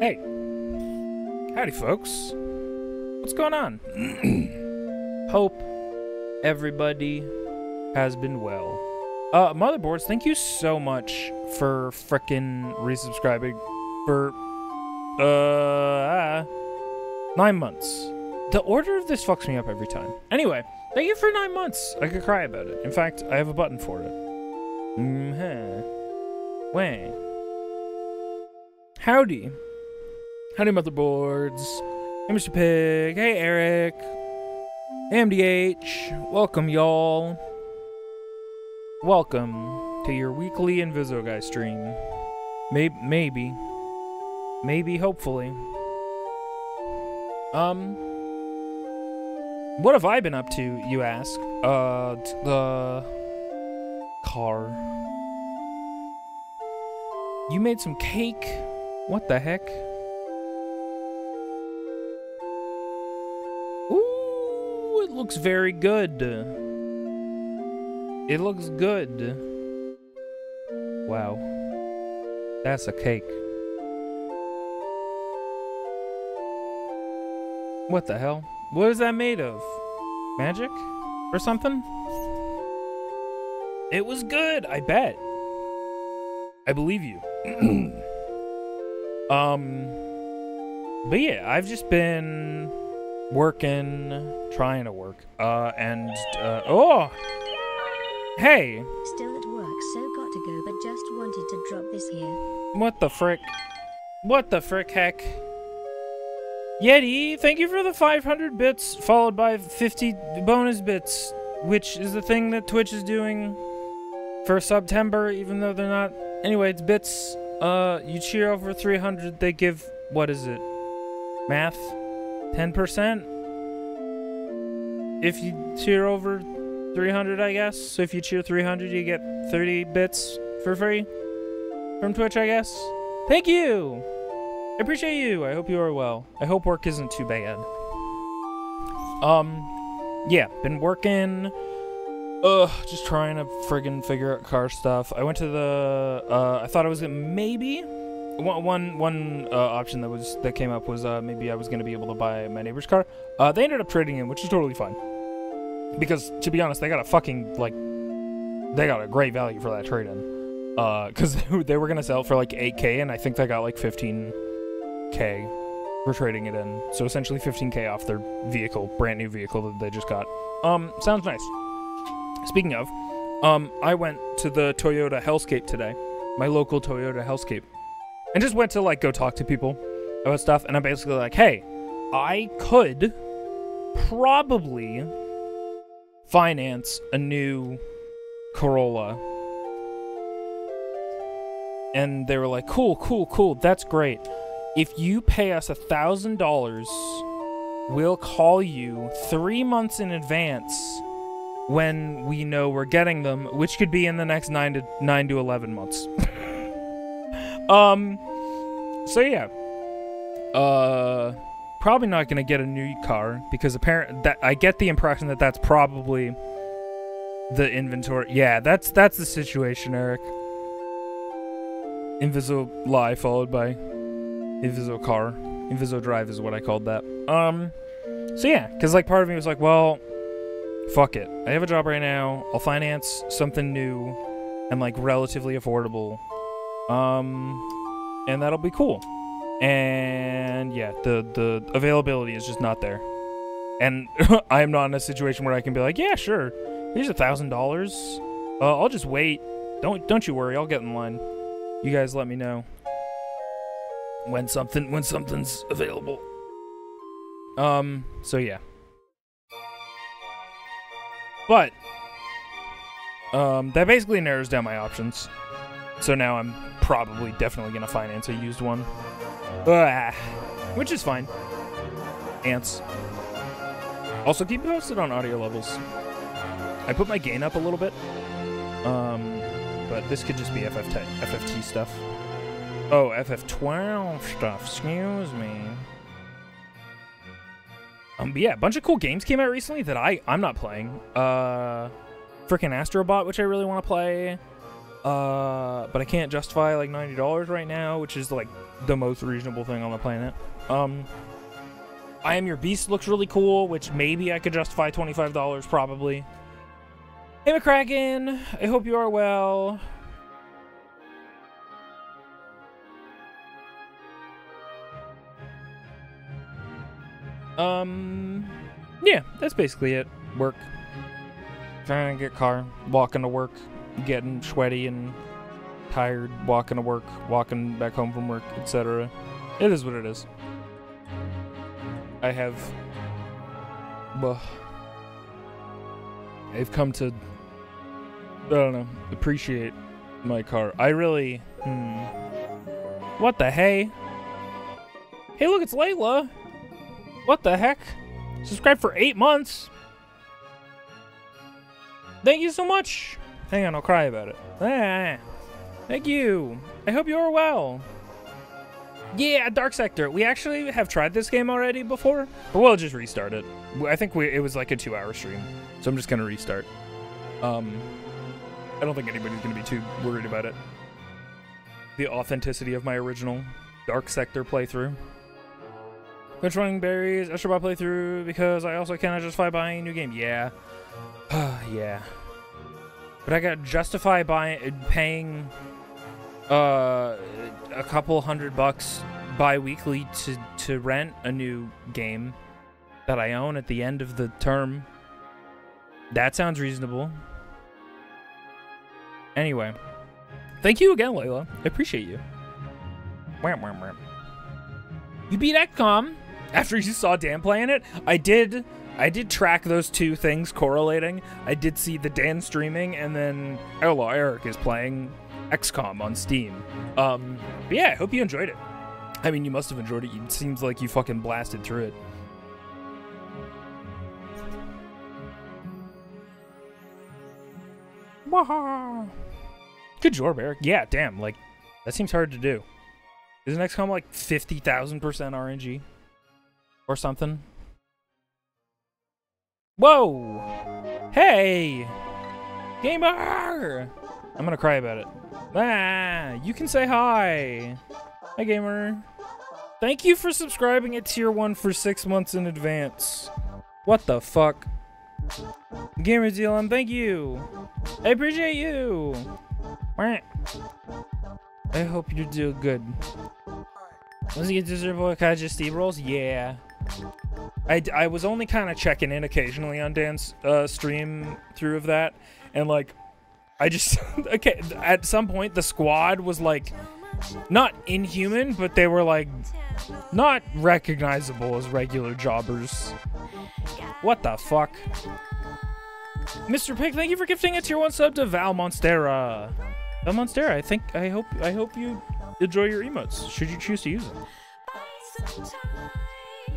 Hey. Howdy, folks. What's going on? Hope everybody has been well. Uh, Motherboards, thank you so much for frickin' resubscribing for, uh, nine months. The order of this fucks me up every time. Anyway, thank you for nine months. I could cry about it. In fact, I have a button for it. Mm-hmm. Way. Howdy. Howdy, motherboards. Hey, Mr. Pig. Hey, Eric. MDH. Welcome, y'all. Welcome to your weekly Invisoguy stream. Maybe, maybe. Maybe, hopefully. Um. What have I been up to, you ask? Uh, the car. You made some cake? What the heck? Looks very good. It looks good. Wow. That's a cake. What the hell? What is that made of? Magic? Or something? It was good, I bet. I believe you. um But yeah, I've just been working, trying to work. Uh and uh oh. Hey, Still at work, so got to go, but just wanted to drop this here. what the frick? What the frick heck? Yeti, thank you for the 500 bits followed by 50 bonus bits, which is the thing that Twitch is doing for September, even though they're not. Anyway, it's bits. Uh, you cheer over 300, they give, what is it? Math? 10%? If you cheer over 300, I guess. So if you cheer 300, you get 30 bits for free from Twitch, I guess. Thank you! I appreciate you. I hope you are well. I hope work isn't too bad. Um, yeah, been working. Ugh, just trying to friggin' figure out car stuff. I went to the. Uh, I thought I was gonna maybe. One one one uh, option that was that came up was uh, maybe I was gonna be able to buy my neighbor's car. Uh, they ended up trading in, which is totally fine. Because to be honest, they got a fucking like, they got a great value for that trade in. Uh, cause they were gonna sell for like 8k, and I think they got like 15 k for trading it in. So essentially 15k off their vehicle, brand new vehicle that they just got. Um, sounds nice. Speaking of, um, I went to the Toyota Hellscape today, my local Toyota Hellscape, and just went to like go talk to people about stuff. And I'm basically like, hey, I could probably finance a new Corolla. And they were like, cool, cool, cool, that's great if you pay us a thousand dollars, we'll call you three months in advance when we know we're getting them, which could be in the next nine to nine to eleven months. um, so yeah, uh, probably not gonna get a new car because apparent that I get the impression that that's probably the inventory. Yeah, that's that's the situation, Eric. Invisible lie followed by Inviso car. Inviso drive is what I called that. Um, so yeah, because like part of me was like, well, fuck it. I have a job right now. I'll finance something new and like relatively affordable. Um, and that'll be cool. And yeah, the the availability is just not there. And I am not in a situation where I can be like, yeah, sure. Here's a thousand dollars. Uh, I'll just wait. Don't don't you worry. I'll get in line. You guys let me know when something when something's available. Um, so yeah. But um that basically narrows down my options. So now I'm probably definitely gonna finance a used one. Ah, which is fine. Ants. Also keep posted on audio levels. I put my gain up a little bit. Um but this could just be FFT, FFT stuff. Oh, FF12 stuff. Excuse me. Um, yeah, a bunch of cool games came out recently that I I'm not playing. Uh, freaking Astrobot, which I really want to play. Uh, but I can't justify like ninety dollars right now, which is like the most reasonable thing on the planet. Um, I am your beast looks really cool, which maybe I could justify twenty five dollars probably. Hey McCracken, I hope you are well. Um, yeah, that's basically it. Work. Trying to get car, walking to work, getting sweaty and tired, walking to work, walking back home from work, etc. It is what it is. I have. Well, I've come to. I don't know. Appreciate my car. I really. Hmm. What the hey? Hey, look, it's Layla. What the heck? Subscribed for eight months. Thank you so much. Hang on, I'll cry about it. Ah, thank you. I hope you're well. Yeah, Dark Sector. We actually have tried this game already before, but we'll just restart it. I think we, it was like a two-hour stream, so I'm just gonna restart. Um, I don't think anybody's gonna be too worried about it. The authenticity of my original Dark Sector playthrough. Which running berries, Astrobot playthrough, because I also cannot justify buying a new game. Yeah. yeah. But I gotta justify buying, paying uh, a couple hundred bucks bi-weekly to, to rent a new game that I own at the end of the term. That sounds reasonable. Anyway. Thank you again, Layla. I appreciate you. Wham, wham, wham. You beat XCOM after you saw Dan playing it. I did I did track those two things correlating. I did see the Dan streaming and then Outlaw Eric is playing XCOM on Steam. Um but yeah, I hope you enjoyed it. I mean, you must have enjoyed it. It seems like you fucking blasted through it. Good job, Eric. Yeah, damn, like, that seems hard to do. Isn't XCOM like 50,000% RNG? Or something? Whoa! Hey! Gamer! I'm gonna cry about it. Ah, you can say hi. Hi, gamer. Thank you for subscribing at tier 1 for 6 months in advance. What the fuck? Gamer DLM, thank you. I appreciate you. I hope you do good. Once you get to Zerbo Kaja Steve rolls, yeah. I, I was only kind of checking in occasionally on Dan's uh, stream through of that, and like, I just okay. At some point, the squad was like, not inhuman, but they were like, not recognizable as regular jobbers. What the fuck? Mr. Pig, thank you for gifting a tier one sub to Val Monstera. Val Monstera, I think I hope I hope you enjoy your emotes. Should you choose to use them?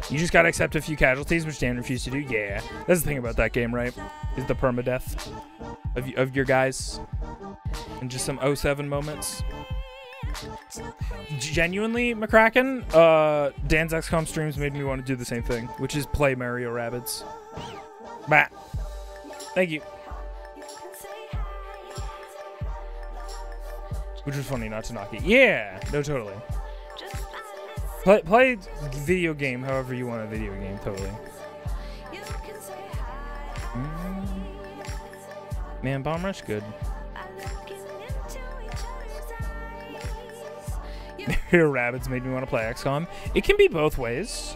You just gotta accept a few casualties, which Dan refused to do. Yeah, that's the thing about that game, right? Is the permadeath of of your guys, and just some 07 moments. Genuinely, McCracken, uh, Dan's XCOM streams made me want to do the same thing, which is play Mario Rabbids. Bah. Thank you. Which was funny not to knock it. Yeah, no, totally. Play, play video game however you want a video game, totally. Mm. Man, Bomb Rush good. Your Rabbids made me want to play XCOM. It can be both ways.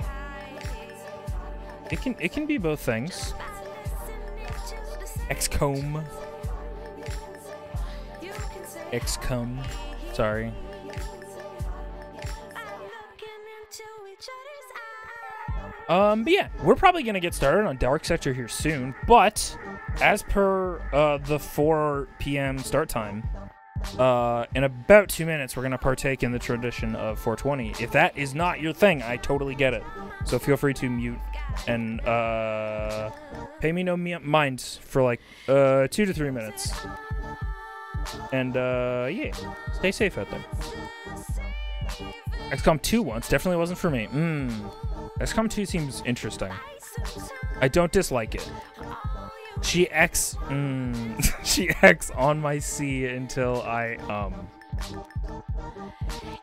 It can it can be both things. XCOM. XCOM. Sorry. Um, but yeah, we're probably gonna get started on Dark Sector here soon. But as per uh, the 4 p.m. start time, uh, in about two minutes, we're gonna partake in the tradition of 420. If that is not your thing, I totally get it. So feel free to mute and uh, pay me no mind for like uh, two to three minutes. And uh, yeah, stay safe out there. XCOM 2 once definitely wasn't for me. Mmm. XCOM 2 seems interesting. I don't dislike it. She X. Mm, she X on my C until I um.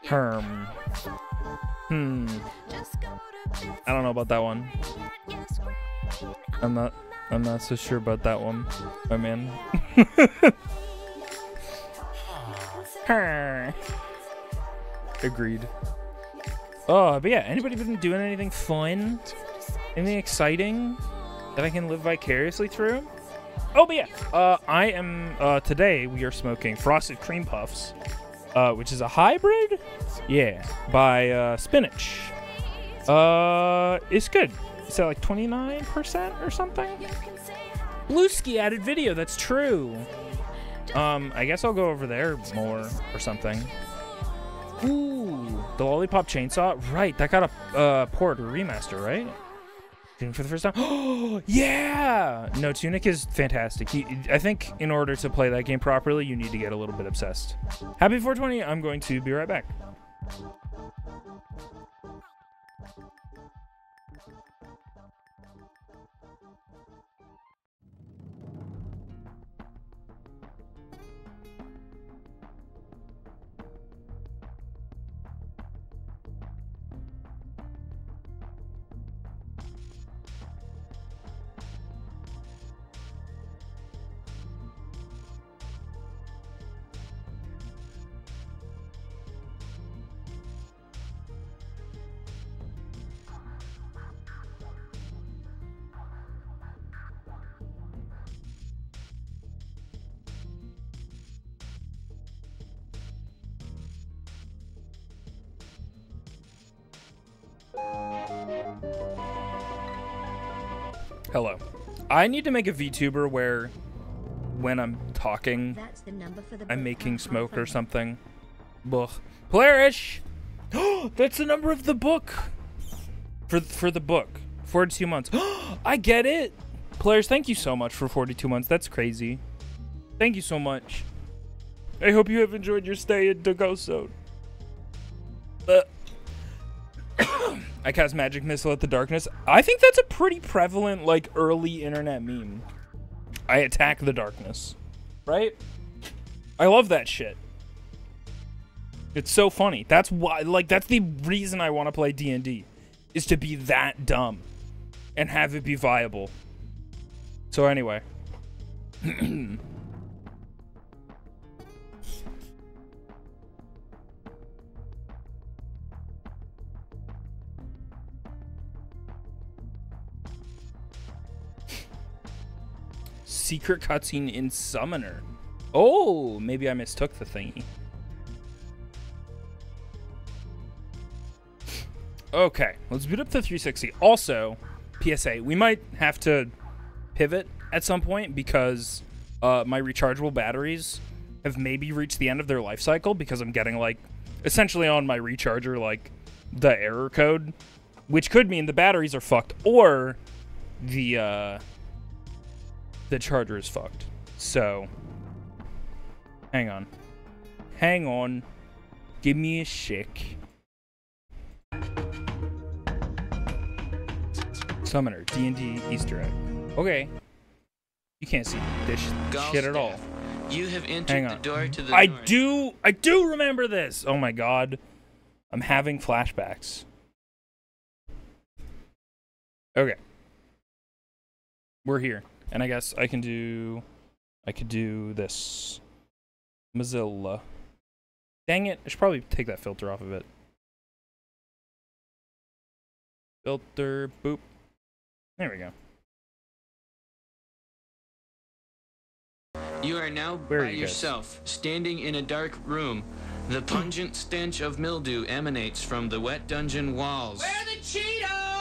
Herm. Hmm. I don't know about that one. I'm not. I'm not so sure about that one, my man. Her. Agreed. Oh, but yeah, anybody been doing anything fun? Anything exciting that I can live vicariously through? Oh, but yeah, uh, I am, uh, today we are smoking Frosted Cream Puffs, uh, which is a hybrid? Yeah, by, uh, Spinach. Uh, it's good. Is that like 29% or something? BlueSky added video, that's true. Um, I guess I'll go over there more or something. Ooh, the Lollipop Chainsaw. Right, that got a uh, port or remaster, right? For the first time. Oh, yeah! No, Tunic is fantastic. He, I think in order to play that game properly, you need to get a little bit obsessed. Happy 420. I'm going to be right back. I need to make a VTuber where when I'm talking, That's the number for the I'm making smoke or something. Ugh. Polarish! That's the number of the book. For for the book. 42 months. I get it. Players, thank you so much for 42 months. That's crazy. Thank you so much. I hope you have enjoyed your stay Ghost Zone. Uh, I cast magic missile at the darkness. I think that's a pretty prevalent, like, early internet meme. I attack the darkness. Right? I love that shit. It's so funny. That's why, like, that's the reason I want to play D and D, is to be that dumb, and have it be viable. So anyway, secret cutscene in Summoner. Oh, maybe I mistook the thingy. Okay, let's boot up the 360. Also, PSA, we might have to pivot at some point because uh, my rechargeable batteries have maybe reached the end of their life cycle because I'm getting like essentially on my recharger like the error code, which could mean the batteries are fucked or the uh, the charger is fucked. So, hang on, hang on, give me a sec. Summoner, D&D Easter egg. Okay. You can't see this shit at all. You have entered Hang the on. door to the I north. do I do remember this. Oh my god. I'm having flashbacks. Okay. We're here. And I guess I can do I could do this. Mozilla. Dang it. I should probably take that filter off of it. Filter boop. There we go. You are now Where are by you guys? yourself, standing in a dark room. The pungent stench of mildew emanates from the wet dungeon walls. Where are the Cheetos?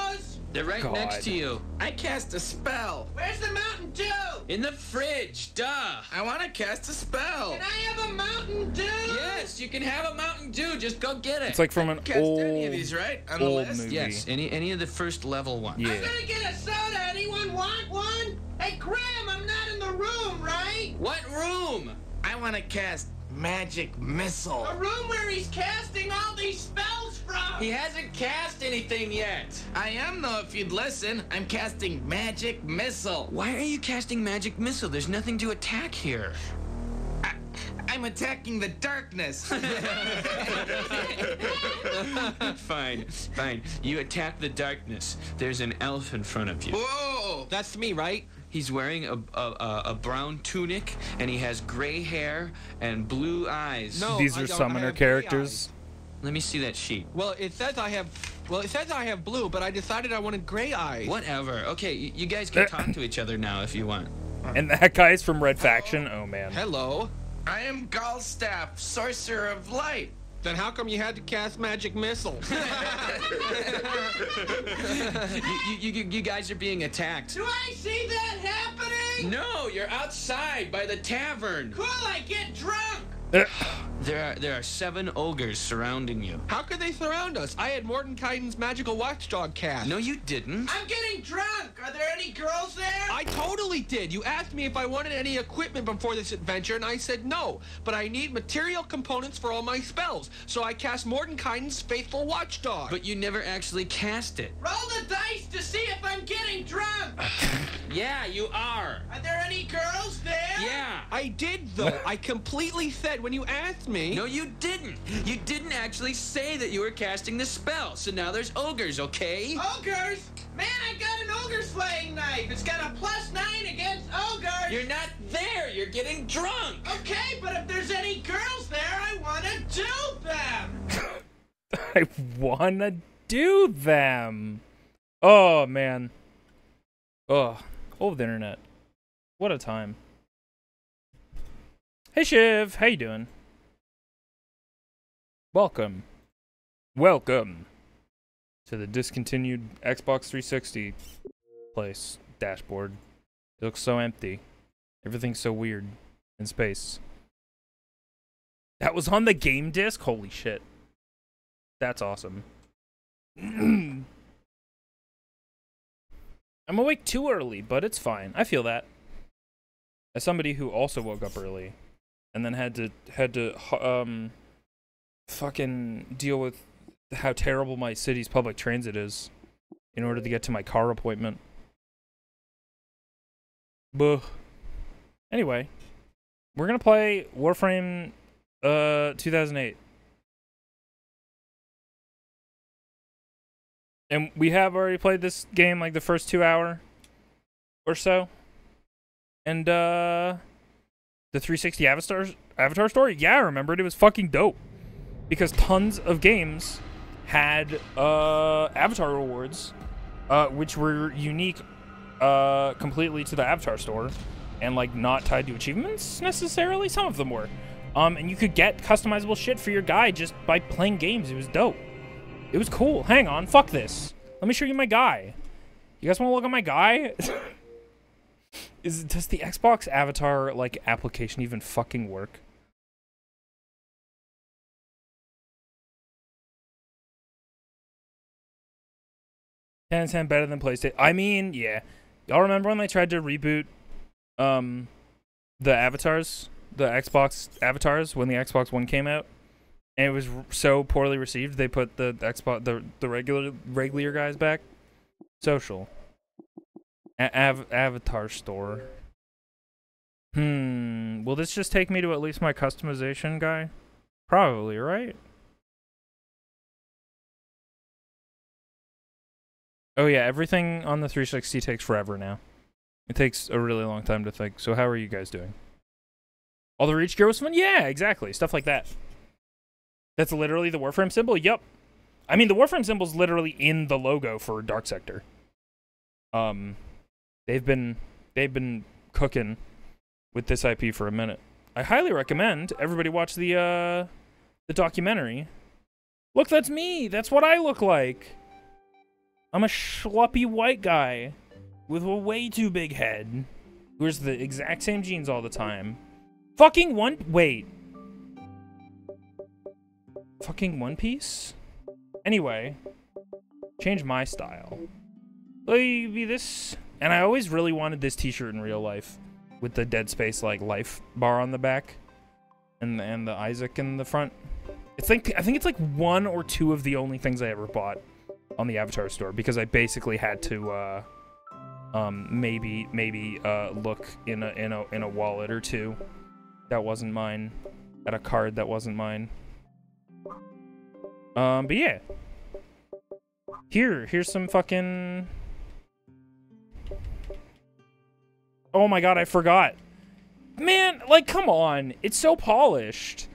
They're right God. next to you. I cast a spell. Where's the Mountain Dew? In the fridge, duh. I want to cast a spell. Can I have a Mountain Dew? Yes, you can have a Mountain Dew. Just go get it. It's like from an Cast old any of these, right? On the old list? movie. yes, any any of the first level ones. Yeah. I'm gonna get a soda. Anyone want one? Hey, Graham, I'm not in the room, right? What room? I want to cast magic missile. A room where he's casting all these spells from? He hasn't cast anything yet. I am though, if you'd listen. I'm casting magic missile. Why are you casting magic missile? There's nothing to attack here. I, I'm attacking the darkness. fine, fine. You attack the darkness. There's an elf in front of you. Whoa! That's me, right? He's wearing a, a, a, a brown tunic and he has gray hair and blue eyes. No. These I are don't summoner have characters. Let me see that sheet. Well, it says I have. Well, it says I have blue, but I decided I wanted gray eyes. Whatever. Okay, you, you guys can talk to each other now if you want. And that guy's from Red Faction. Oh man. Hello. I am Galstaff, sorcerer of light. Then how come you had to cast magic missile? you, you, you, you guys are being attacked. Do I see that happening? No, you're outside by the tavern. Cool, I get drunk. There are there are seven ogres surrounding you. how could they surround us? I had Mordenkainen's magical watchdog cast. No, you didn't. I'm getting drunk. Are there any girls there? I totally did. You asked me if I wanted any equipment before this adventure, and I said no. But I need material components for all my spells, so I cast Mordenkainen's faithful watchdog. But you never actually cast it. Roll the dice to see if I'm getting drunk. Yeah, you are. Are there any girls there? Yeah. I did though. I completely said when you asked me. No, you didn't. You didn't actually say that you were casting the spell. So now there's ogres, okay? Ogres? Man, I got an ogre slaying knife. It's got a plus nine against ogres. You're not there. You're getting drunk. Okay, but if there's any girls there, I want to do them. I wanna do them. Oh man. Oh, old internet. What a time. Hey Shiv, how you doing? Welcome. Welcome to the discontinued Xbox 360 place dashboard. It looks so empty. Everything's so weird in space. That was on the game disc? Holy shit. That's awesome. I'm awake too early, but it's fine. I feel that. As somebody who also woke up early and then had to had to um fucking deal with how terrible my city's public transit is in order to get to my car appointment. Buh. Anyway, we're to play Warframe uh 2008. And we have already played this game like the first 2 hour or so. And uh the 360 Avatar Avatar story, yeah, I remembered it was fucking dope. Because tons of games had uh Avatar rewards uh which were unique uh completely to the Avatar store and like not tied to achievements necessarily. Some of them were. Um and you could get customizable shit for your guy just by playing games. It was dope. It was cool. Hang on, fuck this. Let me show you my guy. You guys want to look at my guy? Is does the Xbox Avatar like application even fucking work? Ten ten better than PlayStation. I mean, yeah. Y'all remember when they tried to reboot um the avatars, the Xbox avatars when the Xbox One came out, and it was so poorly received. They put the Xbox the the regular regular guys back. Social. A- av- avatar store. Hmm. Will this just take me to at least my customization guy? Probably, right? Oh yeah, everything on the 360 takes forever now. It takes a really long time to think. So how are you guys doing? All the reach gear was fun? Yeah, exactly. Stuff like that. That's literally the Warframe symbol? Yep. I mean, the Warframe symbol's literally in the logo for Dark Sector. Um, they've been they've been cooking with this IP for a minute. I highly recommend everybody watch the uh the documentary. Look, that's me. That's what I look like. I'm a schluppy white guy with a way too big head. Wears the exact same jeans all the time. Fucking one. Wait. Fucking One Piece? Anyway, change my style. Let me be this. And I always really wanted this t shirt in real life with the Dead Space, like, life bar on the back and, and the Isaac in the front. It's like I think it's like one or two of the only things I ever bought on the Avatar store because I basically had to uh, um, maybe maybe uh, look in a in a in a wallet or two that wasn't mine, at a card that wasn't mine. Um, but yeah. Here, here's some fucking. Oh my god, I forgot. Man, like, come on. It's so polished.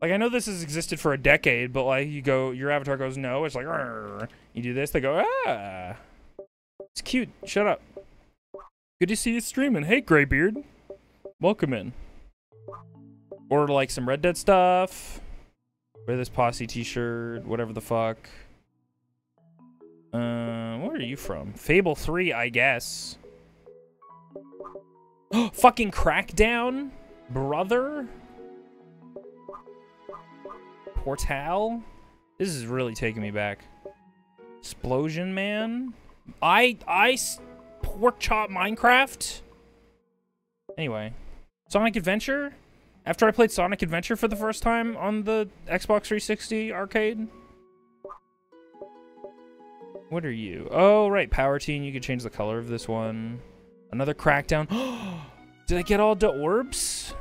Like, I know this has existed for a decade, but, like, you go, your avatar goes, no. It's like, "Arr." you do this, they go, ah. It's cute. Shut up. Good to see you streaming. Hey, Graybeard. Welcome in. Order, like, some Red Dead stuff. Wear this Posse t-shirt, whatever the fuck. Uh, where are you from? Fable 3, I guess. Fucking Crackdown? Brother? Portal? This is really taking me back. Explosion Man? I, I, pork chop Minecraft? Anyway. Sonic Adventure? After I played Sonic Adventure for the first time on the Xbox 360 arcade? What are you? Oh, right, Power Team. You can change the color of this one. Another Crackdown. Did I get all the orbs?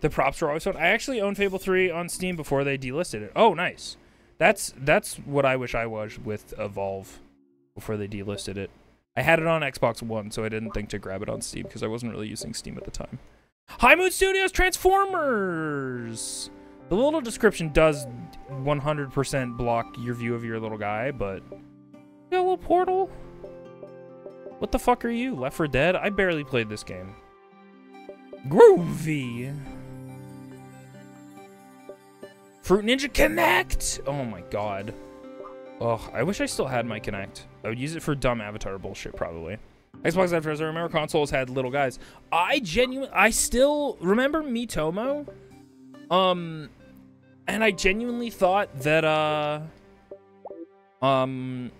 The props were always fun. I actually owned Fable 3 on Steam before they delisted it. Oh, nice. That's that's what I wish I was with Evolve before they delisted it. I had it on Xbox One, so I didn't think to grab it on Steam because I wasn't really using Steam at the time. High Moon Studios Transformers! The little description does 100% block your view of your little guy, but... Yellow Portal? What the fuck are you? Left for Dead? I barely played this game. Groovy! Fruit Ninja Kinect! Oh my god. Oh, I wish I still had my Kinect. I would use it for dumb avatar bullshit, probably. Xbox avatars, I remember consoles had little guys. I genuinely, I still remember Miitomo. Um, and I genuinely thought that, uh, um,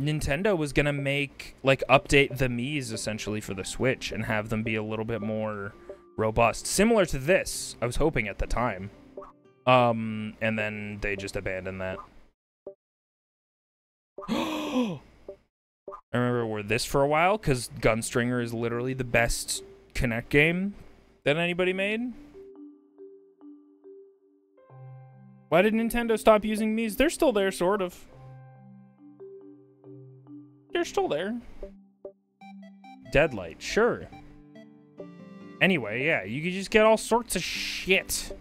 Nintendo was gonna make, like, update the Mii's essentially for the Switch and have them be a little bit more robust. Similar to this, I was hoping at the time. Um, and then they just abandoned that. I remember we this for a while because Gunstringer is literally the best Kinect game that anybody made. Why did Nintendo stop using Mii's? They're still there, sort of. They're still there. Deadlight, sure. Anyway, yeah, you could just get all sorts of shit.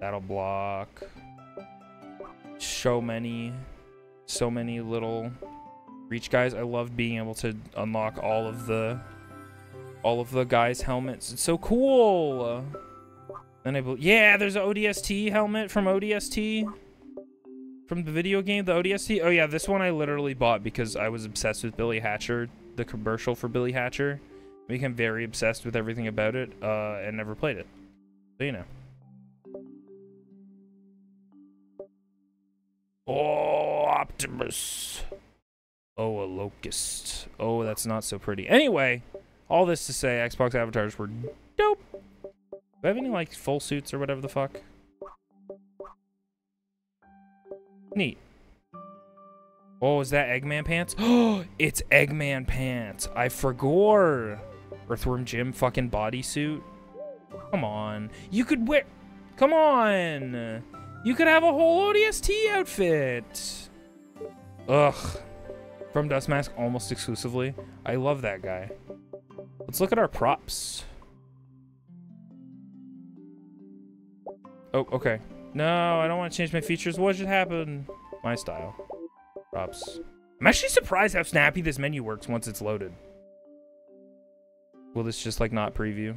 That'll block. So many, so many little reach guys. I love being able to unlock all of the, all of the guys' helmets. It's so cool. Then I, bel- yeah, there's an ODST helmet from ODST. From the video game, the ODST. Oh yeah, this one I literally bought because I was obsessed with Billy Hatcher, the commercial for Billy Hatcher. I became very obsessed with everything about it, uh, and never played it. So you know. Oh, Optimus. Oh, a locust. Oh, that's not so pretty. Anyway, all this to say, Xbox avatars were dope. Do I have any, like, full suits or whatever the fuck? Neat. Oh, is that Eggman pants? Oh, it's Eggman pants. I forgot. Earthworm Jim fucking bodysuit. Come on. You could wear... Come on. You could have a whole ODST outfit. Ugh. From Dustmask almost exclusively. I love that guy. Let's look at our props. Oh, okay. No, I don't want to change my features. What should happen? My style. Props. I'm actually surprised how snappy this menu works once it's loaded. Will this just like not preview?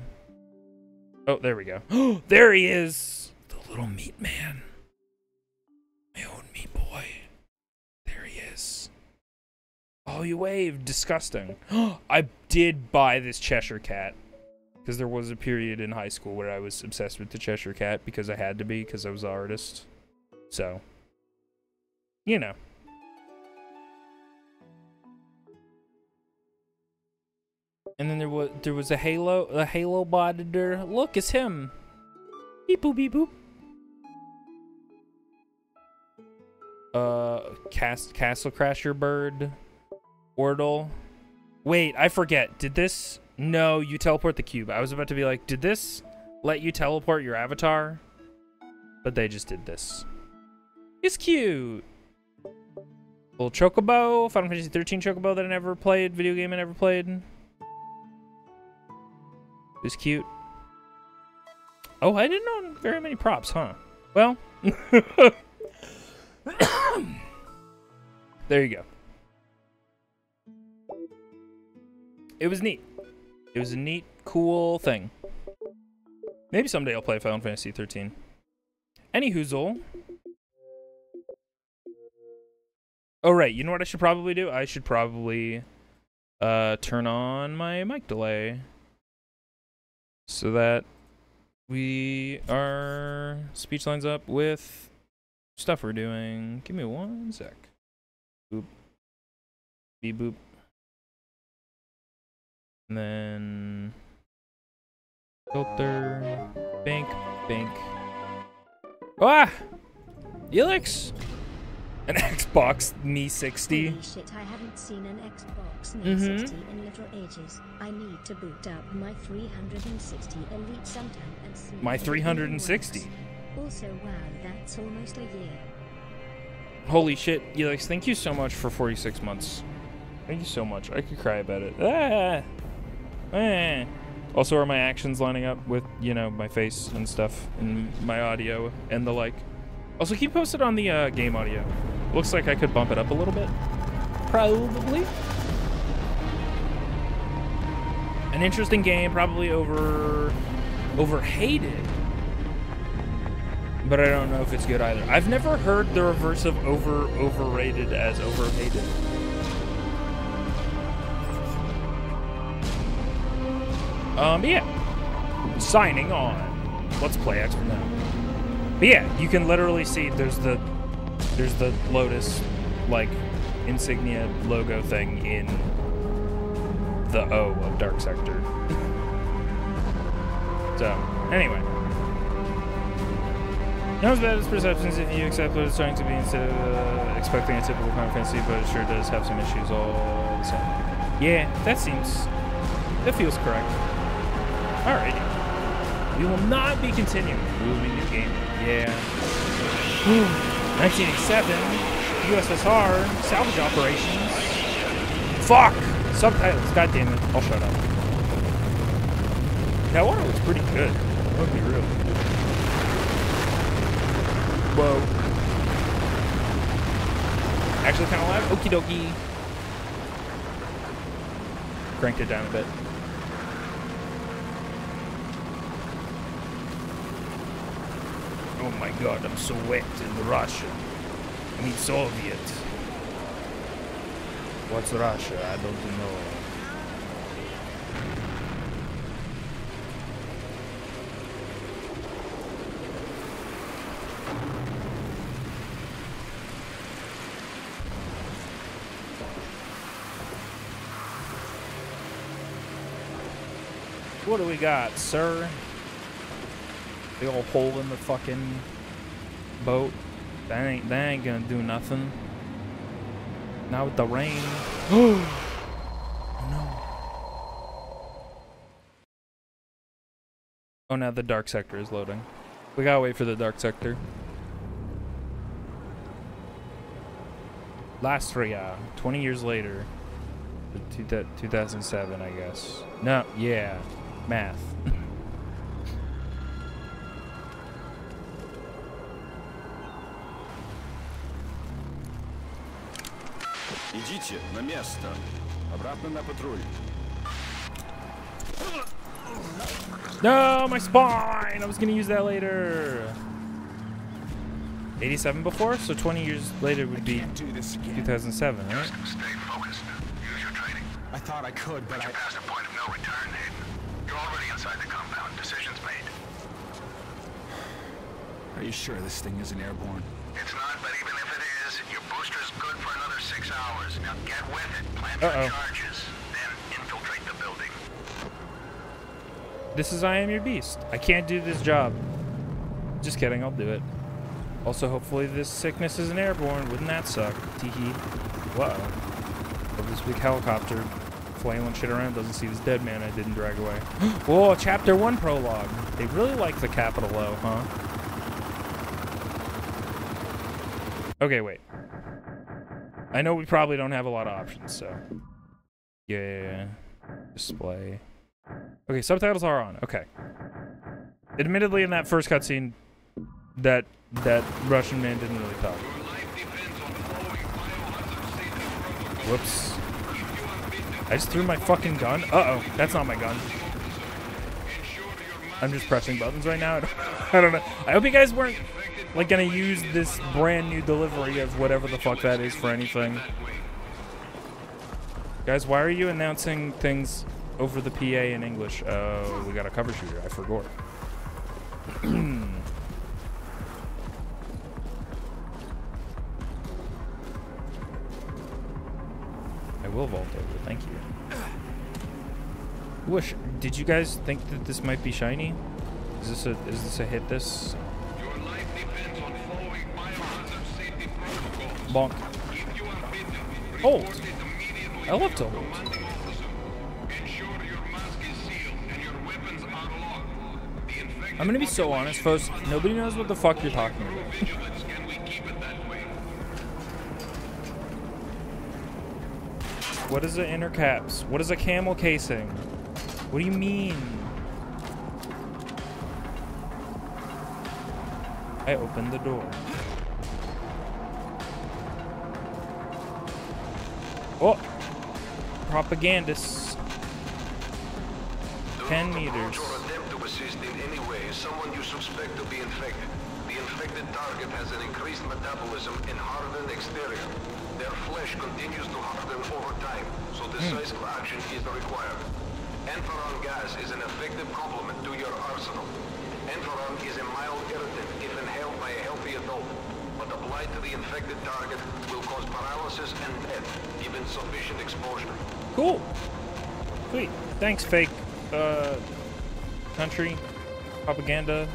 Oh, there we go. there he is. The little meat man. My own meat boy. There he is. Oh, you waved. Disgusting. I did buy this Cheshire cat. Because there was a period in high school where I was obsessed with the Cheshire cat because I had to be because I was an artist. So, you know. And then there was there was a Halo a Halo boditor. Look, it's him. Beep boop beep boop. Uh, cast Castle Crasher Bird, Wordle. Wait, I forget. Did this? No, you teleport the cube. I was about to be like, did this let you teleport your avatar? But they just did this. It's cute. Little chocobo, Final Fantasy 13 chocobo that I never played, video game I never played. It's cute. Oh, I didn't own very many props, huh? Well, there you go. It was neat. It was a neat, cool thing. Maybe someday I'll play Final Fantasy 13. Any hoozle. Oh, right. You know what I should probably do? I should probably uh, turn on my mic delay so that we our speech lines up with stuff we're doing. Give me one sec. Boop. Beep boop. And then filter, bank, bank. Ah! Elix! An Xbox Me 60. Holy shit, I haven't seen an Xbox Mhm. 360 in little ages. I need to boot up my 360 Elite sometime and see My if it even 360. Also, wow, that's almost a year. Holy shit, Elix, thank you so much for 46 months. Thank you so much. I could cry about it. Ah! Eh. Also, are my actions lining up with, you know, my face and stuff, and my audio and the like? Also, keep posted on the uh, game audio. Looks like I could bump it up a little bit. Probably. An interesting game, probably over overhated. But I don't know if it's good either. I've never heard the reverse of over overrated as overhated. Um, yeah. Signing on. Let's play X now. But yeah, you can literally see there's the there's the Lotus like insignia logo thing in the O of Dark Sector. so, anyway. Not as bad as perceptions if you accept what it's trying to be instead of uh, expecting a typical kind of Fantasy, but it sure does have some issues all the same. Yeah, that seems. That feels correct. Alrighty. We will not be continuing. We will be new game. Yeah. 1987. USSR. Salvage operations. Fuck! Subtitles. God damn it. I'll shut up. That one was pretty good. Would be real. Whoa. Actually kind of loud. Okie dokie. Cranked it down a bit. My god, I'm so wet in the Russian. I mean Soviet. What's Russia? I don't know. What do we got, sir? Big old hole in the fucking boat. That ain't that ain't gonna do nothing. Now with the rain. oh no. Oh now the dark sector is loading. We gotta wait for the dark sector. Lasria, uh, 20 years later. Two, 2007, I guess. No, yeah. Math. Идите на место. Обратно на патруль. No, my spine! I was gonna use that later. 87 before, so 20 years later would be Can't do this again. 2007, right? Stay focused. Use your training. I thought I could, but I... You're past the point of no return, Hayden. You're already inside the compound. Decisions made. Are you sure this thing isn't airborne? It's not, but even if it is, your booster's good for another six hours. Now get with it. Plan Uh-oh. for charges. Then infiltrate the building. This is I Am Your Beast. I can't do this job. Just kidding, I'll do it. Also, hopefully this sickness isn't airborne. Wouldn't that suck? Teehee. Whoa. Of this big helicopter flailing shit around doesn't see this dead man I didn't drag away. Whoa, chapter one prologue. They really like the capital O, huh? Okay, wait. I know we probably don't have a lot of options, so. Yeah. Display. Okay, subtitles are on. Okay. Admittedly, in that first cutscene, that that Russian man didn't really talk. Whoops. I just threw my fucking gun. Uh-oh, that's not my gun. I'm just pressing buttons right now. I don't know. I hope you guys weren't like gonna use this brand new delivery of whatever the fuck that is for anything. Guys, why are you announcing things over the PA in English? Oh, we got a cover shooter. I forgot. I will vault over. Thank you. Wish. Did you guys think that this might be shiny? Is this a is this a hit? This bonk. Hold. I love to hold. I'm gonna be so honest, folks. Nobody knows what the fuck you're talking about. what is the inner caps? What is a camel casing? What do you mean? I opened the door. Oh! Propagandists. 10 meters. or attempt to assist in any way someone you suspect to be infected. The infected target has an increased metabolism and hardened exterior. Their flesh continues to harden over time, so decisive hmm. action is required. Enferon gas is an effective complement to your arsenal. Enferon is a mild irritant if inhaled by a healthy adult, applied to the infected target will cause paralysis and death, given sufficient exposure. Cool. Sweet. Thanks, fake uh, country propaganda.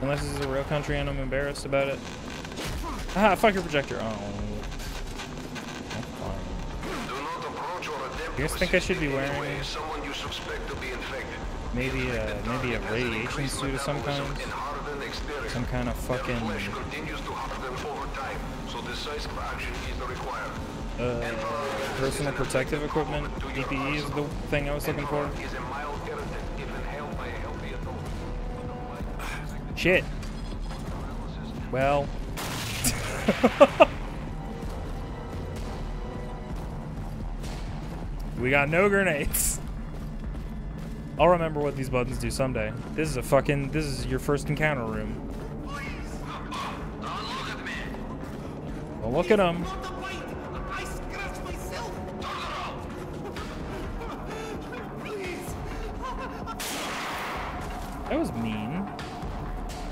Unless this is a real country and I'm embarrassed about it. Ah, fuck your projector. Oh. Do not approach or attempt You guys think I should be wearing someone you suspect to be. Maybe a maybe a radiation suit of some kind. Some kind of fucking Flesh continues to harden over time, so decisive action is required. uh, personal protective equipment. PPE is the thing I was looking for. Is a mild irritant if inhaled by a healthy adult. Shit. Well. we got no grenades. I'll remember what these buttons do someday. This is a fucking. This is your first encounter room. Well, look at. Please. That was mean.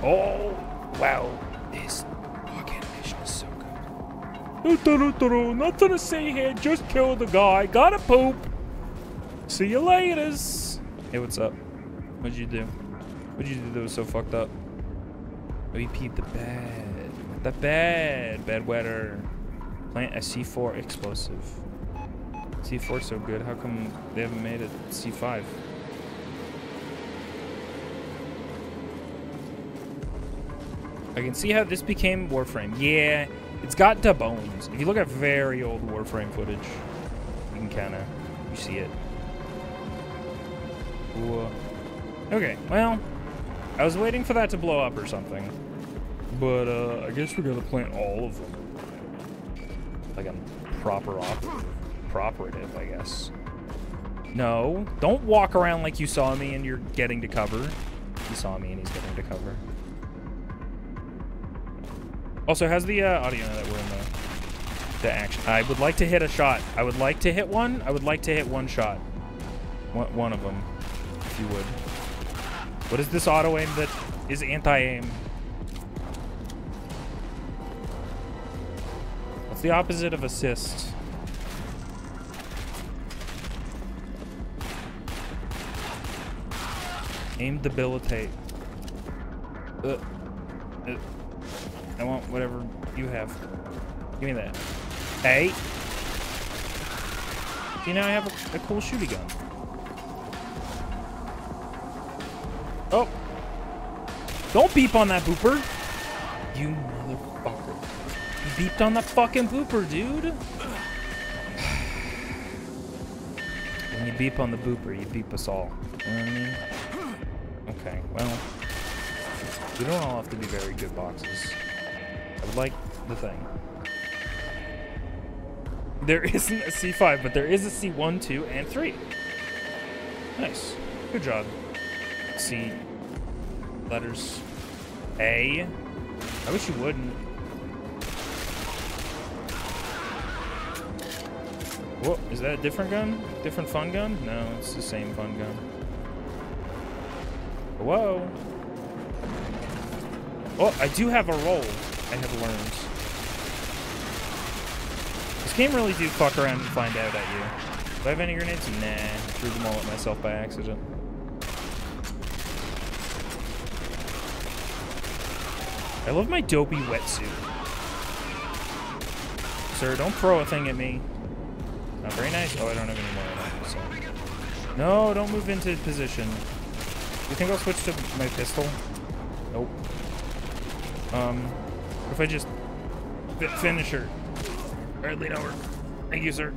Oh, wow. This fucking mission is so good. Nothing to say here. Just kill the guy. Gotta poop. See you later. Hey, what's up? What'd you do? What'd you do that was so fucked up? Oh, you peed the bed. The bed. Bedwetter. Plant a C4 explosive. C4 so good. How come they haven't made it C5? I can see how this became Warframe. Yeah, it's got the bones. If you look at very old Warframe footage, you can kind of you see it. Okay, well, I was waiting for that to blow up or something, but uh, I guess we're gonna plant all of them, like a proper operative, properative, I guess. No, don't walk around like you saw me and you're getting to cover. He saw me and he's getting to cover. Also, how's the uh, audio that we're in the, the action? I would like to hit a shot. I would like to hit one. I would like to hit one shot. One, one of them, you would. What is this auto aim that is anti-aim? What's the opposite of assist? Aim debilitate. Uh, uh, I want whatever you have. Give me that. Hey. See, now I have a, a cool shooty gun. Oh. Don't beep on that booper. You motherfucker. You beeped on the fucking booper, dude. When you beep on the booper, you beep us all. You know what I mean? Okay, well. We don't all have to be very good boxes. I would like the thing. There isn't a C5, but there is a C1, 2, and 3. Nice. Good job. C. Letters. A. I wish you wouldn't. What? Is that a different gun? Different fun gun? No, it's the same fun gun. Whoa. Oh, I do have a roll. I have learned. This game really do fuck around and find out at you. Do I have any grenades? Nah. Threw them all at myself by accident. I love my dopey wetsuit. Sir, don't throw a thing at me. Not very nice. Oh, I don't have any more so. No, don't move into position. You think I'll switch to my pistol? Nope. Um, if I just fi- finish her? Alright, lean over. Thank you, sir.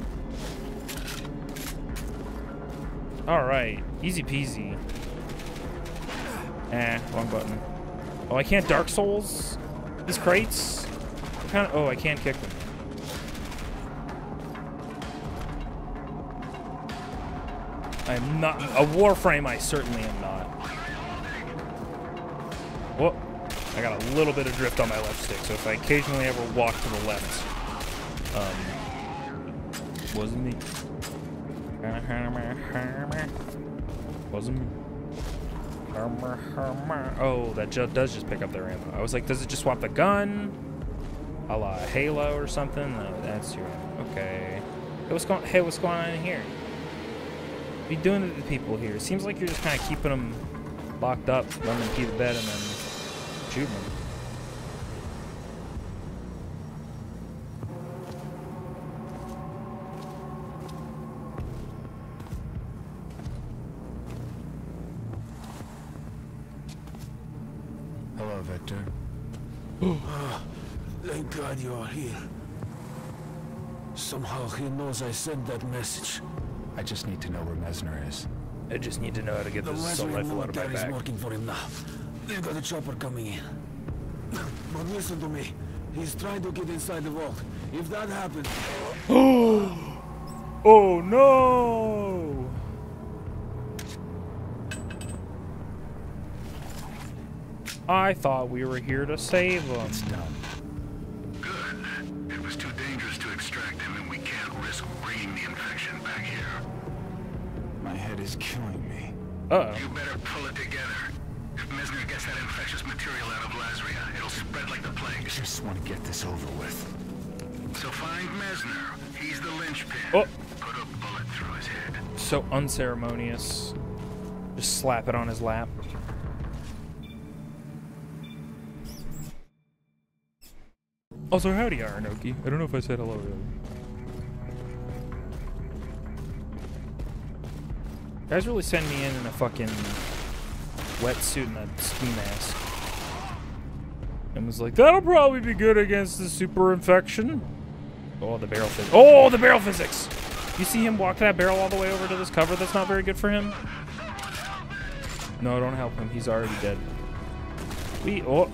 Alright, easy peasy. Ah, wrong button. Oh, I can't Dark Souls these crates? Kind of, oh, I can't kick them. I'm not a Warframe. I certainly am not. Whoa! I got a little bit of drift on my left stick, so if I occasionally ever walk to the left, um, wasn't me. Wasn't me. Oh, that does just pick up their ammo. I was like, does it just swap the gun? A la Halo or something? No, that's your ammo. Okay. Hey, what's going? Hey, what's going on in here? What are you doing to the people here? It seems like you're just kind of keeping them locked up, letting them pee the bed, and then shooting them. Hello, Victor. Thank God you are here. Somehow he knows I sent that message. I just need to know where Mezner is. I just need to know how to get The this assault Wesleyan rifle out of my military is working for him now. They've got a chopper coming in. But listen to me. He's trying to get inside the vault. If that happens... Oh no! I thought we were here to save them. It's done. Good. It was too dangerous to extract him, and we can't risk bringing the infection back here. My head is killing me. Uh You better pull it together. If Mezner gets that infectious material out of Lasria, it'll spread like the plague. I Just want to get this over with. So find Mezner. He's the linchpin. Oh. Put a bullet through his head. oh, so unceremonious. Just slap it on his lap. Also, howdy, Aranoki. I don't know if I said hello earlier. Guys really send me in in a fucking wetsuit and a ski mask. And was like, that'll probably be good against the super infection. Oh, the barrel physics. Oh, the barrel physics! You see him walk that barrel all the way over to this cover that's not very good for him? No, don't help him. He's already dead. We oh.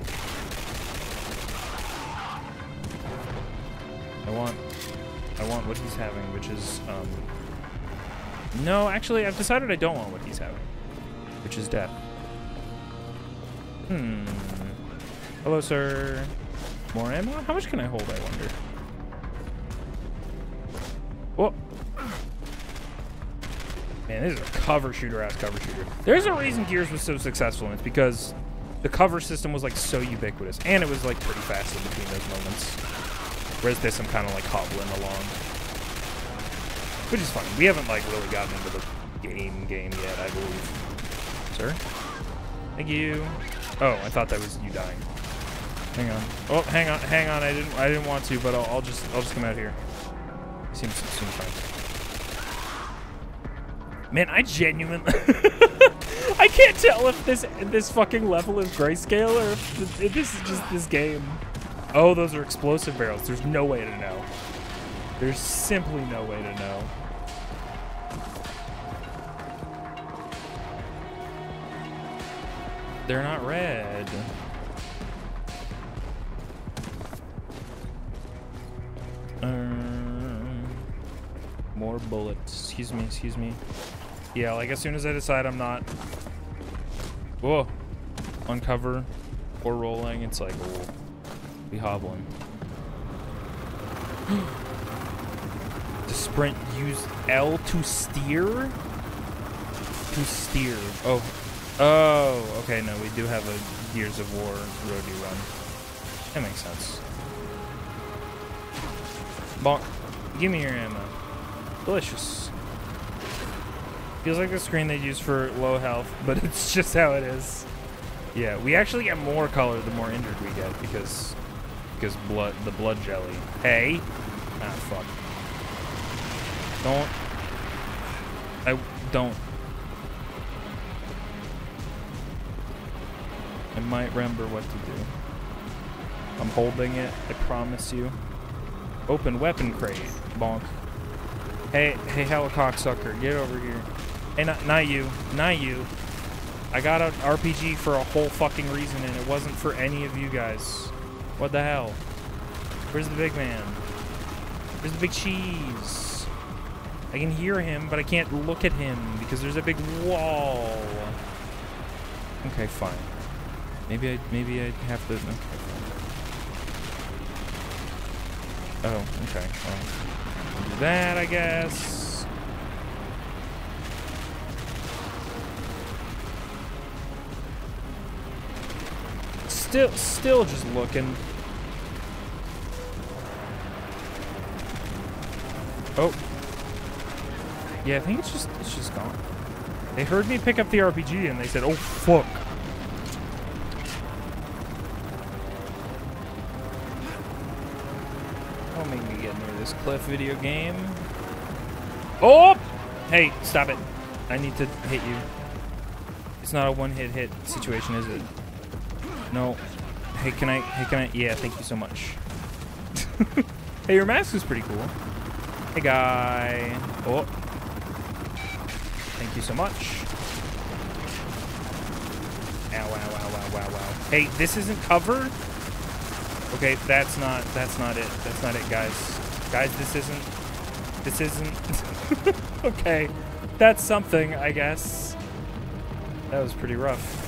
I want I want what he's having, which is um No, actually I've decided I don't want what he's having. Which is death. Hmm. Hello, sir. More ammo? How much can I hold, I wonder? Whoa. Man, this is a cover shooter ass cover shooter. There's a reason Gears was so successful, and it's because the cover system was like so ubiquitous, and it was like pretty fast in between those moments. Whereas this, I'm kind of like hobbling along, which is fine. We haven't like really gotten into the game game yet, I believe. Sir, thank you. Oh, I thought that was you dying. Hang on. Oh, hang on, hang on. I didn't, I didn't want to, but I'll, I'll just, I'll just come out here. Seems, seems fine. Man, I genuinely, I can't tell if this, this fucking level is grayscale or if th- this is just this game. Oh, those are explosive barrels. There's no way to know. There's simply no way to know. They're not red. Um, more bullets. Excuse me, excuse me. Yeah, like as soon as I decide I'm not... Whoa. Uncover or rolling, it's like, oh, be hobbling. to sprint, use L to steer? To steer. Oh. Oh, okay, no, we do have a Gears of War roadie run. That makes sense. Bonk. Give me your ammo. Delicious. Feels like the screen they use for low health, but it's just how it is. Yeah, we actually get more color the more injured we get because because blood the blood jelly. Hey. Ah fuck. Don't I don't I might remember what to do. I'm holding it, I promise you. Open weapon crate. Bonk. Hey, hey, helicocksucker, get over here. Hey, not, not you. Not you. I got an RPG for a whole fucking reason, and it wasn't for any of you guys. What the hell? Where's the big man? Where's the big cheese? I can hear him, but I can't look at him because there's a big wall. Okay, fine. Maybe I maybe I have to. Okay. Oh, okay. Well, do that, I guess. Still, still just looking. Oh. Yeah, I think it's just, it's just gone. They heard me pick up the RPG and they said, oh, fuck. Don't make me get near this cliff video game. Oh! Hey, stop it. I need to hit you. It's not a one-hit hit situation, is it? No. Hey, can I, hey, can I, yeah, thank you so much. hey, your mask is pretty cool. Hey, guy. Oh. Thank you so much. Ow, ow, ow, ow, wow, wow. Hey, this isn't cover? Okay, that's not, that's not it. That's not it, guys. Guys, this isn't, this isn't, okay. That's something, I guess. That was pretty rough.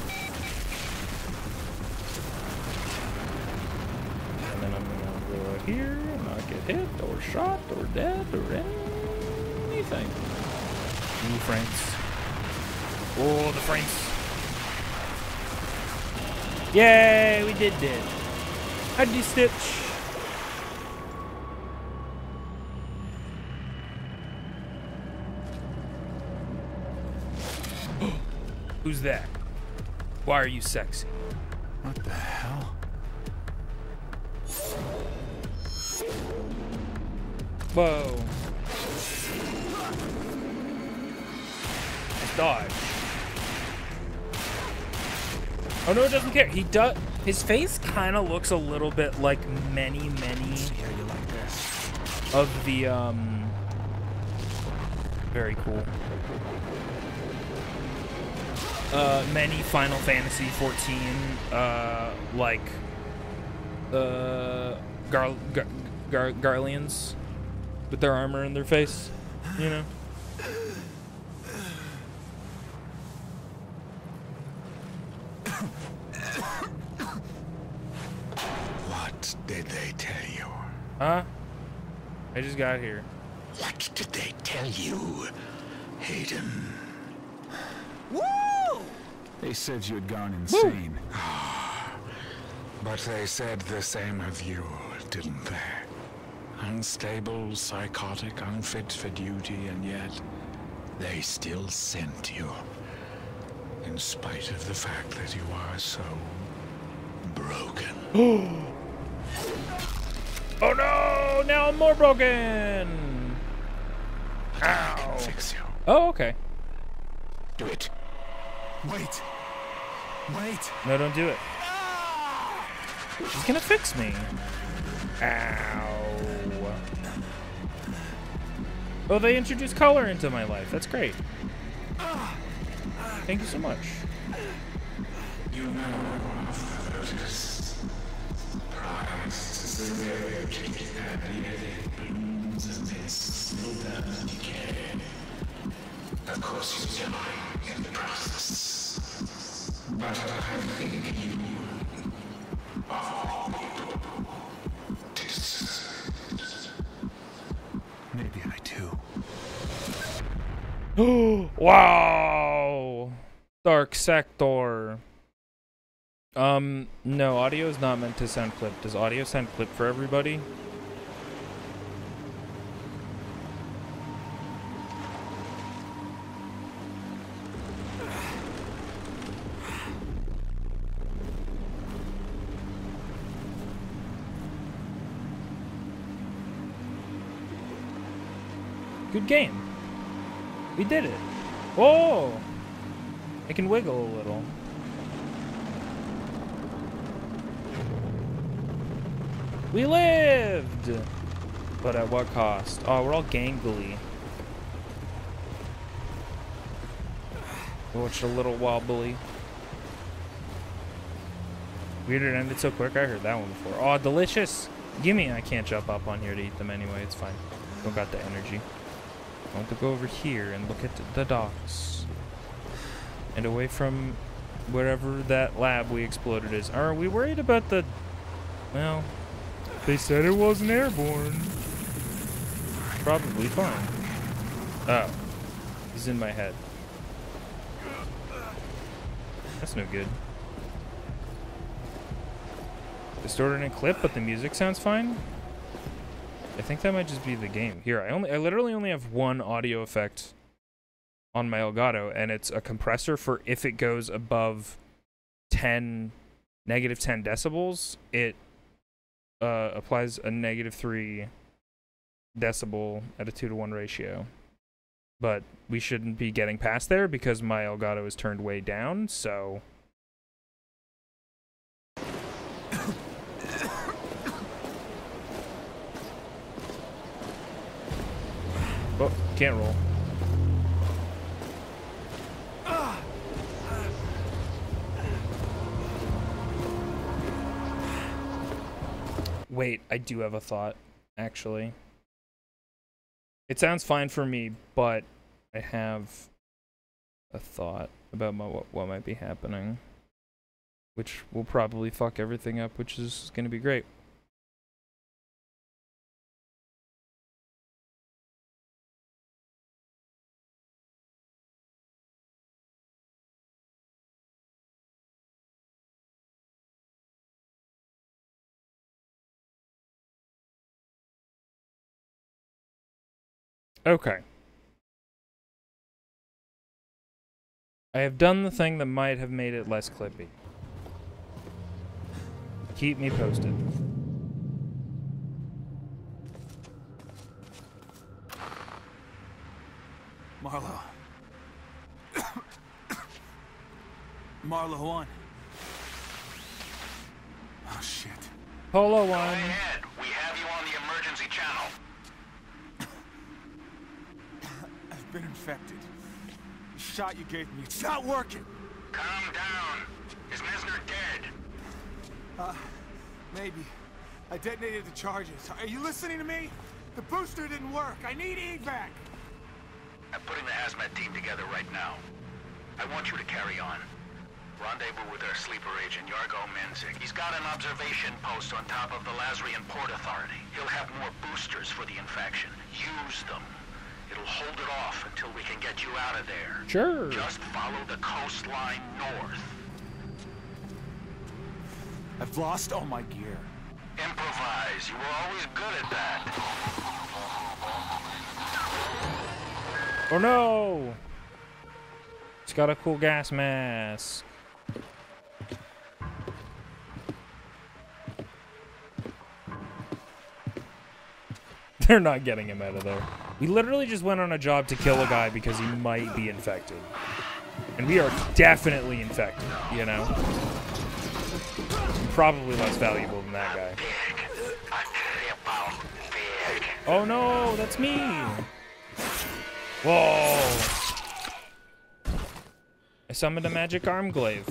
And then I'm gonna go here and not get hit or shot or dead or anything. Ooh, frames. Oh, the frames. Yay, we did it. How'd you stitch? Who's that? Why are you sexy? What the hell? Whoa. Nice dodge. Oh no, it doesn't care. He does. His face kind of looks a little bit like many, many of the um. Very cool. Uh, many Final Fantasy 14, uh, like, uh, Gar, Gar, Gar Garleans with their armor in their face, you know? What did they tell you? Huh? I just got here. What did they tell you, Hayden? Woo! They said you had gone insane. Ah, but they said the same of you, didn't they? Unstable, psychotic, unfit for duty, and yet they still sent you. in spite of the fact that you are so broken. oh no! Now I'm more broken! Ow! fix you. Oh, okay. Do it. Wait. Wait. No, don't do it. Ah! She's gonna fix me. Ow. Oh, they introduced color into my life. That's great. Thank you so much. You know of course, you die in the process. But I think you, of all people, wow! Dark Sector. Um, no, audio is not meant to sound clipped. Does audio sound clipped for everybody? Good game. We did it. Oh. Whoa! I can wiggle a little. We lived! But at what cost? Oh, we're all gangly. Watch a little wobbly. Weird it ended so quick. I heard that one before. Oh, delicious! Gimme! I can't jump up on here to eat them anyway. It's fine. Don't got the energy. I want to go over here and look at the docks. And away from wherever that lab we exploded is. Are we worried about the... Well, they said it wasn't airborne. Probably fine. Oh. He's in my head. That's no good. Distorted and clip, but the music sounds fine? I think that might just be the game. Here, I only I literally only have one audio effect on my Elgato, and it's a compressor for if it goes above 10, negative 10 decibels, it uh, applies a negative 3 decibel at a 2 to 1 ratio. But we shouldn't be getting past there because my Elgato is turned way down, so... Oh, can't roll. Wait, I do have a thought, actually. It sounds fine for me, but I have a thought about my, what, what might be happening. Which will probably fuck everything up, which is going to be great. Okay. I have done the thing that might have made it less clippy. Keep me posted. Marlowe. Marlowe one. Oh shit. Polo one. Go ahead. We have you on the emergency channel. I've been infected. The shot you gave me, it's not working. Calm down. Is Mezner dead? Uh, maybe. I detonated the charges. Are you listening to me? The booster didn't work. I need evac. I'm putting the hazmat team together right now. I want you to carry on. Rendezvous with our sleeper agent, Yargo Menzik. He's got an observation post on top of the Lasrian Port Authority. He'll have more boosters for the infection. Use them. It'll hold it off until we can get you out of there. Sure. Just follow the coastline north. I've lost all my gear. Improvise. You were always good at that. Oh no! It's got a cool gas mask. They're not getting him out of there. We literally just went on a job to kill a guy because he might be infected. And we are definitely infected, you know? Probably less valuable than that guy. Oh no, that's me! Whoa! I summoned a magic arm glaive.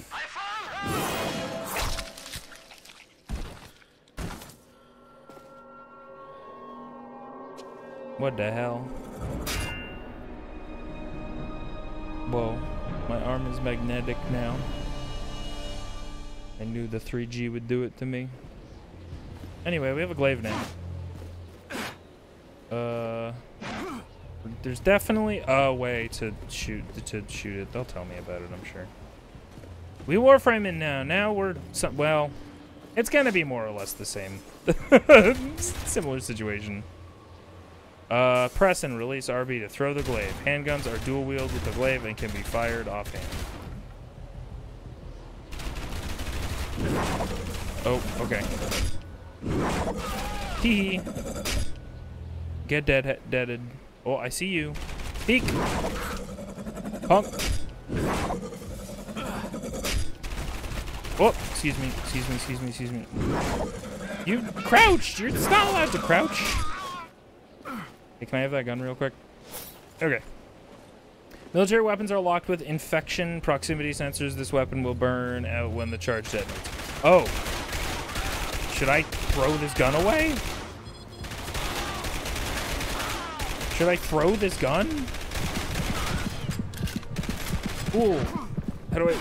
What the hell? Whoa, my arm is magnetic now. I knew the 3G would do it to me. Anyway, we have a glaive now. Uh, there's definitely a way to shoot to shoot it. They'll tell me about it, I'm sure. We warframing now. Now we're some, well, it's gonna be more or less the same. Similar situation. Uh, press and release RB to throw the glaive. Handguns are dual wield with the glaive and can be fired offhand. Oh, okay. Hee. Get dead, deaded. Oh, I see you. Peek. Punk. Oh, excuse me, excuse me, excuse me, excuse me. You crouched! You're not allowed to crouch. Hey, can I have that gun real quick? Okay. Military weapons are locked with infection proximity sensors. This weapon will burn out when the charge detonates. Oh. Should I throw this gun away? Should I throw this gun? Ooh. How do I...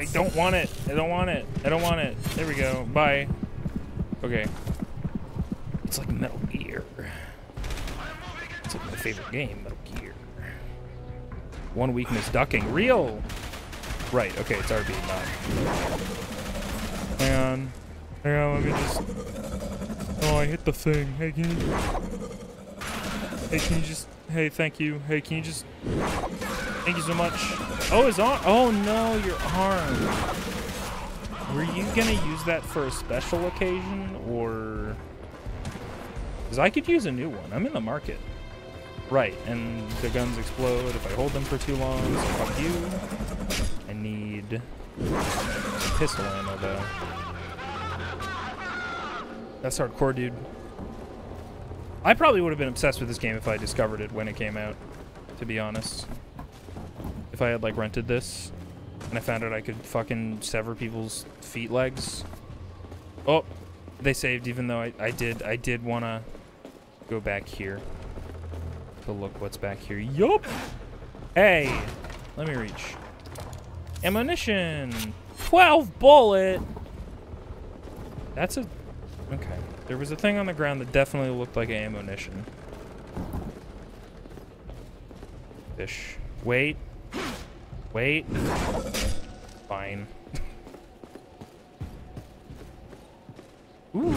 I don't want it. I don't want it. I don't want it. There we go. Bye. Okay. It's like Metal Gear. Favorite game, Metal Gear. One weakness, ducking. Real! Right, okay, it's RB, not. Hang on. Hang on, let me just... Oh, I hit the thing. Hey, can you... Hey, can you just... Hey, thank you. Hey, can you just... Thank you so much. Oh, his arm... Oh, no, your arm. Were you gonna use that for a special occasion, or... Because I could use a new one. I'm in the market. Right, and the guns explode if I hold them for too long, so fuck you. I need pistol ammo, though. That's hardcore, dude. I probably would have been obsessed with this game if I discovered it when it came out, to be honest. If I had, like, rented this, and I found out I could fucking sever people's feet legs. Oh, they saved even though I, I did, I did want to go back here look what's back here. Yup! Hey! Let me reach. Ammunition! 12 bullet! That's a... Okay. There was a thing on the ground that definitely looked like ammunition. Fish. Wait. Wait. Fine. Ooh.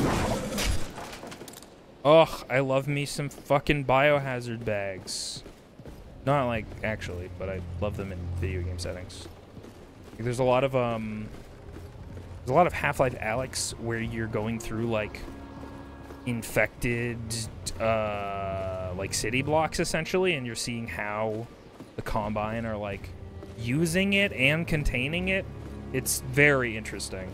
Ugh, I love me some fucking biohazard bags. Not like actually, but I love them in video game settings. There's a lot of um there's a lot of Half-Life Alyx where you're going through like infected uh like city blocks essentially and you're seeing how the combine are like using it and containing it. It's very interesting.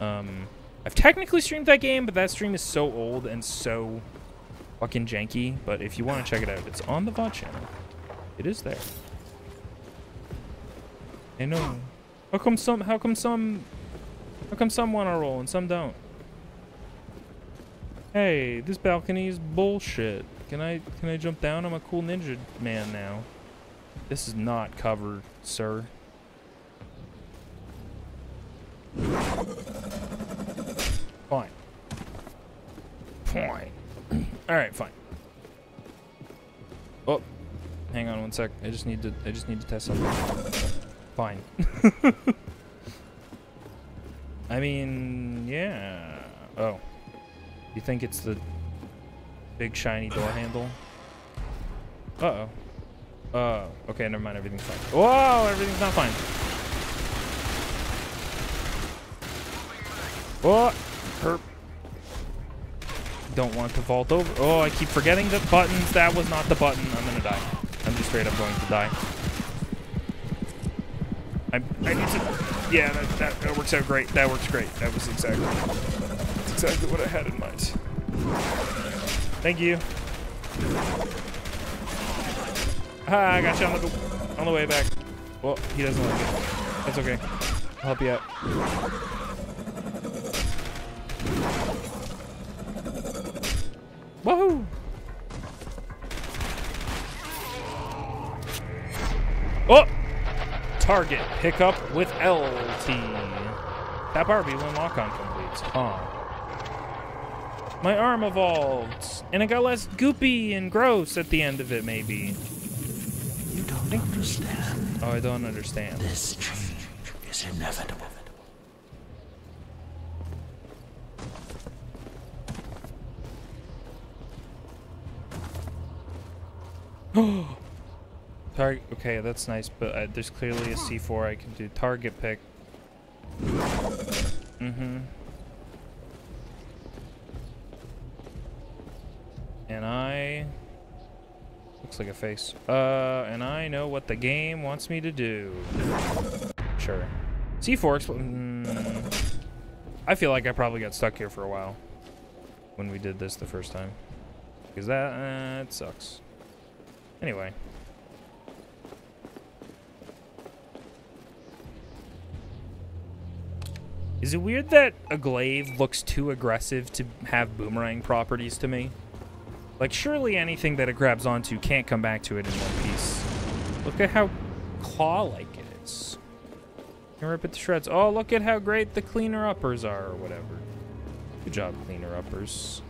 Um I've technically streamed that game, but that stream is so old and so fucking janky. But if you want to check it out, it's on the VOD channel. It is there. I know. How come some? How come some? How come some want to roll and some don't? Hey, this balcony is bullshit. Can I can I jump down? I'm a cool ninja man now. This is not covered, sir. Fine. Fine. Alright, fine. Oh. Hang on one sec. I just need to I just need to test something. Fine. I mean, yeah. Oh. You think it's the big shiny door handle? Uh-oh. Uh, okay, never mind. Everything's fine. Whoa, everything's not fine. Oh, herp. Don't want to vault over. Oh, I keep forgetting the buttons. That was not the button. I'm gonna die. I'm just straight up going to die. I, I need to. Yeah, that, that, that works out great. That works great. That was exactly, that's exactly what I had in mind. Thank you. Ah, I got you on the on the way back. Well, he doesn't like it. That's okay. I'll help you out. Woohoo! Oh! Target pickup with LT. Tap RB when lock-on completes. Huh. My arm evolved, and it got less goopy and gross at the end of it, maybe. You don't understand. Oh, I don't understand. This change is inevitable. Target. Okay, that's nice, but uh, there's clearly a C4 I can do. Target pick. Mm-hmm. And I... Looks like a face. Uh, and I know what the game wants me to do. Sure. C4 mm, I feel like I probably got stuck here for a while. When we did this the first time. Because that, uh, it sucks. Anyway. Is it weird that a glaive looks too aggressive to have boomerang properties to me? Like, surely anything that it grabs onto can't come back to it in one piece. Look at how claw-like it is. Can rip it to shreds. Oh, look at how great the cleaner-uppers are, or whatever. Good job, cleaner-uppers.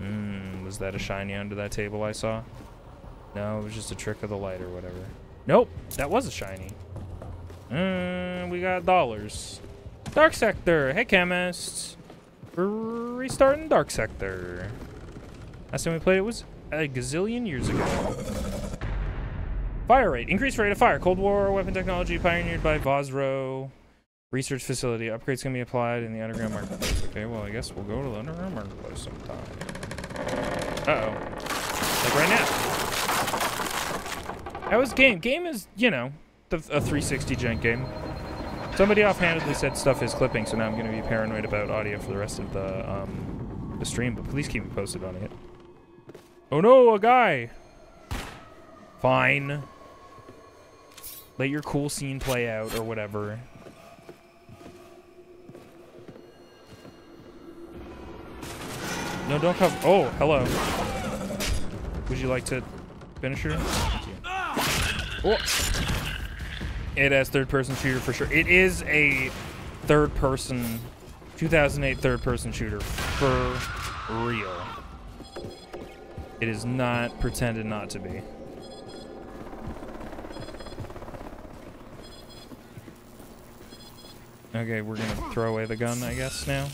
Mmm, was that a shiny under that table I saw? No, it was just a trick of the light or whatever. Nope, that was a shiny. Mm, we got dollars. Dark Sector. Hey, chemists. We're restarting Dark Sector. Last time we played it was a gazillion years ago. Fire rate. Increased rate of fire. Cold War weapon technology pioneered by Vosro. Research facility. Upgrades can be applied in the underground marketplace. Okay, well, I guess we'll go to the underground marketplace sometime. Uh-oh. Like right now. How was game? Game is, you know, the, a 360 jank game. Somebody offhandedly said stuff is clipping, so now I'm going to be paranoid about audio for the rest of the, um, the stream, but please keep me posted on it. Oh no, a guy! Fine. Let your cool scene play out, or whatever. No, don't come. Oh, hello. Would you like to finish her? Oh. It has third-person shooter for sure. It is a third-person, 2008 third-person shooter for real. It is not pretended not to be. Okay, we're gonna throw away the gun, I guess, now.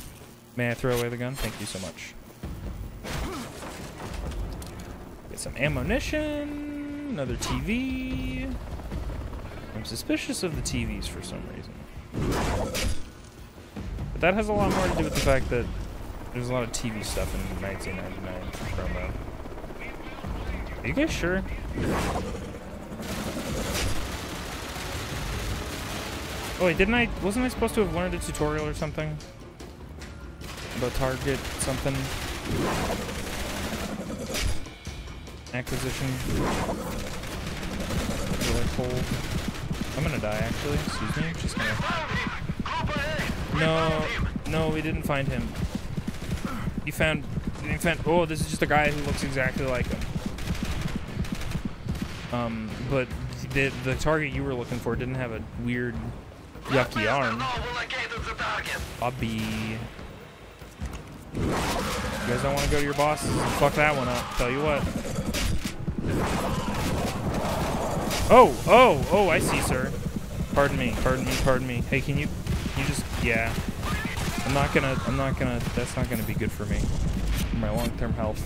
May I throw away the gun? Thank you so much. Get some ammunition, another TV. Suspicious of the TVs for some reason. But that has a lot more to do with the fact that there's a lot of TV stuff in 1999 promo. Are you guys sure? Oh wait, didn't I, wasn't I supposed to have learned a tutorial or something? About target something? Acquisition? Really cold. I'm gonna die actually, excuse me, just gonna... No, no, we didn't find him. You found, you found, oh, this is just a guy who looks exactly like him. Um, but the, the target you were looking for didn't have a weird yucky arm. Bobby. You guys don't want to go to your bosses? Fuck that one up. Tell you what. Oh, oh, oh, I see, sir. Pardon me, pardon me, pardon me. Hey, can you, can you just, yeah. I'm not gonna, I'm not gonna, that's not gonna be good for me. For my long-term health.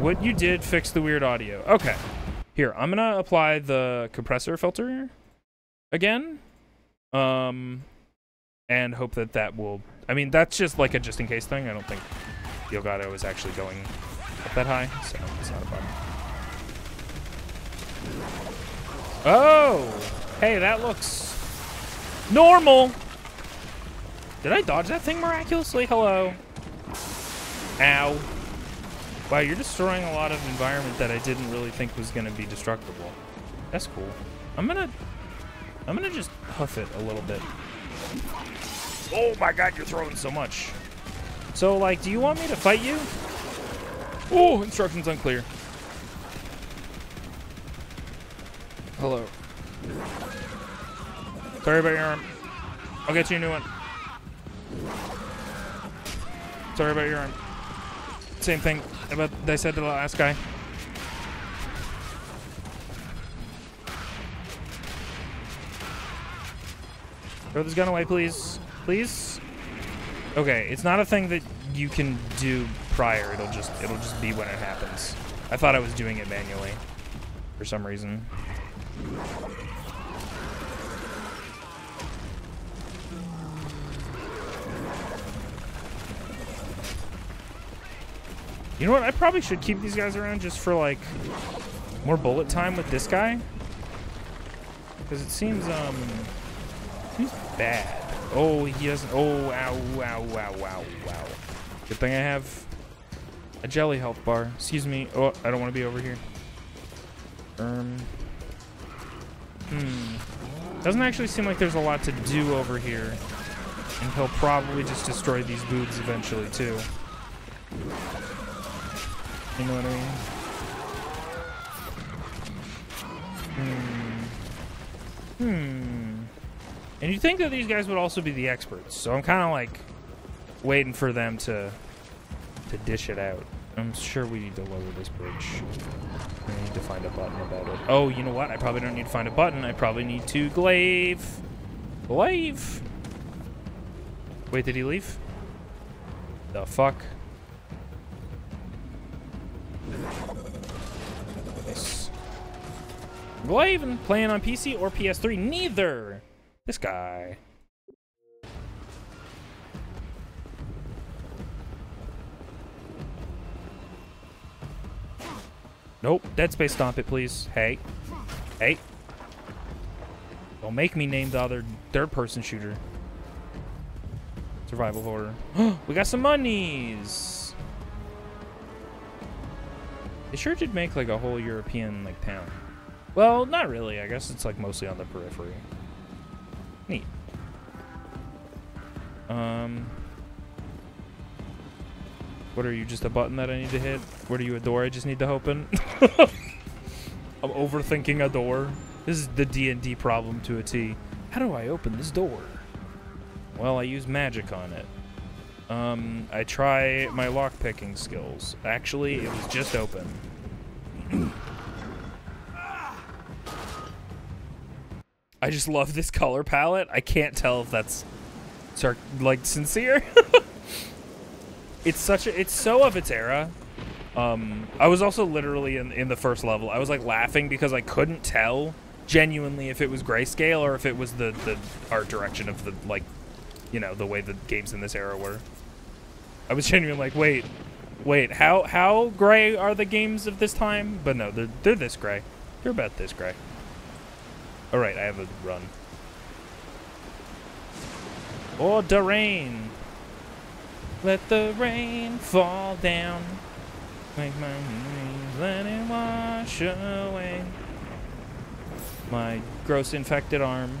What you did fix the weird audio. Okay. Here, I'm gonna apply the compressor filter again, um, and hope that that will. I mean, that's just like a just in case thing. I don't think Elgato is actually going up that high, so it's not a problem. Oh, hey, that looks normal. Did I dodge that thing miraculously? Hello. Ow. Wow, you're destroying a lot of environment that I didn't really think was going to be destructible. That's cool. I'm gonna... I'm gonna just huff it a little bit. Oh my god, you're throwing so much. So, like, do you want me to fight you? Oh, instructions unclear. Hello. Sorry about your arm. I'll get you a new one. Sorry about your arm. Same thing about they said to the last guy. Throw this gun away, please. Please? Okay, it's not a thing that you can do prior. It'll just it'll just be when it happens. I thought I was doing it manually for some reason. You know what? I probably should keep these guys around just for like more bullet time with this guy. Because it seems um seems bad. Oh, he doesn't. Oh, ow, ow, wow, wow, wow. Good thing I have a jelly health bar. Excuse me. Oh, I don't want to be over here. Um. Hmm. Doesn't actually seem like there's a lot to do over here. And he'll probably just destroy these booths eventually, too. You know what I mean? Hmm. Hmm. And you think that these guys would also be the experts, so I'm kind of like waiting for them to to dish it out. I'm sure we need to lower this bridge. We need to find a button about it. Oh, you know what? I probably don't need to find a button. I probably need to glaive. Glaive. Wait, did he leave? The fuck? Nice. Glaven playing on PC or PS3? Neither. This guy. Nope. Dead Space Stomp it, please. Hey. Hey. Don't make me name the other third-person shooter. Survival horror. we got some monies. It sure did make like a whole European like town. Well, not really. I guess it's like mostly on the periphery. Neat. Um. What are you, just a button that I need to hit? What are you, a door I just need to open? I'm overthinking a door. This is the D&D problem to a T. How do I open this door? Well, I use magic on it. Um, I try my lockpicking skills. Actually, it was just open. I just love this color palette. I can't tell if that's like sincere. it's such a it's so of its era. Um, I was also literally in in the first level. I was like laughing because I couldn't tell genuinely if it was grayscale or if it was the the art direction of the like you know the way the games in this era were. I was genuinely like, wait, wait, how how gray are the games of this time? But no, they're they're this gray. They're about this gray. All right, I have a run. Or rain. Let the rain fall down. Make my knees, let it wash away. My gross infected arm.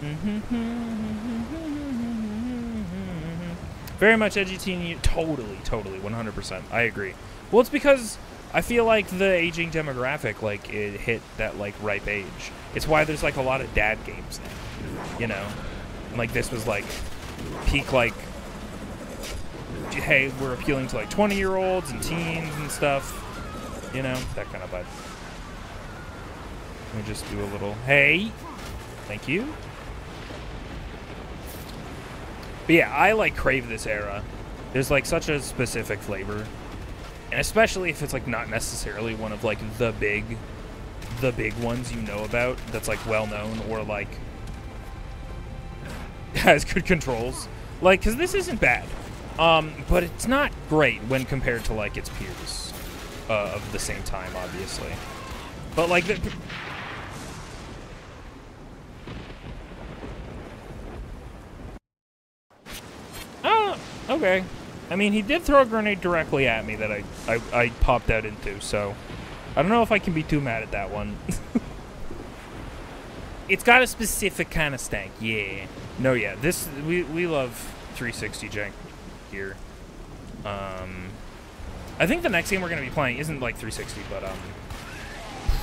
Very much edgy teen. Totally, totally, 100%. I agree. Well, it's because I feel like the aging demographic, like, it hit that, like, ripe age. It's why there's, like, a lot of dad games now, you know? And, like, this was, like, peak, like, hey, we're appealing to, like, 20-year-olds and teens and stuff. You know? That kind of vibe. Let me just do a little, hey! Thank you. But yeah, I, like, crave this era. There's, like, such a specific flavor and especially if it's like not necessarily one of like the big, the big ones you know about that's like well known or like has good controls. Like, because this isn't bad, um, but it's not great when compared to like its peers uh, of the same time, obviously. But like the. Oh, okay. I mean, he did throw a grenade directly at me that I, I, I popped out into, so I don't know if I can be too mad at that one. it's got a specific kind of stank, yeah. No, yeah, this we we love 360 jank here. Um, I think the next game we're gonna be playing isn't like 360, but um,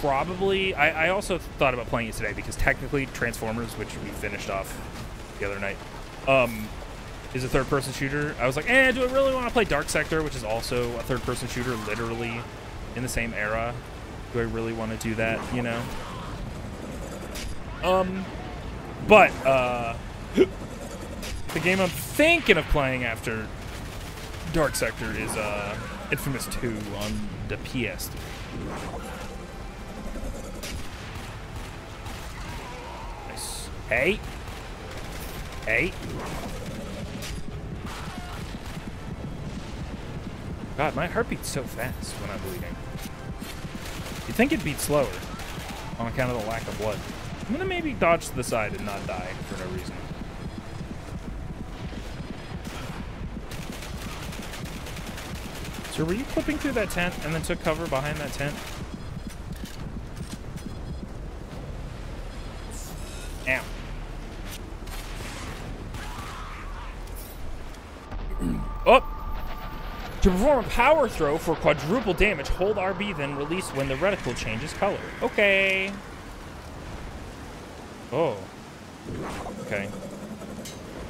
probably. I, I also thought about playing it today because technically Transformers, which we finished off the other night, um, is a third-person shooter. I was like, eh, do I really want to play Dark Sector, which is also a third-person shooter, literally in the same era? Do I really want to do that? You know. Um, but uh, the game I'm thinking of playing after Dark Sector is uh, Infamous 2 on the PS3. Nice. Hey. Hey. God, my heart beats so fast when I'm bleeding. You'd think it beats slower on account of the lack of blood. I'm gonna maybe dodge to the side and not die for no reason. Were you clipping through that tent and then took cover behind that tent? Ow. oh! To perform a power throw for quadruple damage, hold RB, then release when the reticle changes color. Okay. Oh. Okay.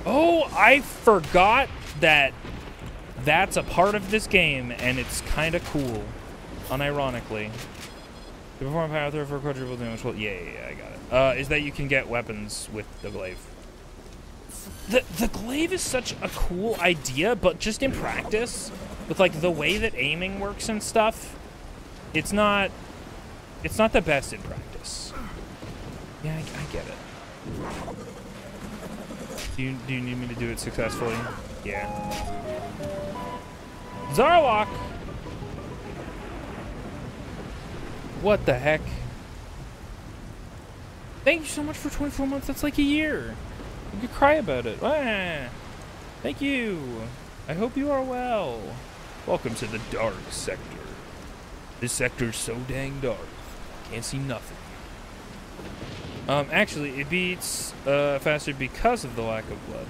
Oh, I forgot that that's a part of this game, and it's kind of cool, unironically. To perform power throw for quadruple damage, well, yeah, yeah, yeah, I got it. Uh, is that you can get weapons with the glaive. The, the glaive is such a cool idea, but just in practice, with like the way that aiming works and stuff, it's not it's not the best in practice. Yeah, I, I get it. Do you, do you need me to do it successfully? Yeah. Zarlock! What the heck? Thank you so much for 24 months. That's like a year. You could cry about it. Ah, thank you. I hope you are well. Welcome to the dark sector. This sector's so dang dark. Can't see nothing. Um, actually, it beats uh, faster because of the lack of blood.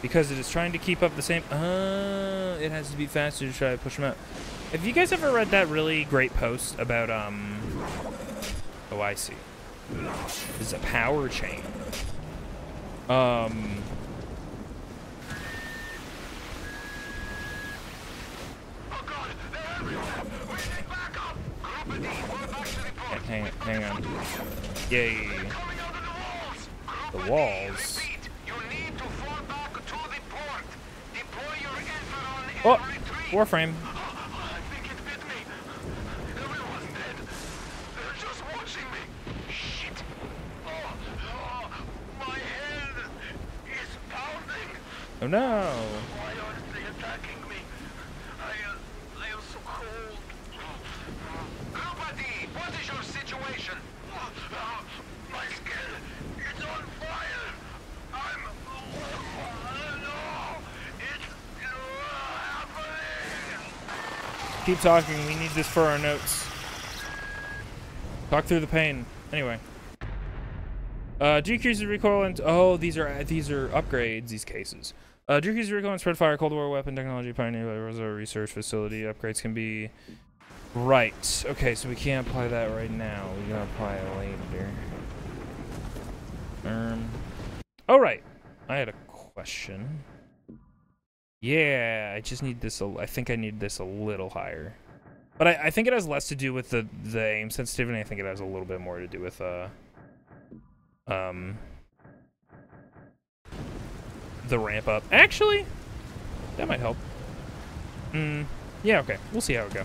Because it is trying to keep up the same... Uh, it has to be faster to try to push them out. Have you guys ever read that really great post about, um... Oh, I see. This is a power chain. Um... Hang, hang on. Yay. The walls. Oh! Warframe. Oh no! Keep talking. We need this for our notes. Talk through the pain. Anyway. Uh, decreases recoil and oh, these are these are upgrades. These cases. Uh, decreases recoil and spread fire. Cold War weapon technology pioneered by Rosa Research Facility. Upgrades can be right. Okay, so we can't apply that right now. We gotta apply it later. Um. All right. I had a question. Yeah, I just need this. I think I need this a little higher. But I, I think it has less to do with the, the aim sensitivity. I think it has a little bit more to do with uh, um, the ramp up. Actually, that might help. Hmm. Yeah. Okay. We'll see how it goes.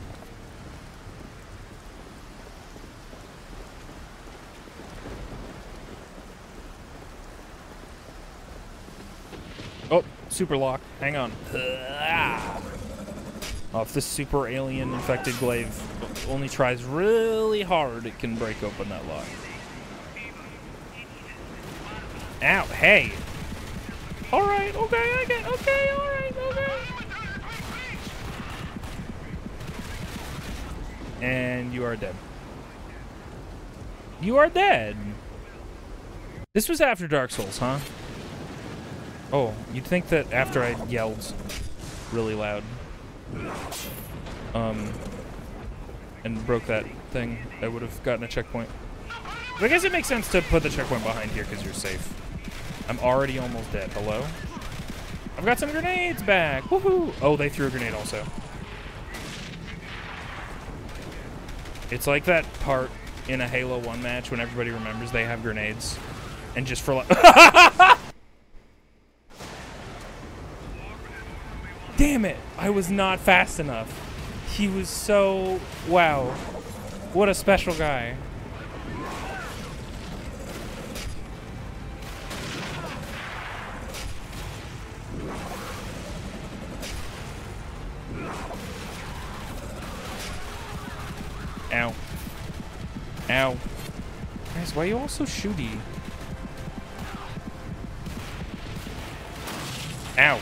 Oh, super lock. Hang on. Ah. Oh, if this super alien infected glaive only tries really hard, it can break open that lock. Ow, hey. All right, okay, I get, okay, all right, okay. And you are dead. You are dead. This was after Dark Souls, huh? Oh, you'd think that after I yelled really loud, um, and broke that thing, I would have gotten a checkpoint. But I guess it makes sense to put the checkpoint behind here because you're safe. I'm already almost dead. Hello? I've got some grenades back. Woohoo! Oh, they threw a grenade also. It's like that part in a Halo 1 match when everybody remembers they have grenades. And just for like... Damn it! I was not fast enough. He was so... Wow. What a special guy. Ow. Ow. Guys, why are you all so shooty? Ow.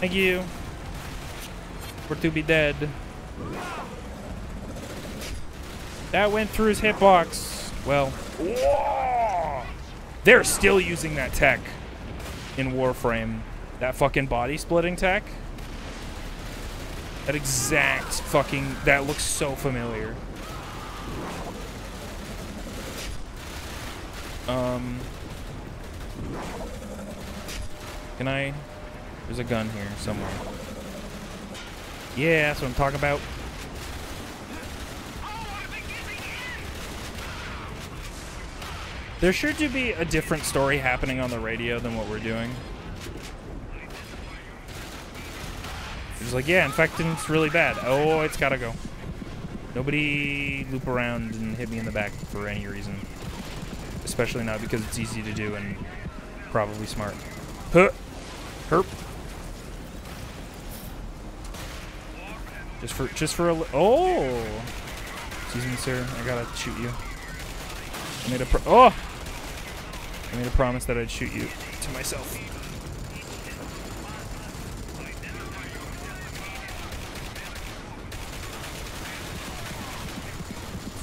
Thank you. For to be dead. That went through his hitbox. Well. They're still using that tech in Warframe. That fucking body splitting tech. That exact fucking... That looks so familiar. Um... Can I... There's a gun here somewhere. Yeah, that's what I'm talking about. There sure to be a different story happening on the radio than what we're doing. It's like, yeah, infectant's really bad. Oh, it's gotta go. Nobody loop around and hit me in the back for any reason. Especially not because it's easy to do and probably smart. Huh. Herp. Just for, just for a, oh! Excuse me, sir. I gotta shoot you. I made a pro- oh! I made a promise that I'd shoot you to myself.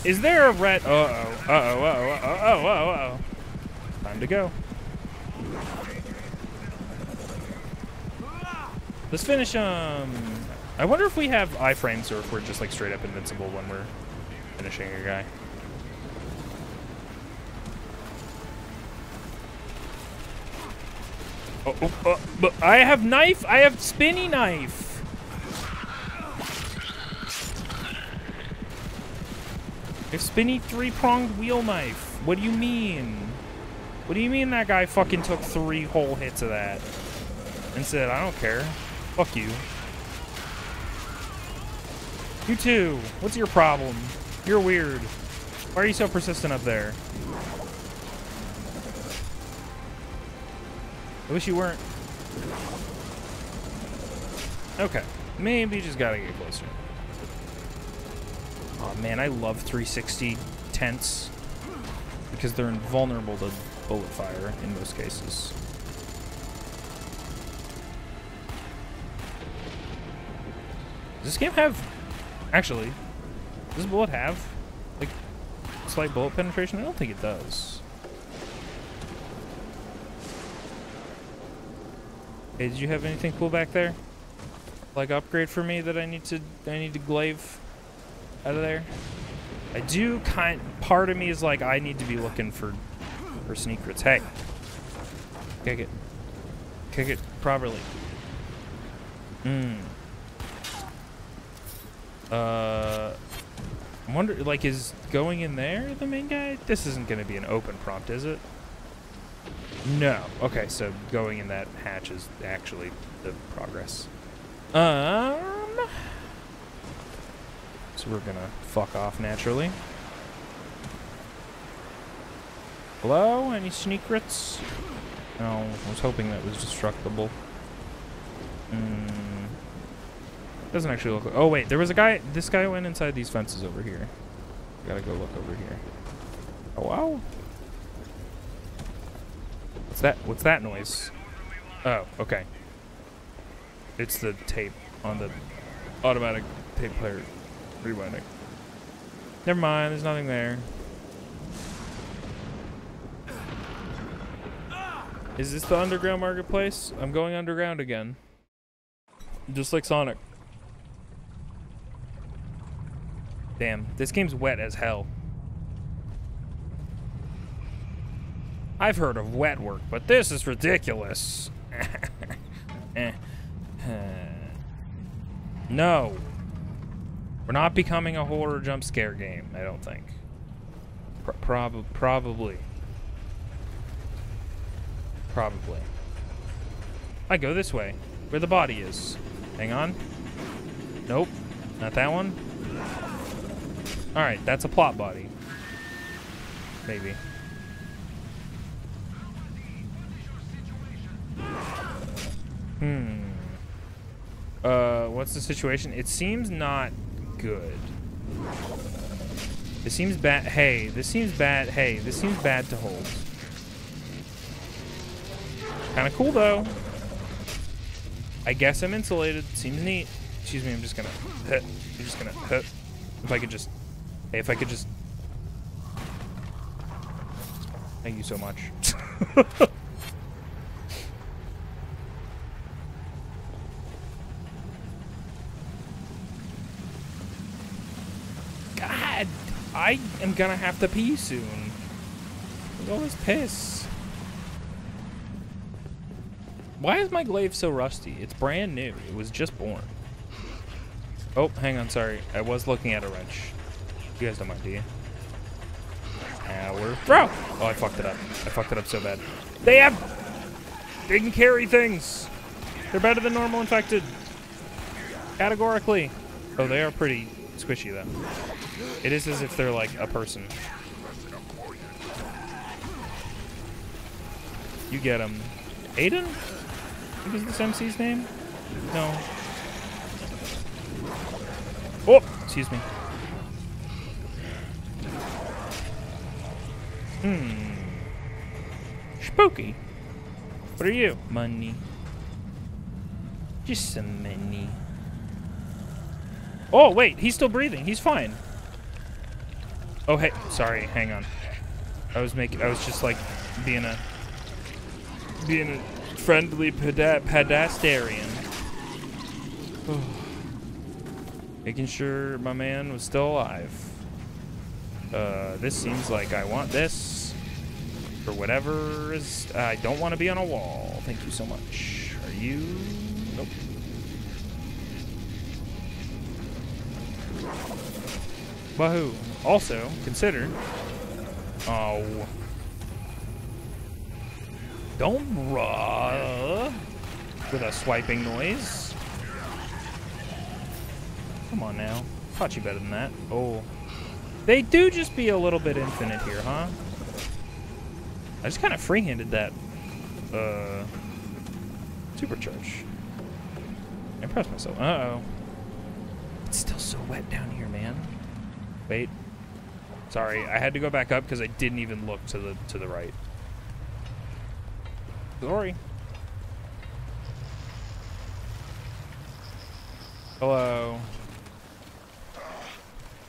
Is there a red? Uh oh. Uh oh. Uh oh. Uh oh. Uh oh. Uh oh. Time to go. Let's finish. Um. I wonder if we have iframes or if we're just like straight up invincible when we're finishing a guy. Oh, oh, oh, but I have knife. I have spinny knife. A spinny three-pronged wheel knife. What do you mean? What do you mean that guy fucking took three whole hits of that? And said, I don't care. Fuck you. You too. What's your problem? You're weird. Why are you so persistent up there? I wish you weren't. Okay. Maybe you just gotta get closer. Oh man, I love 360 tents because they're invulnerable to bullet fire in most cases. Does this game have... Actually, does bullet have, like, slight bullet penetration? I don't think it does. Hey, did you have anything cool back there? Like upgrade for me that I need to I need to glaive out of there? I do kind part of me is like I need to be looking for for secrets. Hey. Kick it. Kick it properly. Hmm. Uh I wonder like is going in there the main guy? This isn't gonna be an open prompt, is it? No. Okay, so going in that hatch is actually the progress. Um. So we're gonna fuck off naturally. Hello? Any secrets? No, I was hoping that was destructible. Hmm. Doesn't actually look like... Oh, wait. There was a guy... This guy went inside these fences over here. Gotta go look over here. Oh, wow. What's that? What's that noise? Oh, okay. It's the tape on the automatic tape player rewinding. Never mind, there's nothing there. Is this the underground marketplace? I'm going underground again. Just like Sonic. Damn, this game's wet as hell. I've heard of wet work, but this is ridiculous. No. We're not becoming a horror jump scare game, I don't think. Pro prob probably. Probably. I go this way, where the body is. Hang on. Nope, not that one. Alright, that's a plot body. Maybe. Hmm. Uh, what's the situation? It seems not good. This seems bad. Hey, this seems bad. Hey, this seems bad to hold. Kind of cool, though. I guess I'm insulated. Seems neat. Excuse me, I'm just gonna... I'm just gonna... If I could just... Hey, if I could just... Thank you so much. God, I am gonna have to pee soon. Look at all this piss. Why is my glaive so rusty? It's brand new. It was just born. Oh, hang on, sorry. I was looking at a wrench. You guys don't mind, do you? Ah, Power throw! Oh, I fucked it up. I fucked it up so bad. They have... They can carry things! They're better than normal infected. Categorically. Oh, they are pretty squishy, though. It is as if they're like a person. You get them. Aiden? What is this MC's name? No. Oh! Excuse me. Hmm. Spooky. What are you? Money. Just some money. Oh, wait. He's still breathing. He's fine. Oh, hey. Sorry. Hang on. I was making... I was just, like, being a... Being a friendly peda pedestrian. Making sure my man was still alive. Uh, this seems like I want this. For whatever is... I don't want to be on a wall. Thank you so much. Are you... Nope. Wahoo. Also, consider... Oh. Don't run with a swiping noise. Come on now. Thought you better than that. Oh. They do just be a little bit infinite here, huh? I just kind of free-handed that uh, supercharge. I impressed myself. Uh-oh. It's still so wet down here, man. Wait. Sorry, I had to go back up because I didn't even look to the to the right. Sorry. Hello.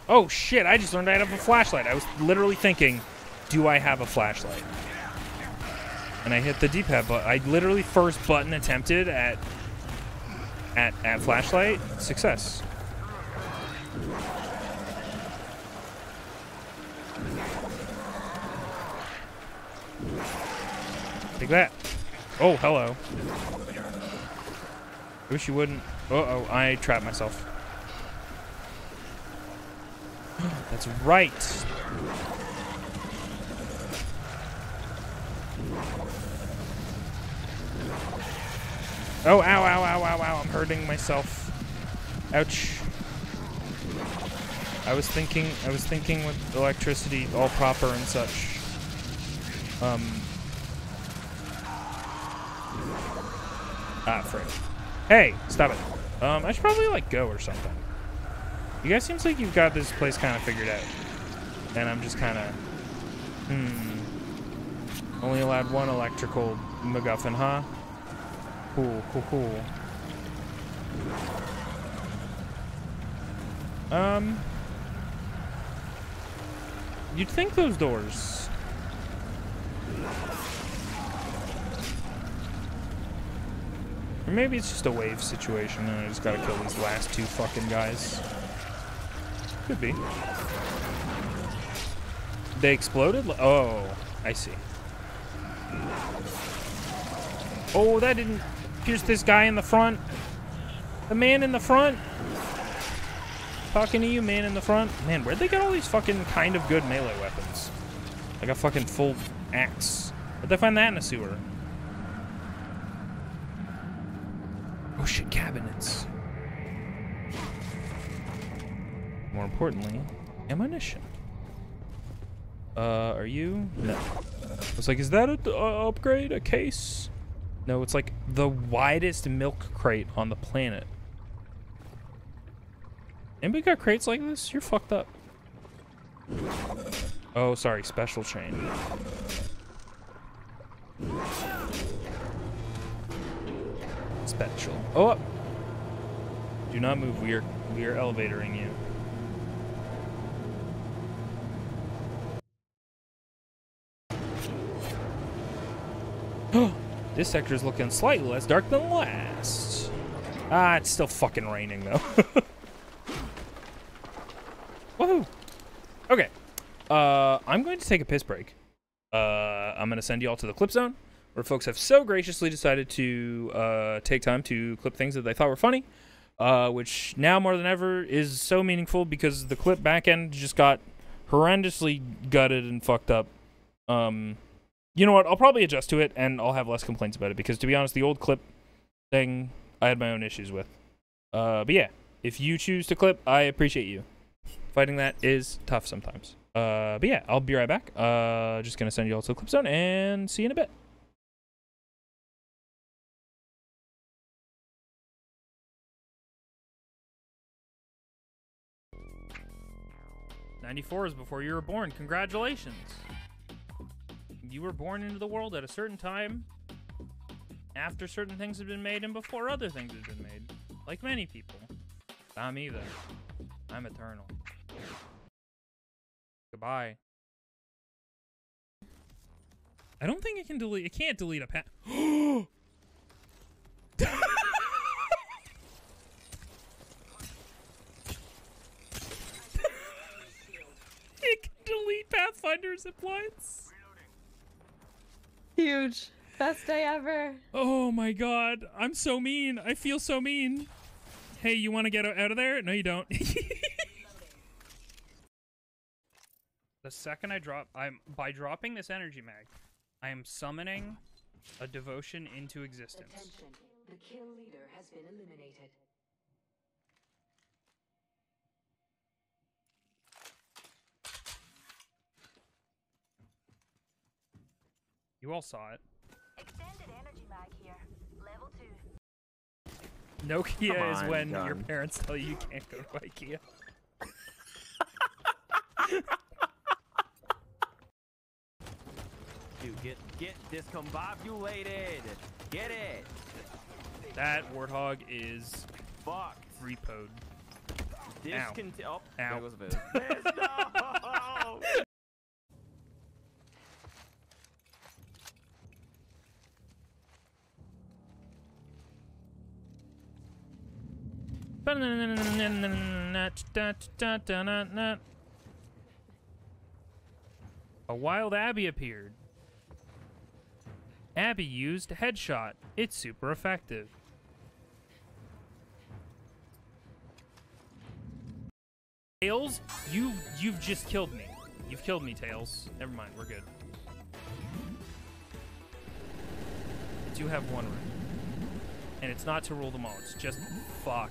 Oh shit, I just learned I have a flashlight. I was literally thinking, do I have a flashlight? And I hit the D-pad but I literally first button attempted at at at flashlight. Success. Take that. Oh, hello. I wish you wouldn't. Uh-oh, I trapped myself. That's right. Oh, ow, ow, ow, ow, ow. I'm hurting myself. Ouch. I was thinking, I was thinking with electricity all proper and such. Um, Ah, frick. Hey, stop it. Um, I should probably, like, go or something. You guys seems like you've got this place kind of figured out. And I'm just kind of... Hmm. Only allowed one electrical MacGuffin, huh? Cool, cool, cool. Um... You'd think those doors... Or maybe it's just a wave situation and I just gotta kill these last two fucking guys. Could be. They exploded? Oh, I see. Oh, that didn't pierce this guy in the front. The man in the front. Talking to you, man in the front. Man, where'd they get all these fucking kind of good melee weapons? Like a fucking full axe. Where'd they find that in a sewer? Oh shit, cabinets. More importantly, ammunition. Uh, are you? No. It's like, is that a uh, upgrade? A case? No, it's like the widest milk crate on the planet. Anybody got crates like this? You're fucked up. Oh, sorry, special chain. Special. Oh, up. Do not move. We are we are elevatoring you. This sector is looking slightly less dark than last. Ah, it's still fucking raining though. Woohoo! Okay. Uh, I'm going to take a piss break. Uh, I'm going to send you all to the clip zone, where folks have so graciously decided to uh, take time to clip things that they thought were funny, uh, which now more than ever is so meaningful because the clip backend just got horrendously gutted and fucked up. Um, you know what? I'll probably adjust to it, and I'll have less complaints about it because, to be honest, the old clip thing I had my own issues with. Uh, but yeah, if you choose to clip, I appreciate you. Fighting that is tough sometimes. Uh, but yeah, I'll be right back. Uh, just gonna send you all to the clip zone and see you in a bit. Ninety-four is before you were born. Congratulations. You were born into the world at a certain time, after certain things had been made, and before other things had been made. Like many people. Me, though. I'm eternal. Goodbye. I don't think it can delete. It can't delete a pat. it can delete Pathfinder's appliance. Huge. Best day ever. Oh my god. I'm so mean. I feel so mean. Hey, you want to get out of there? No, you don't. the second I drop, I'm by dropping this energy mag, I am summoning a devotion into existence. Attention. The kill leader has been eliminated. You all saw it. Extended energy mag here. Level 2. Nokia Come is on, when your parents tell you you can't go to IKEA. Dude, get get discombobulated. Get it. That warthog is Fuck. repoed. Disconti- Oh, Ow. there goes a bit. No! A wild Abby appeared. Abby used headshot. It's super effective. Tails, you you've just killed me. You've killed me, Tails. Never mind, we're good. I do have one room. And it's not to rule them all, it's just fuck.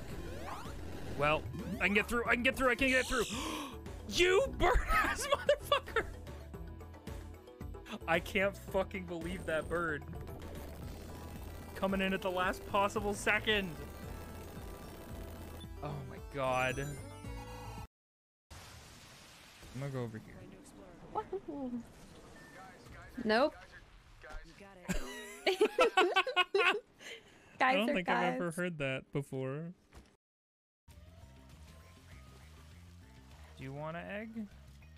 Well, I can get through, I can get through, I can get through. you bird ass motherfucker! I can't fucking believe that bird. coming in at the last possible second. Oh my god. I'm gonna go over here. Nope. I Guys don't are think I've ever heard that before. You want an egg?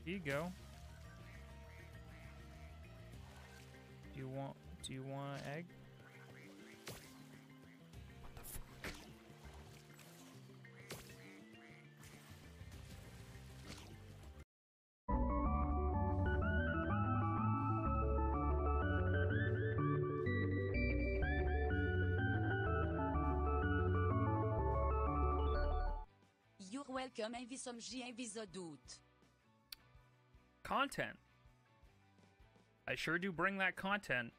Here you go. Do you want do you want an egg? Welcome, invisomji invisodut. Content. I sure do bring that content.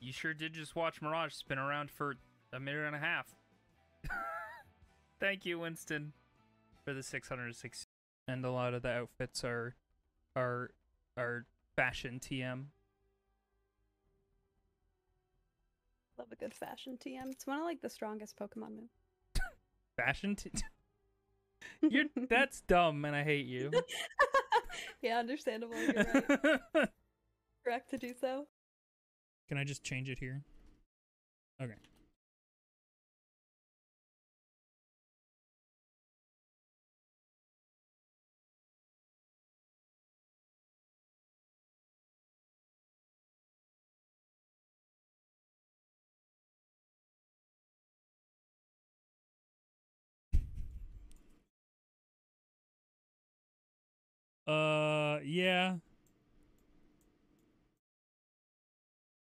You sure did just watch Mirage spin around for a minute and a half. Thank you, Winston, for the 660. And a lot of the outfits are are are fashion TM. Love a good fashion TM. It's one of like the strongest Pokemon moves. Fashion T You're that's dumb and I hate you. yeah, understandable. You're right. Correct to do so. Can I just change it here? Okay. Yeah.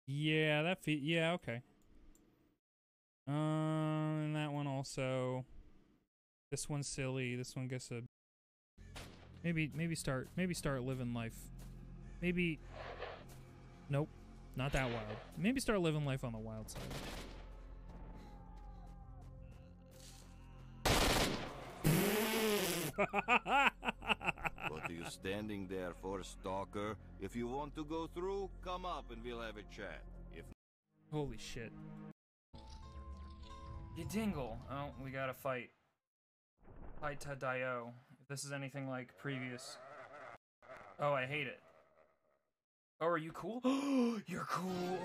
Yeah, that fe- yeah, okay. Um, and that one also. This one's silly. This one gets a. Maybe, maybe start, maybe start living life. Maybe. Nope, not that wild. Maybe start living life on the wild side. You standing there for, a stalker? If you want to go through, come up and we'll have a chat. If Holy shit. You dingle. Oh, we gotta fight. Fight. If this is anything like previous. Oh, I hate it. Oh, are you cool? You're cool.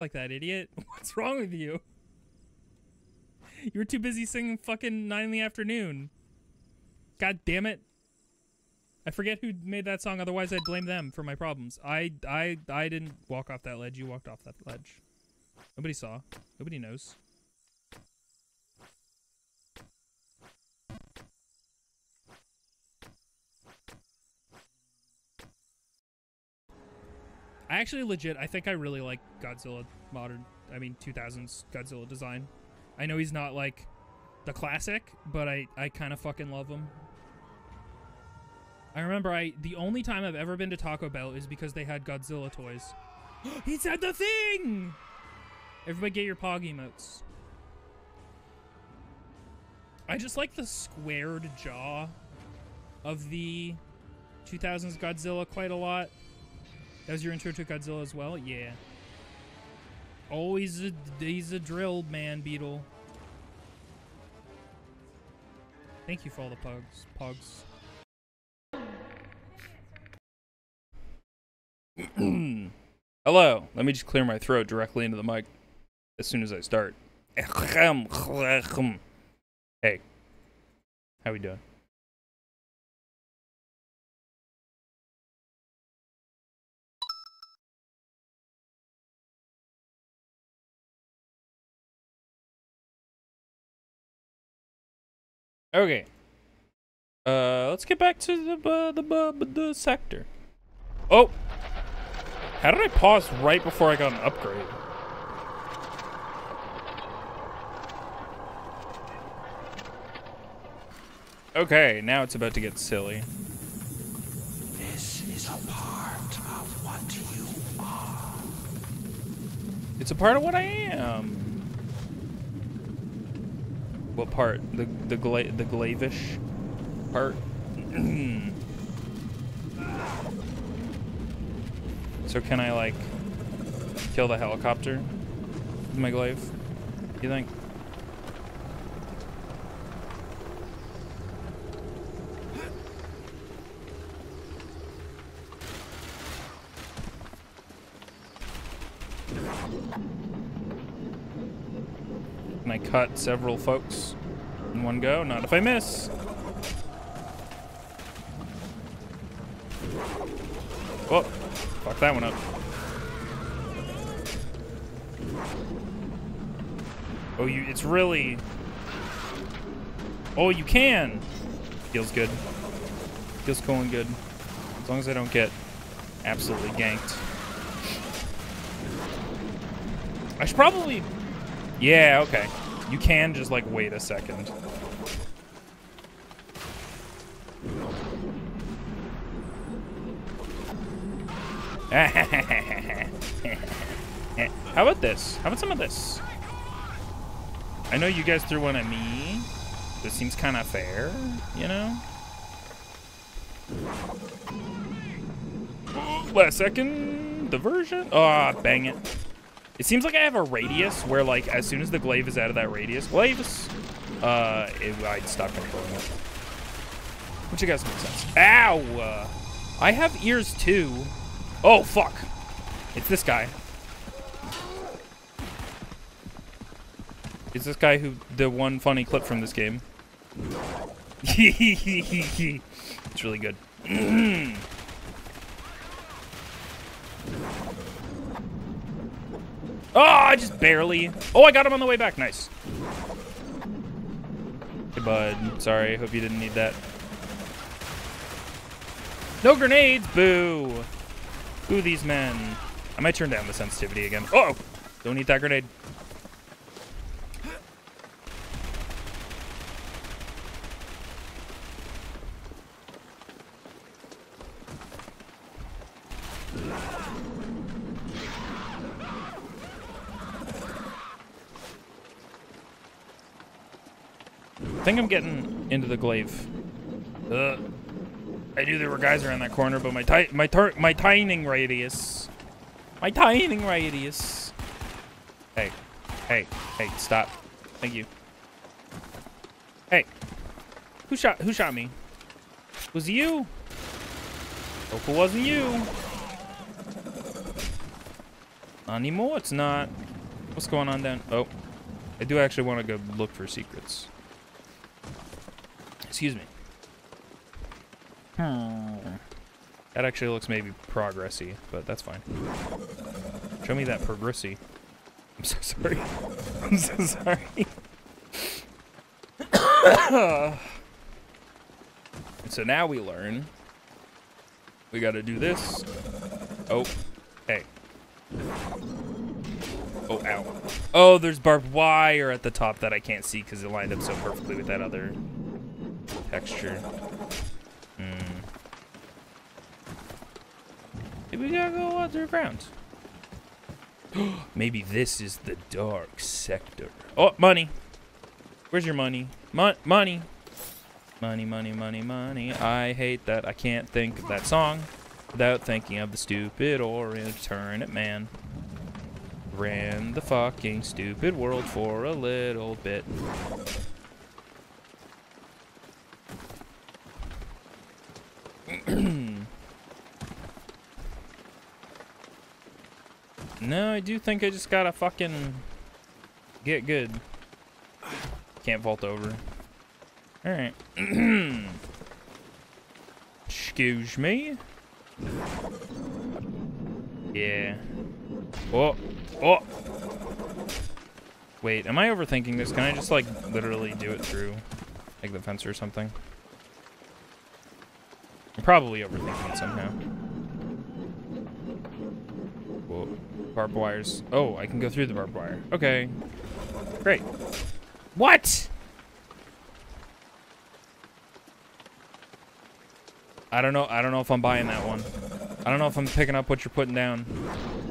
Like that idiot. What's wrong with you? You were too busy singing fucking nine in the afternoon. God damn it. I forget who made that song, otherwise I'd blame them for my problems. I I I didn't walk off that ledge, you walked off that ledge. Nobody saw. Nobody knows. I actually legit I think I really like Godzilla modern I mean 2000s Godzilla design. I know he's not like the classic, but I I kind of fucking love him. I remember I the only time I've ever been to Taco Bell is because they had Godzilla toys. he said the thing. Everybody get your pog emotes. I just like the squared jaw of the 2000s Godzilla quite a lot. That was your intro to Godzilla as well? Yeah. Always a, he's a drilled man beetle. Thank you for all the pugs. Pugs. Hello. Let me just clear my throat directly into the mic as soon as I start. Hey. How we doing? Okay. Uh, let's get back to the uh, the uh, the sector. Oh, how did I pause right before I got an upgrade? Okay, now it's about to get silly. This is a part of what you are. It's a part of what I am. What part? The the gla the glavish part. So can I like kill the helicopter with my glaive? You think? Cut several folks in one go? Not if I miss. Oh, fuck that one up. Oh, you, it's really... Oh, you can! Feels good. Feels cool and good. As long as I don't get absolutely ganked. I should probably... Yeah, okay. You can just, like, wait a second. How about this? How about some of this? I know you guys threw one at me. This seems kind of fair, you know? Last second, diversion. Ah, oh, bang it. It seems like I have a radius where, like, as soon as the glaive is out of that radius, glaives, uh, it, I'd stop controlling it. Which I guess makes sense. Ow! Uh, I have ears too. Oh, fuck. It's this guy. It's this guy who, the one funny clip from this game. it's really good. oh, I just barely. Oh, I got him on the way back. Nice. Hey, bud. Sorry. Hope you didn't need that. No grenades. Boo. Boo these men. I might turn down the sensitivity again. Oh, don't need that grenade. Think I'm getting into the glaive. I knew there were guys around that corner, but my my my tining radius, my tining radius. Hey, hey, hey! Stop! Thank you. Hey, who shot who shot me? Was you? Hope it wasn't you. Not anymore. It's not. What's going on down? Oh, I do actually want to go look for secrets. Excuse me. Hmm. That actually looks maybe progressy, but that's fine. Show me that progressy. I'm so sorry. I'm so sorry. so now we learn we gotta do this. Oh, hey. Oh, ow. Oh, there's barbed wire at the top that I can't see because it lined up so perfectly with that other texture. Hmm. Maybe we gotta go underground. Maybe this is the dark sector. Oh, money. Where's your money? Mon money. Money, money, money, money. I hate that I can't think of that song without thinking of the stupid or alternate man. Ran the fucking stupid world for a little bit. No, I do think I just gotta fucking get good. Can't vault over. Alright. Excuse me? Yeah. Oh. Oh! Wait, am I overthinking this? Can I just, like, literally do it through, like, the fence or something? I'm probably overthinking somehow. Whoa. Barbed wires. Oh, I can go through the barbed wire. Okay. Great. What? I don't know. I don't know if I'm buying that one. I don't know if I'm picking up what you're putting down.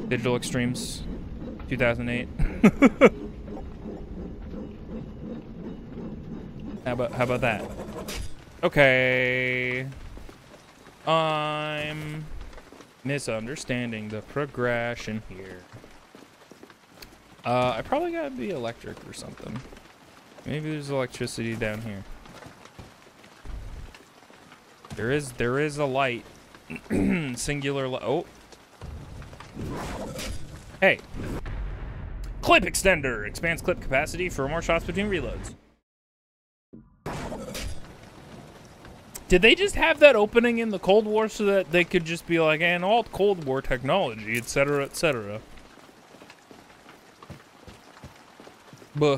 Digital Extremes, 2008. how about how about that? Okay. I'm Misunderstanding the progression here. Uh, I probably gotta be electric or something. Maybe there's electricity down here. There is, there is a light. Singular oh. Hey. Clip extender. Expands clip capacity for more shots between reloads. Did they just have that opening in the Cold War so that they could just be like, and all Cold War technology, etc., etc.? Buh.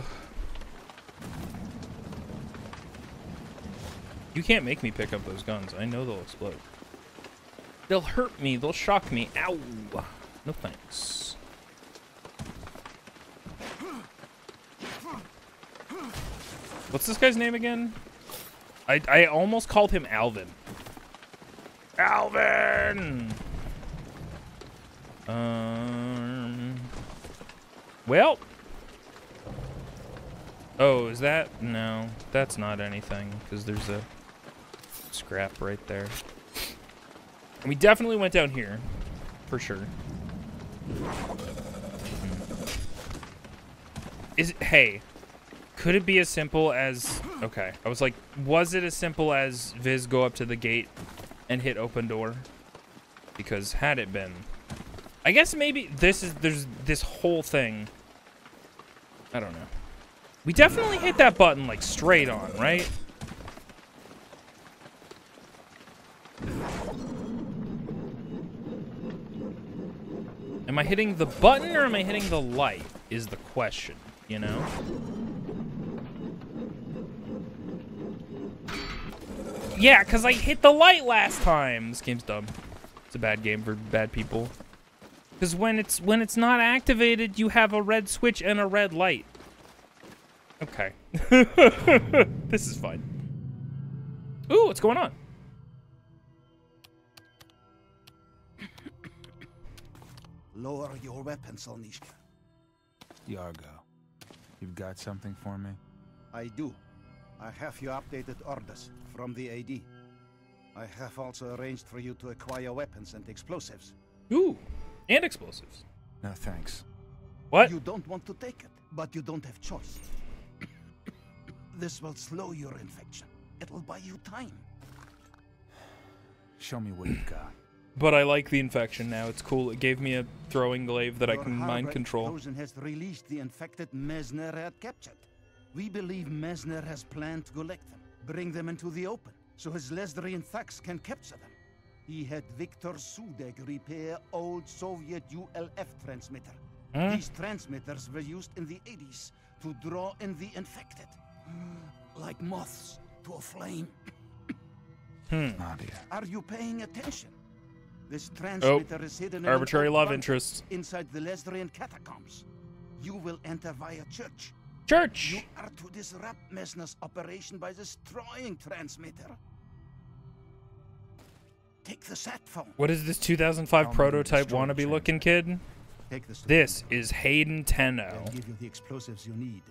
You can't make me pick up those guns. I know they'll explode. They'll hurt me. They'll shock me. Ow. No thanks. What's this guy's name again? I, I almost called him Alvin. Alvin! Um. Well. Oh, is that? No, that's not anything, because there's a scrap right there. And we definitely went down here, for sure. Is it, hey, could it be as simple as, okay, I was like, was it as simple as Viz go up to the gate and hit open door? Because had it been, I guess maybe this is, there's this whole thing. I don't know. We definitely hit that button like straight on, right? Am I hitting the button or am I hitting the light is the question, you know? Yeah, because I hit the light last time. This game's dumb. It's a bad game for bad people. Because when it's when it's not activated, you have a red switch and a red light. Okay. this is fine. Ooh, what's going on? Lower your weapons, Solnishka. Yargo, you've got something for me? I do. I have your updated orders from the AD. I have also arranged for you to acquire weapons and explosives. Ooh, and explosives. No, thanks. What? You don't want to take it, but you don't have choice. this will slow your infection. It'll buy you time. Show me what you've got. But I like the infection now. It's cool. It gave me a throwing glaive that I can mind Harvard control. Explosion has released the infected Mezner had captured. We believe Mezner has planned to collect them, bring them into the open, so his Lasrian thugs can capture them. He had Viktor Sudek repair old Soviet ULF transmitter. Hmm? These transmitters were used in the 80s to draw in the infected, like moths to a flame. Hmm. Are you paying attention? This transmitter is hidden in arbitrary old love bunker interest. inside the Lasrian catacombs. You will enter via church. Church. You are to disrupt Mezner's operation by destroying transmitter. Take the sat phone. What is this 2005 prototype wannabe looking kid? Take this. is Hayden They'll give you the explosives you need.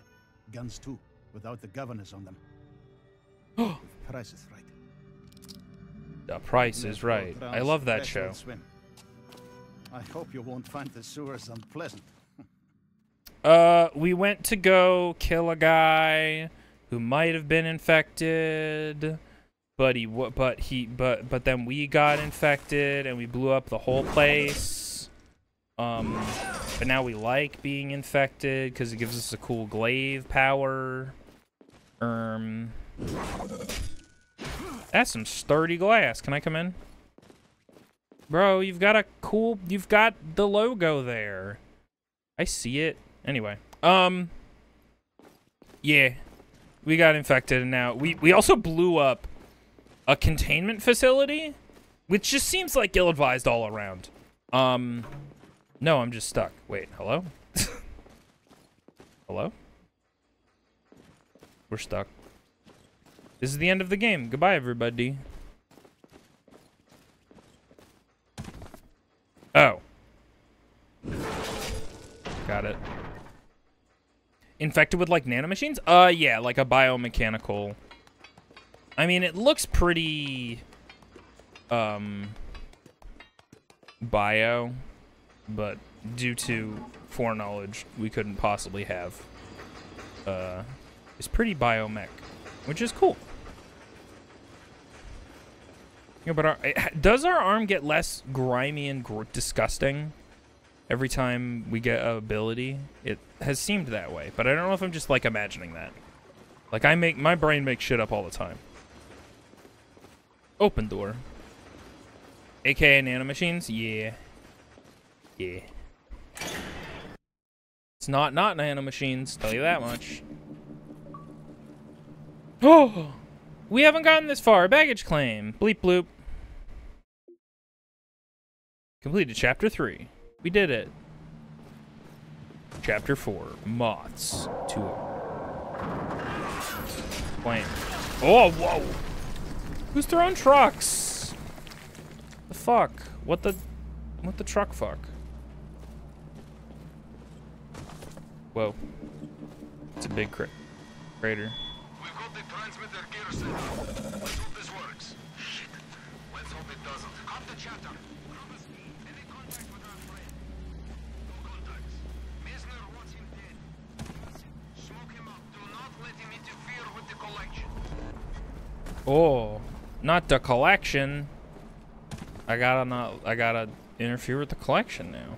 Guns too, without the governors on them. the price is right. The price is right. I love that show. I hope you won't find the sewers unpleasant. Uh, we went to go kill a guy who might have been infected, but he but he but but then we got infected and we blew up the whole place. Um, but now we like being infected because it gives us a cool glaive power. Um, that's some sturdy glass. Can I come in? Bro, you've got a cool, you've got the logo there. I see it. Anyway, um, yeah, we got infected and now we, we also blew up a containment facility, which just seems like ill-advised all around. Um, no, I'm just stuck. Wait, hello? hello? We're stuck. This is the end of the game. Goodbye, everybody. Oh. Got it. Infected with like nanomachines? Uh, yeah, like a biomechanical. I mean, it looks pretty, um, bio, but due to foreknowledge, we couldn't possibly have. Uh, is pretty biomech, which is cool. Yeah, but our, eh, does our arm get less grimy and disgusting every time we get a ability? It has seemed that way, but I don't know if I'm just like imagining that. Like I make my brain makes shit up all the time. Open door. AKA nanomachines? Yeah. Yeah. It's not not nanomachines, tell you that much. Oh! We haven't gotten this far. Baggage claim. Bleep bloop. Completed chapter 3. We did it. Chapter 4. Moths. Tour. Plane. Oh, whoa! Who's throwing trucks? The fuck? What the... What the truck fuck? Whoa. It's a big cra crater. We've got the transmitter gear set up. Let's hope this works. Shit. Let's hope it doesn't. Cut the chatter. Oh, not the collection. I gotta not. I gotta interfere with the collection now.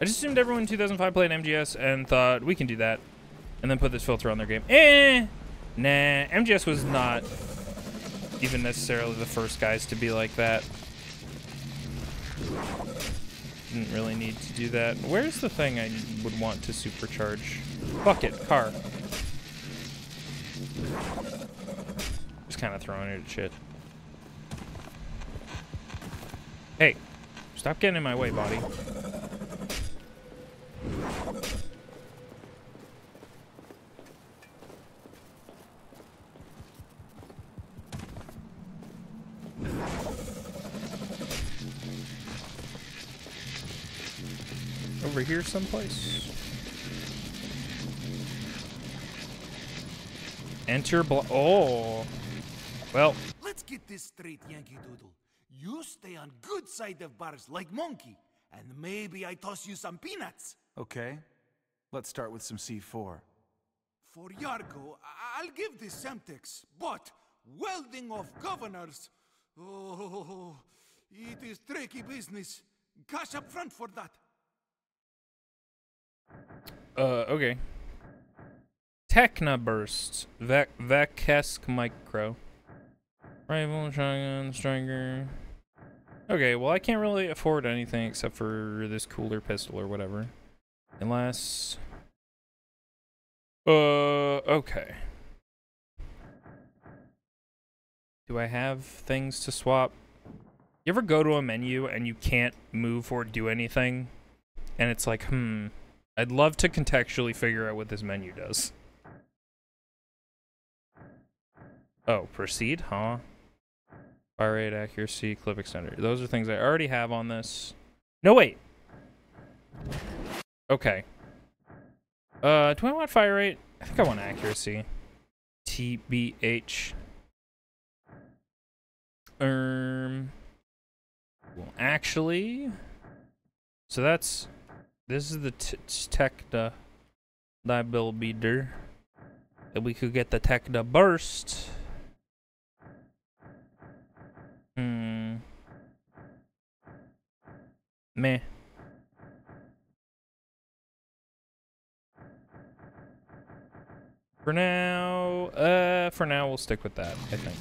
I just assumed everyone in 2005 played MGS and thought we can do that, and then put this filter on their game. Eh, nah. MGS was not even necessarily the first guys to be like that. Didn't really need to do that. Where's the thing I would want to supercharge? Bucket, car. Kind of throwing it at shit. Hey, stop getting in my way, body. Over here someplace. Enter blo- Oh. Well, Let's get this straight, Yankee Doodle. You stay on good side of bars like Monkey, and maybe I toss you some peanuts. Okay. Let's start with some C4. For Yargo, I- I'll give this Semtex, but welding of governors, oh, it is tricky business. Cash up front for that. Uh, okay. Techna Burst. Vec Vekesk Micro. Rifle, shotgun, striker. Okay, well I can't really afford anything except for this cooler pistol or whatever. Unless... Uh, okay. Do I have things to swap? You ever go to a menu and you can't move or do anything? And it's like, hmm, I'd love to contextually figure out what this menu does. Oh, proceed, huh? Fire rate, accuracy, clip extender. Those are things I already have on this. No, wait. Okay. Uh, do I want fire rate? I think I want accuracy. TBH. Um. Well, actually. So that's. This is the t- Techna Liable Beater. And we could get the Techna Burst. Meh. For now, uh, for now we'll stick with that, I think.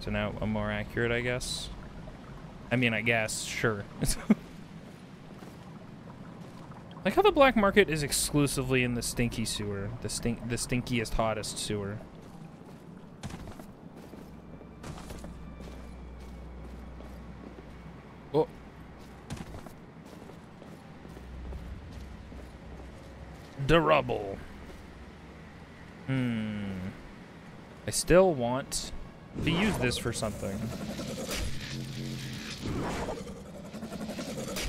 So now I'm more accurate, I guess. I mean, I guess, sure. like how the black market is exclusively in the stinky sewer, the stink, the stinkiest, hottest sewer. The rubble. Hmm. I still want to use this for something.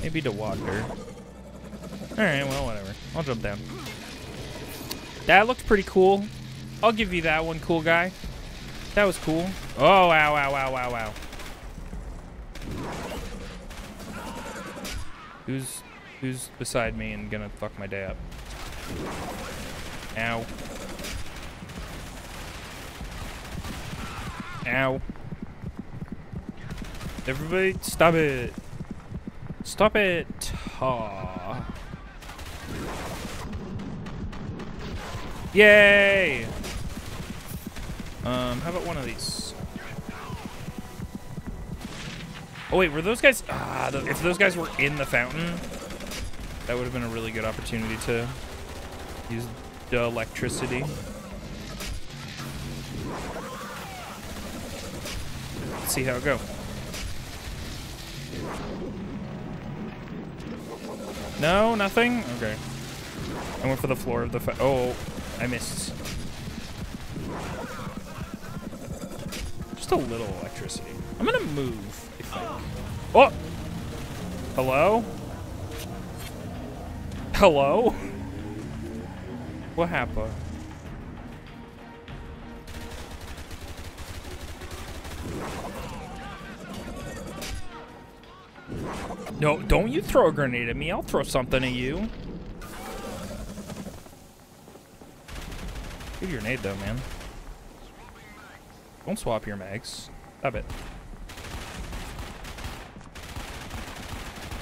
Maybe to water. Alright, well, whatever. I'll jump down. That looked pretty cool. I'll give you that one, cool guy. That was cool. Oh, wow, wow, wow, wow, wow. Who's, who's beside me and gonna fuck my day up? Ow. Ow. Everybody, stop it. Stop it. Aw. Yay! Um, how about one of these? Oh wait, were those guys? Ah, if those guys were in the fountain, that would have been a really good opportunity to use the electricity. Let's see how it go. No, nothing. Okay. I went for the floor of the. Oh, I missed. Just a little electricity. I'm gonna move. I. Oh. Hello. Hello. What happened? No, don't you throw a grenade at me. I'll throw something at you. Give your nade though, man. Don't swap your mags. Stop it.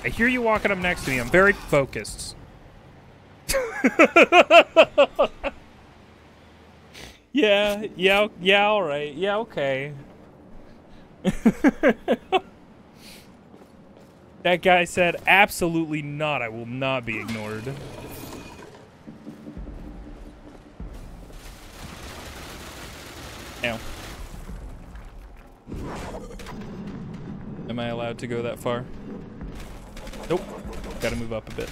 I hear you walking up next to me. I'm very focused. yeah, yeah, yeah, alright. Yeah, okay. that guy said, absolutely not. I will not be ignored. Ow. Am I allowed to go that far? Nope. Gotta move up a bit.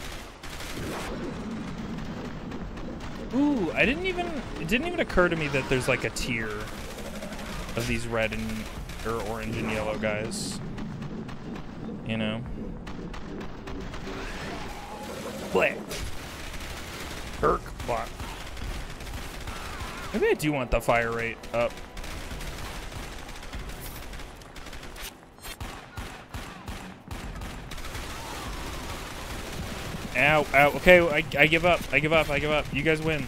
Ooh, I didn't even, it didn't even occur to me that there's like a tier of these red and, or orange and yellow guys. You know? Play. Kirk block. Maybe I do want the fire rate up. Ow, ow. Okay, I, I give up. I give up. I give up. You guys win.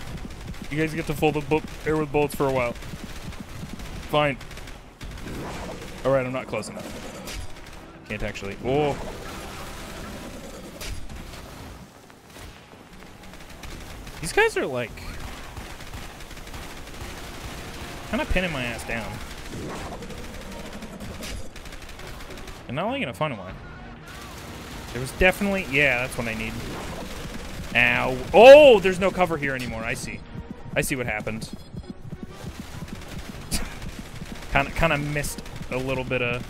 You guys get to fill the air with bullets for a while. Fine. Alright, I'm not close enough. Can't actually. Oh. These guys are like... Kind of pinning my ass down. And not like in a fun way. There was definitely... Yeah, that's what I need. Ow. Oh, there's no cover here anymore. I see. I see what happened. kind of kind of missed a little bit of...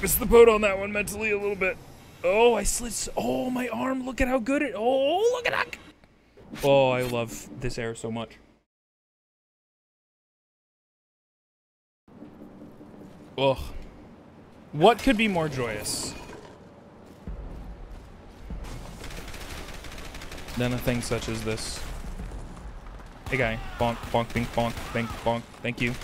Missed the boat on that one mentally a little bit. Oh, I slid... Oh, my arm. Look at how good it... Oh, look at that. Oh, I love this air so much. Ugh. What could be more joyous than a thing such as this? Hey guy, bonk, bonk, bink, bonk, bink, bonk. Thank you.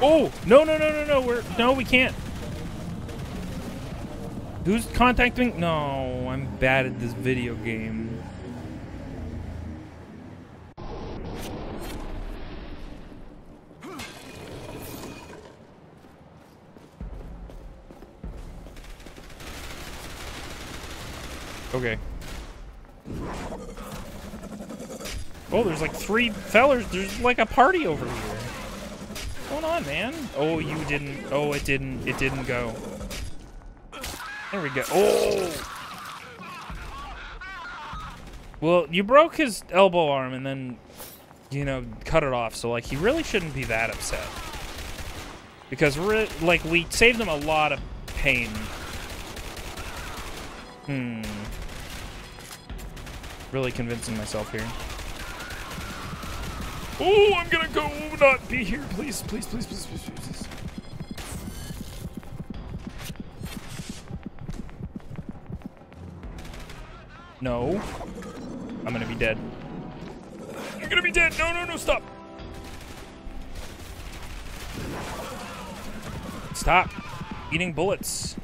Oh no no no no no! We're no we can't. Who's contacting? No, I'm bad at this video game. Okay. Oh, there's like three fellers. There's like a party over here. What's going on, man? Oh, you didn't. Oh, it didn't. It didn't go. There we go. Oh! Well, you broke his elbow arm and then, you know, cut it off. So, like, he really shouldn't be that upset. Because, like, we saved him a lot of pain. Hmm. Really convincing myself here. Oh, I'm gonna go not be here. Please, please, please, please, please, please. please. No. I'm gonna be dead. I'm gonna be dead. No, no, no, stop. Stop. eating bullets.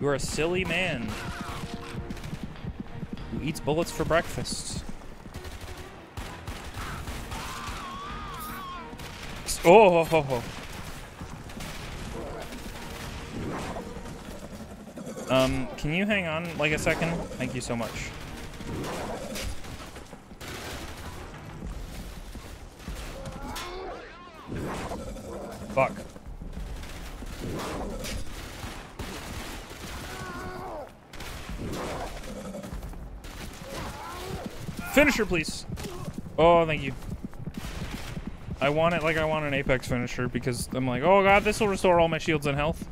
You are a silly man who eats bullets for breakfast. Oh, ho, ho, ho. Um, can you hang on like a second? Thank you so much. Fuck. Finisher, please. Oh, thank you. I want it like I want an Apex finisher because I'm like, oh god, this will restore all my shields and health.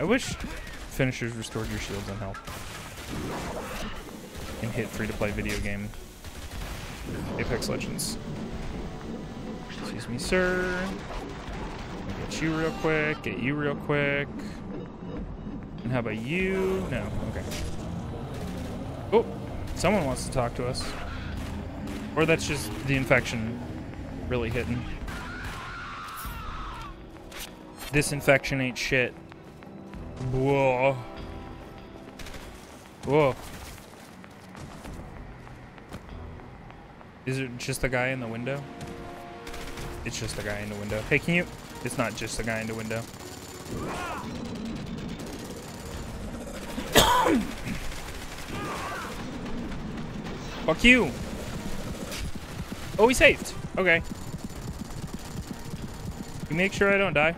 I wish finishers restored your shields and health. And hit free-to-play video game. Apex Legends. Excuse me, sir. Get you real quick. Get you real quick. And how about you? No. Okay. Oh, someone wants to talk to us. Or that's just the infection really hitting. This infection ain't shit. Whoa. Whoa. Is it just the guy in the window? It's just the guy in the window. Hey, can you? It's not just the guy in the window. Fuck you. Oh, he saved. Okay. You make sure I don't die.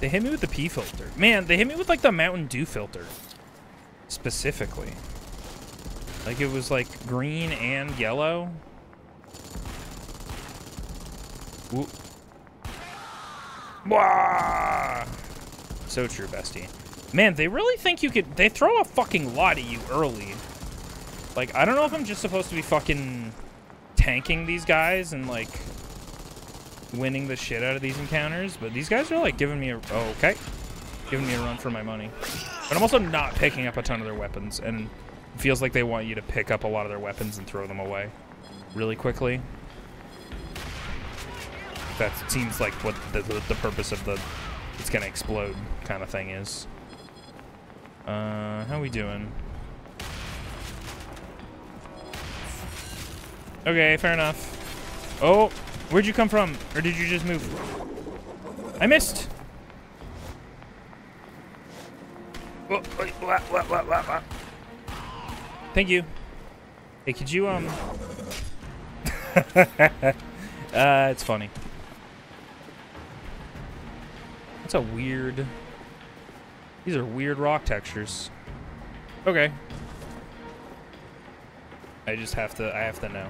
They hit me with the P filter. Man, they hit me with like the Mountain Dew filter. Specifically. Like it was like green and yellow. Ooh. Wah! So true, bestie. Man, they really think you could... They throw a fucking lot at you early. Like, I don't know if I'm just supposed to be fucking tanking these guys and, like, winning the shit out of these encounters, but these guys are, like, giving me a... Oh, okay. Giving me a run for my money. But I'm also not picking up a ton of their weapons, and it feels like they want you to pick up a lot of their weapons and throw them away really quickly. That seems like what the, the, the purpose of the it's gonna explode kind of thing is. Uh, how we doing? Okay, fair enough. Oh, where'd you come from? Or did you just move? I missed. Oh, wah. Thank you. Hey, could you, um... uh, it's funny. That's a weird... These are weird rock textures. Okay. I just have to, I have to know.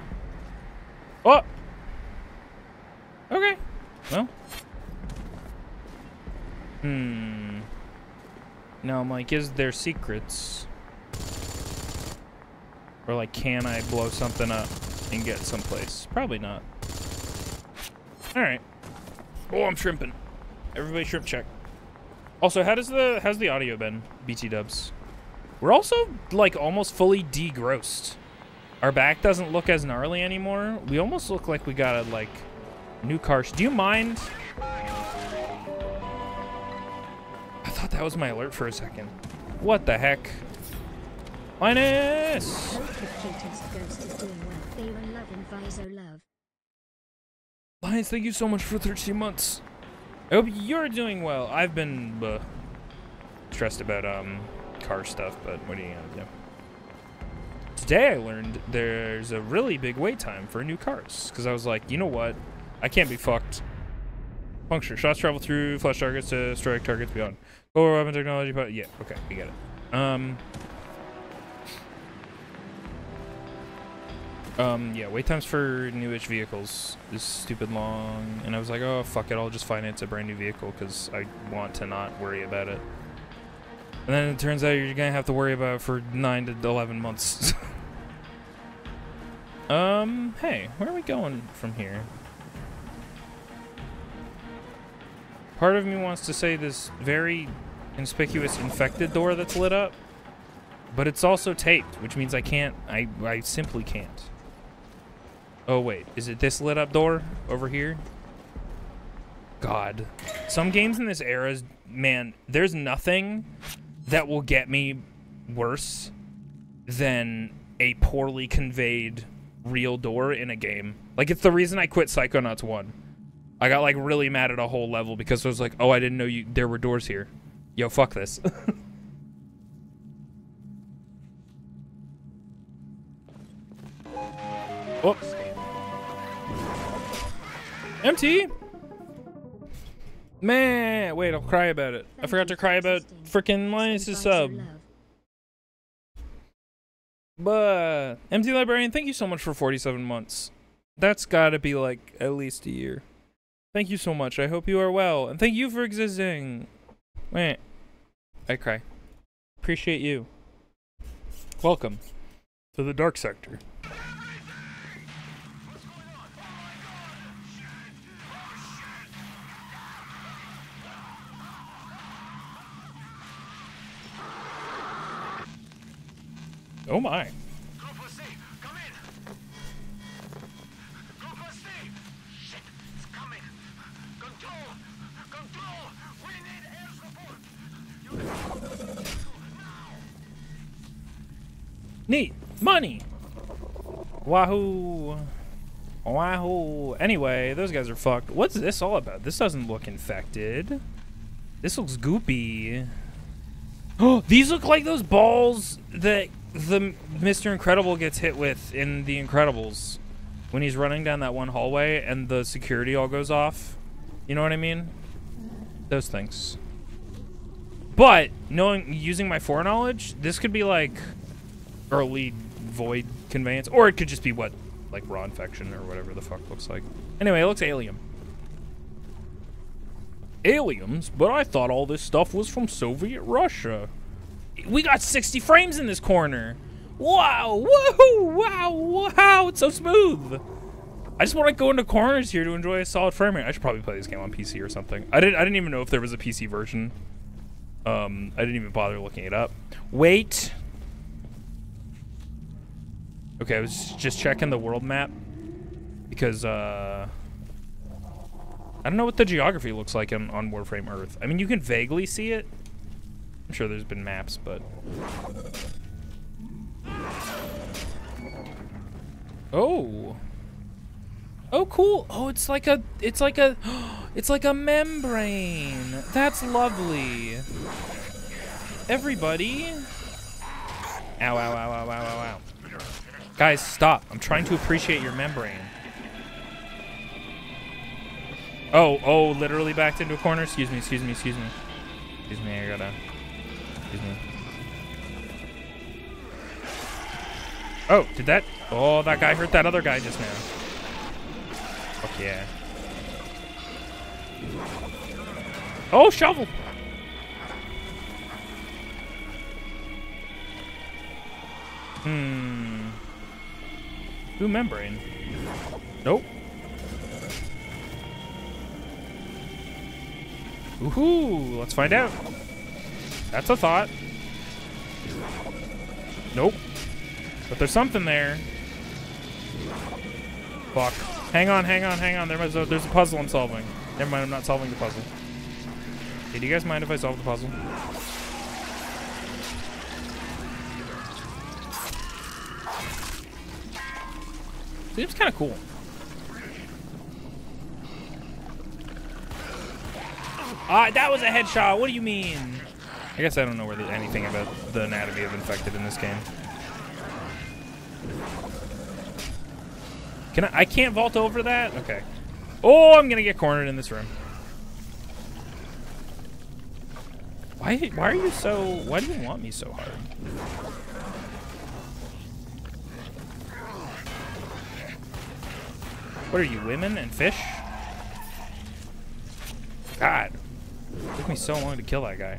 Oh! Okay. Well. Hmm. Now I'm like, is there secrets? Or like, can I blow something up and get someplace? Probably not. Alright. Oh, I'm shrimping. Everybody shrimp check. Also, how does the how's the audio been, BT dubs? We're also like almost fully degrossed. Our back doesn't look as gnarly anymore. We almost look like we got a like new car. Do you mind? I thought that was my alert for a second. What the heck? Linus! Linus, thank you so much for 13 months. I hope you're doing well. I've been uh, stressed about um car stuff, but what are you gonna do? Today I learned there's a really big wait time for new cars because I was like, you know what? I can't be fucked. Puncture. Shots travel through flash targets to strike targets beyond. Lower weapon technology. But yeah, okay, we get it. Um. Um, yeah, wait times for newish vehicles is stupid long, and I was like, oh, fuck it, I'll just finance a brand new vehicle because I want to not worry about it. And then it turns out you're gonna have to worry about it for 9 to 11 months. um, hey, where are we going from here? Part of me wants to say this very conspicuous infected door that's lit up, but it's also taped, which means I can't, I, I simply can't. Oh, wait. Is it this lit up door over here? God. Some games in this era, man, there's nothing that will get me worse than a poorly conveyed real door in a game. Like, it's the reason I quit Psychonauts 1. I got, like, really mad at a whole level because I was like, oh, I didn't know you there were doors here. Yo, fuck this. Whoops. MT? Man, wait, I'll cry about it. I forgot to cry about freaking Linus's sub. But empty Librarian, thank you so much for 47 months. That's gotta be like at least a year. Thank you so much. I hope you are well. And thank you for existing. Wait. I cry. Appreciate you. Welcome to the dark sector. Oh my. Neat. Money. Wahoo. Wahoo. Anyway, those guys are fucked. What's this all about? This doesn't look infected. This looks goopy. Oh, these look like those balls that the Mr. Incredible gets hit with in The Incredibles when he's running down that one hallway and the security all goes off. You know what I mean? Those things. But knowing using my foreknowledge, this could be like early void conveyance, or it could just be what like raw infection or whatever the fuck looks like. Anyway, it looks alien. Aliens, but I thought all this stuff was from Soviet Russia. We got 60 frames in this corner. Wow, woohoo, wow, wow, it's so smooth. I just want to go into corners here to enjoy a solid frame rate. I should probably play this game on PC or something. I didn't I didn't even know if there was a PC version. Um, I didn't even bother looking it up. Wait. Okay, I was just checking the world map because uh I don't know what the geography looks like on, on Warframe Earth. I mean, you can vaguely see it. I'm sure there's been maps, but Oh. Oh, cool. Oh, it's like a, it's like a, it's like a membrane. That's lovely. Everybody. Ow, ow, ow, ow, ow, ow, ow. Guys, stop. I'm trying to appreciate your membrane. Oh, oh, literally backed into a corner? Excuse me, excuse me, excuse me. Excuse me, I gotta, excuse me. Oh, did that, oh, that guy hurt that other guy just now. Fuck yeah. Oh, shovel! Hmm. Blue membrane. Nope. Woohoo! Let's find out. That's a thought. Nope. But there's something there. Fuck. Hang on, hang on, hang on. A, there's a puzzle I'm solving. Never mind, I'm not solving the puzzle. Do you guys mind if I solve the puzzle? Seems kind of cool. Ah, that was a headshot. What do you mean? I guess I don't know where the, anything about the anatomy of infected in this game. Can I? I can't vault over that. Okay. Oh, I'm gonna get cornered in this room. Why? Why are you so? Why do you want me so hard? What are you, women and fish? God. It took me so long to kill that guy.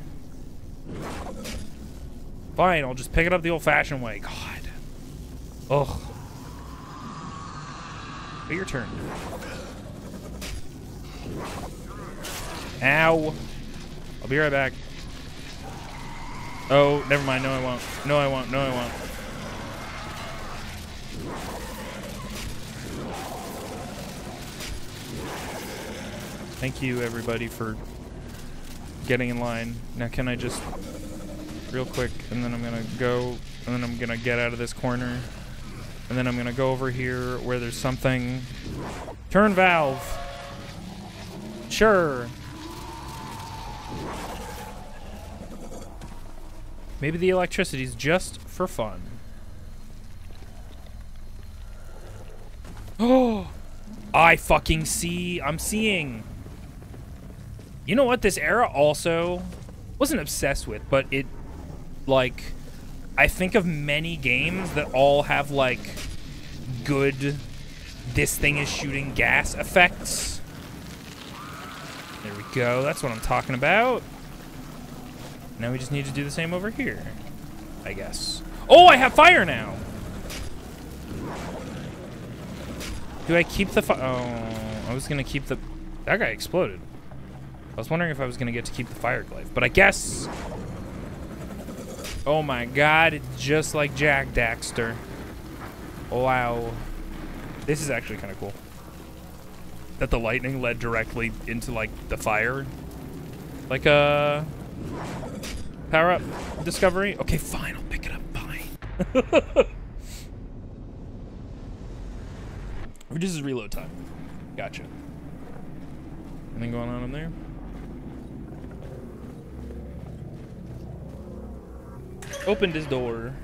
Fine, I'll just pick it up the old-fashioned way. God. Ugh. But your turn. Ow. I'll be right back. Oh, never mind. No, I won't. No, I won't. No, I won't. Thank you, everybody, for getting in line. Now, can I just, real quick, and then I'm gonna go, and then I'm gonna get out of this corner, and then I'm gonna go over here where there's something. Turn valve. Sure. Maybe the electricity's just for fun. Oh, I fucking see. I'm seeing. You know what? This era also wasn't obsessed with, but it, like, I think of many games that all have like good. This thing is shooting gas effects. There we go. That's what I'm talking about. Now we just need to do the same over here. I guess. Oh, I have fire now! Do I keep the fire? Oh, I was gonna keep the... That guy exploded. I was wondering if I was gonna get to keep the fire glaive, but I guess... Oh my god, it's just like Jack Daxter. Wow. This is actually kind of cool. That the lightning led directly into, like, the fire. Like uh, a... Power up discovery? Okay, fine, I'll pick it up, fine. Reduces reload time. Gotcha. Anything going on in there? Opened his door.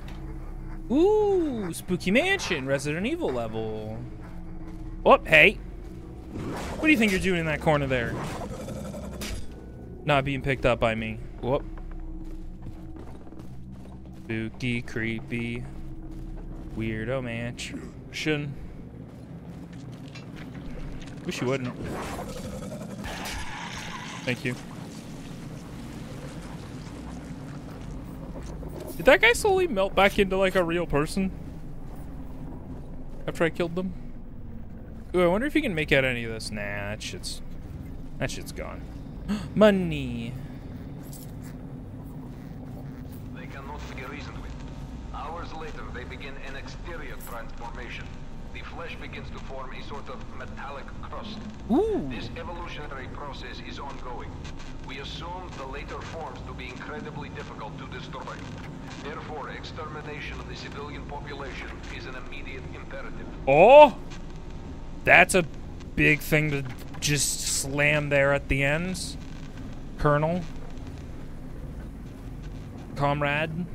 Ooh, spooky mansion, Resident Evil level. Oh, hey. What do you think you're doing in that corner there? Not being picked up by me. Whoop. Spooky, creepy, weirdo mansion. Wish you wouldn't. Thank you. Did that guy slowly melt back into like a real person? After I killed them? Ooh, I wonder if you can make out any of this. Nah, that shit's that shit's gone. Money. They cannot be reasoned with. Hours later, they begin an exterior transformation. The flesh begins to form a sort of metallic crust. Ooh. This evolutionary process is ongoing. We assume the later forms to be incredibly difficult to destroy. Therefore, extermination of the civilian population is an immediate imperative. Oh! That's a big thing to just slam there at the ends. Colonel. Comrade.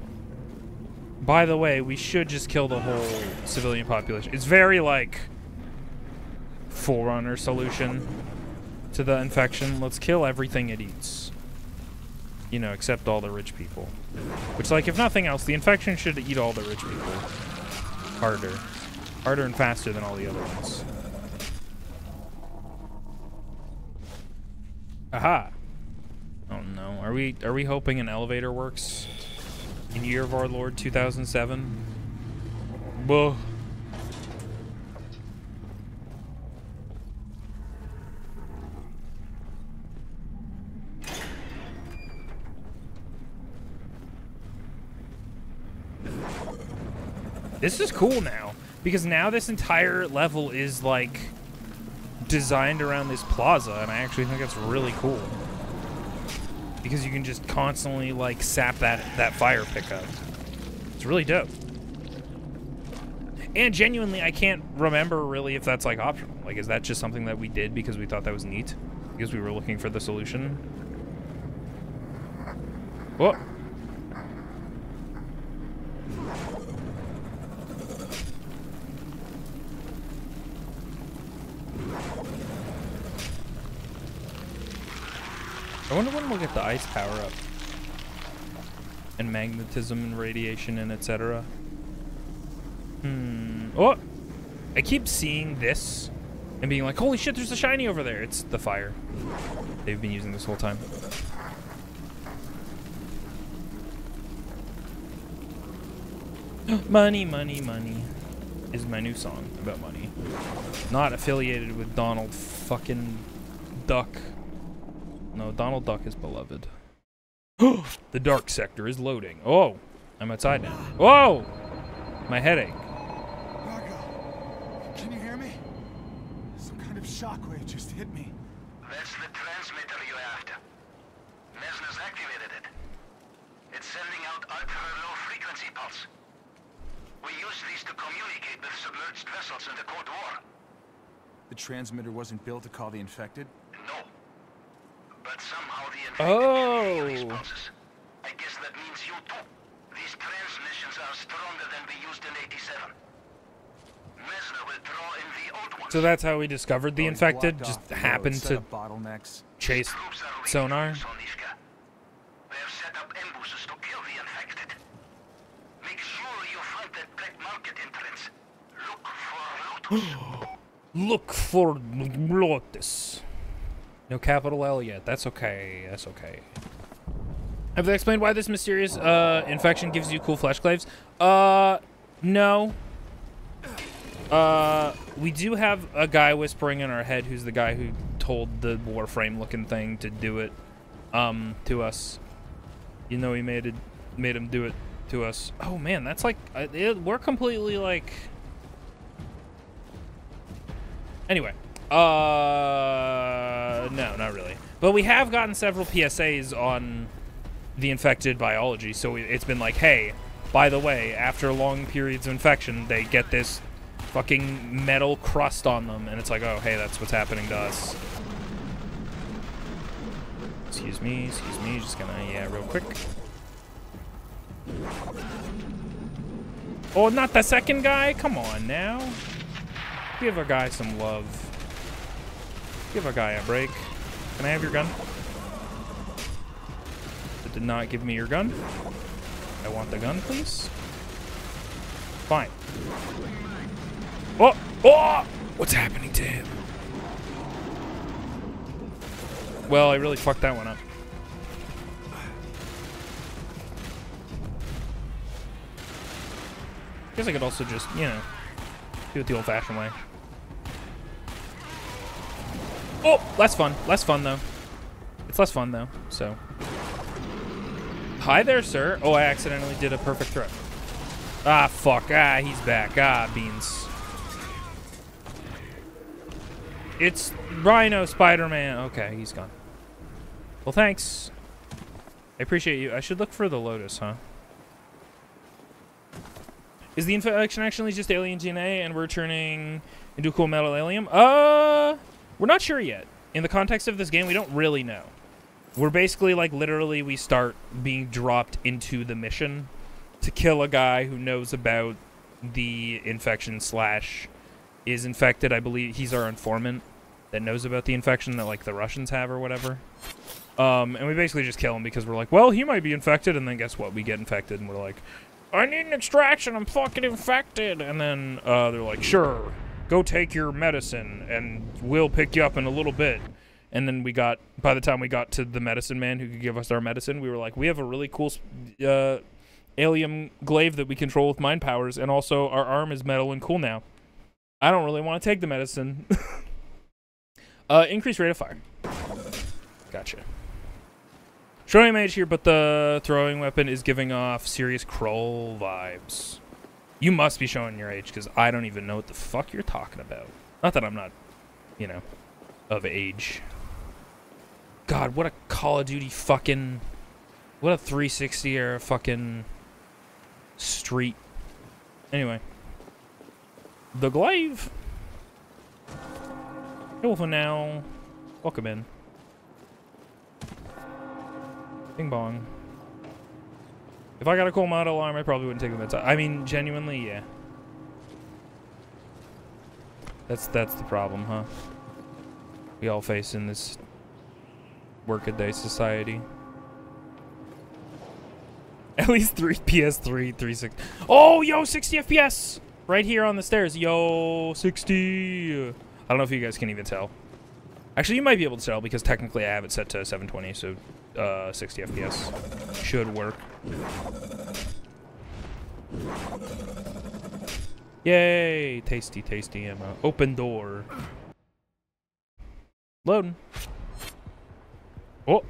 By the way, we should just kill the whole civilian population. It's very, like, Forerunner solution to the infection. Let's kill everything it eats. You know, except all the rich people. Which, like, if nothing else, the infection should eat all the rich people. Harder. Harder and faster than all the other ones. Aha. Oh no. Are we are we hoping an elevator works? In year of our Lord 2007? Buh. This is cool now because now this entire level is like designed around this plaza and I actually think that's really cool because you can just constantly like sap that that fire pickup. It's really dope. And genuinely, I can't remember really if that's like optional. Like, is that just something that we did because we thought that was neat? Because we were looking for the solution? Whoa. I wonder when we'll get the ice power up. And magnetism and radiation and etc. Hmm. Oh! I keep seeing this and being like, holy shit, there's a shiny over there. It's the fire they've been using this whole time. money, money, money is my new song about money. Not affiliated with Donald fucking Duck. No, Donald Duck is beloved. the dark sector is loading. Oh, I'm outside now. Whoa! My headache. Can you hear me? Some kind of shockwave just hit me. That's the transmitter you're after. Mezner's activated it. It's sending out ultra-low frequency pulse. We use these to communicate with submerged vessels in the Cold War. The transmitter wasn't built to call the infected? No. But somehow the infected Oh. responses. I guess that means you too. These transmissions are stronger than we used in 87. Mezner will draw in the old ones. So that's how we discovered the Oh, infected. Just the happened to up bottlenecks. chase sonar. They have set up ambushes to kill the infected. Sure you find that black market entrance. Look for Lotus. Look for Lotus. No capital L yet. That's okay. That's okay. Have they explained why this mysterious uh, infection gives you cool flesh glaives? Uh, no. Uh, we do have a guy whispering in our head who's the guy who told the Warframe looking thing to do it, um, to us. You know, he made it, made him do it to us. Oh man, that's like, uh, it, we're completely like. Anyway, uh, no, not really. But we have gotten several PSAs on the infected biology, so it's been like, hey, by the way, after long periods of infection, they get this fucking metal crust on them, and it's like, oh, hey, that's what's happening to us. Excuse me, excuse me, just gonna, yeah, real quick. Oh, not the second guy? Come on now. Give a guy some love. Give a guy a break. Can I have your gun? It did not give me your gun. I want the gun, please. Fine. Oh! Oh! What's happening to him? Well, I really fucked that one up. Guess I could also just, you know, do it the old-fashioned way. Oh, less fun. Less fun, though. It's less fun, though, so. Hi there, sir. Oh, I accidentally did a perfect throw. Ah, fuck. Ah, he's back. Ah, beans. It's Rhino Spider-Man. Okay, he's gone. Well, thanks. I appreciate you. I should look for the Lotus, huh? Is the infection actually just alien DNA and we're turning into cool metal alien? Uh, we're not sure yet. In the context of this game, we don't really know. We're basically like literally we start being dropped into the mission to kill a guy who knows about the infection slash is infected. I believe he's our informant that knows about the infection that like the Russians have or whatever. Um, and we basically just kill him because we're like, well, he might be infected, and then guess what? We get infected, and we're like, I need an extraction. I'm fucking infected. And then uh, they're like, sure, go take your medicine, and we'll pick you up in a little bit. And then we got, by the time we got to the medicine man who could give us our medicine, we were like, we have a really cool uh, alien glaive that we control with mind powers, and also our arm is metal and cool now. I don't really want to take the medicine. uh, increased rate of fire. Gotcha. Showing mage here, but the throwing weapon is giving off serious Krull vibes. You must be showing your age, because I don't even know what the fuck you're talking about. Not that I'm not, you know, of age. God, what a Call of Duty fucking... What a 360 era fucking street. Anyway. The glaive. Hello for now. Welcome in. Bing bong. If I got a cool model arm, I probably wouldn't take them time. I mean, genuinely, yeah. That's that's the problem, huh? We all face in this workaday society. At least three PS3, 360. Oh, yo, 60 FPS! Right here on the stairs. Yo, 60. I don't know if you guys can even tell. Actually, you might be able to tell because technically I have it set to 720, so uh, 60 FPS should work. Yay! Tasty, tasty ammo. Open door. Loading. Oh.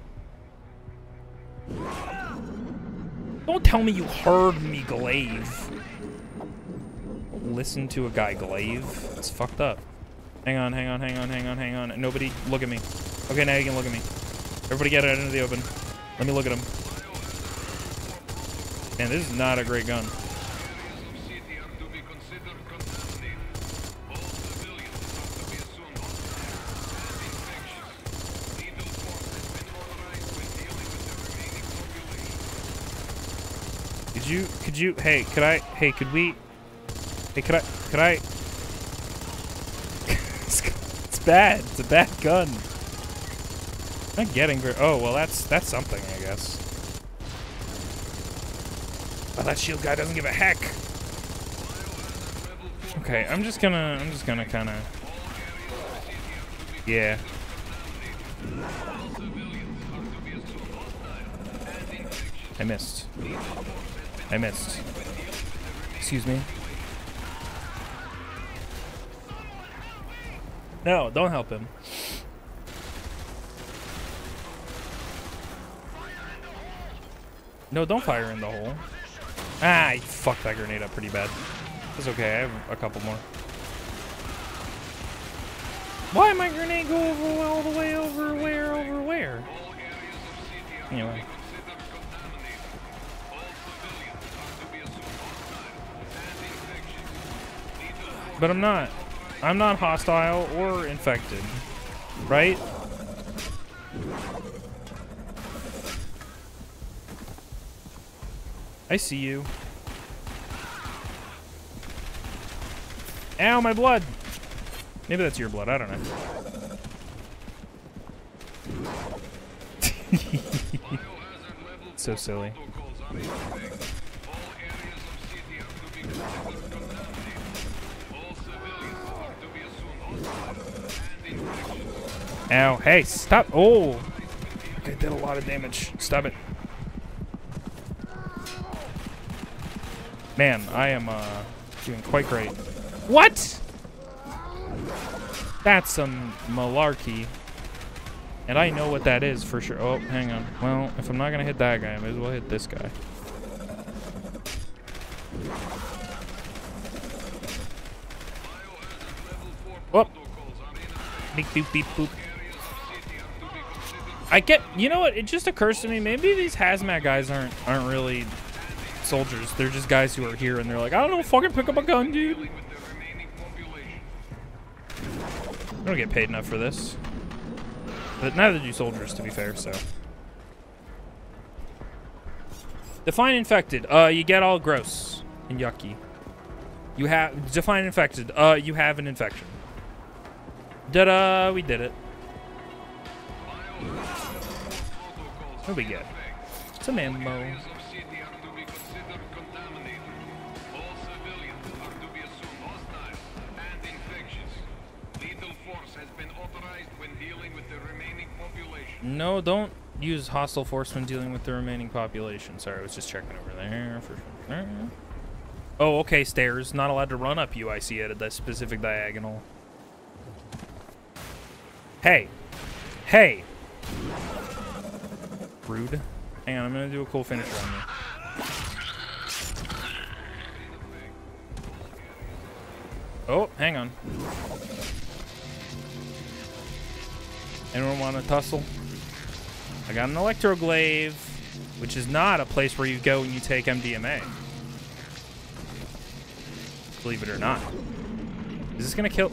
Don't tell me you heard me glaive. Listen to a guy glaive. It's fucked up. Hang on, hang on, hang on, hang on, hang on. Nobody look at me. Okay, now you can look at me. Everybody get out into the open. Let me look at him. Man, this is not a great gun. Could you, could you, hey, could I, hey, could we, hey, could I, could I, it's bad, it's a bad gun. Not getting very, oh, well, that's, that's something, I guess. Oh, that shield guy doesn't give a heck. Okay, I'm just gonna, I'm just gonna kinda, yeah. I missed. I missed. Excuse me. No, don't help him. No, don't fire in the hole. Ah, you fucked that grenade up pretty bad. It's okay, I have a couple more. Why my grenade go over all the way over where over where? Anyway. But I'm not. I'm not hostile or infected. Right? I see you. Ow, my blood! Maybe that's your blood, I don't know. so silly. Ow, hey, stop. Oh! Okay, did a lot of damage. Stop it. Man, I am uh, doing quite great. What? That's some malarkey. And I know what that is for sure. Oh, hang on. Well, if I'm not going to hit that guy, I may as well hit this guy. Whoop. Beep, beep, beep, boop. I get, you know what? It just occurs to me, maybe these hazmat guys aren't aren't really soldiers. They're just guys who are here and they're like, I don't know, fucking pick up a gun, dude. I don't get paid enough for this. But neither do soldiers, to be fair, so. Define infected. Uh, you get all gross and yucky. You have, define infected. Uh, you have an infection. Da-da, we did it. What do we get? Some ammo. No, don't use hostile force when dealing with the remaining population. Sorry, I was just checking over there for. Oh, okay, stairs. Not allowed to run up you, I see at that specific diagonal. Hey. Hey. Rude. Hang on, I'm gonna do a cool finish on you. Oh, hang on. Anyone want to tussle? I got an electroglaive, which is not a place where you go and you take MDMA. Believe it or not. Is this gonna kill?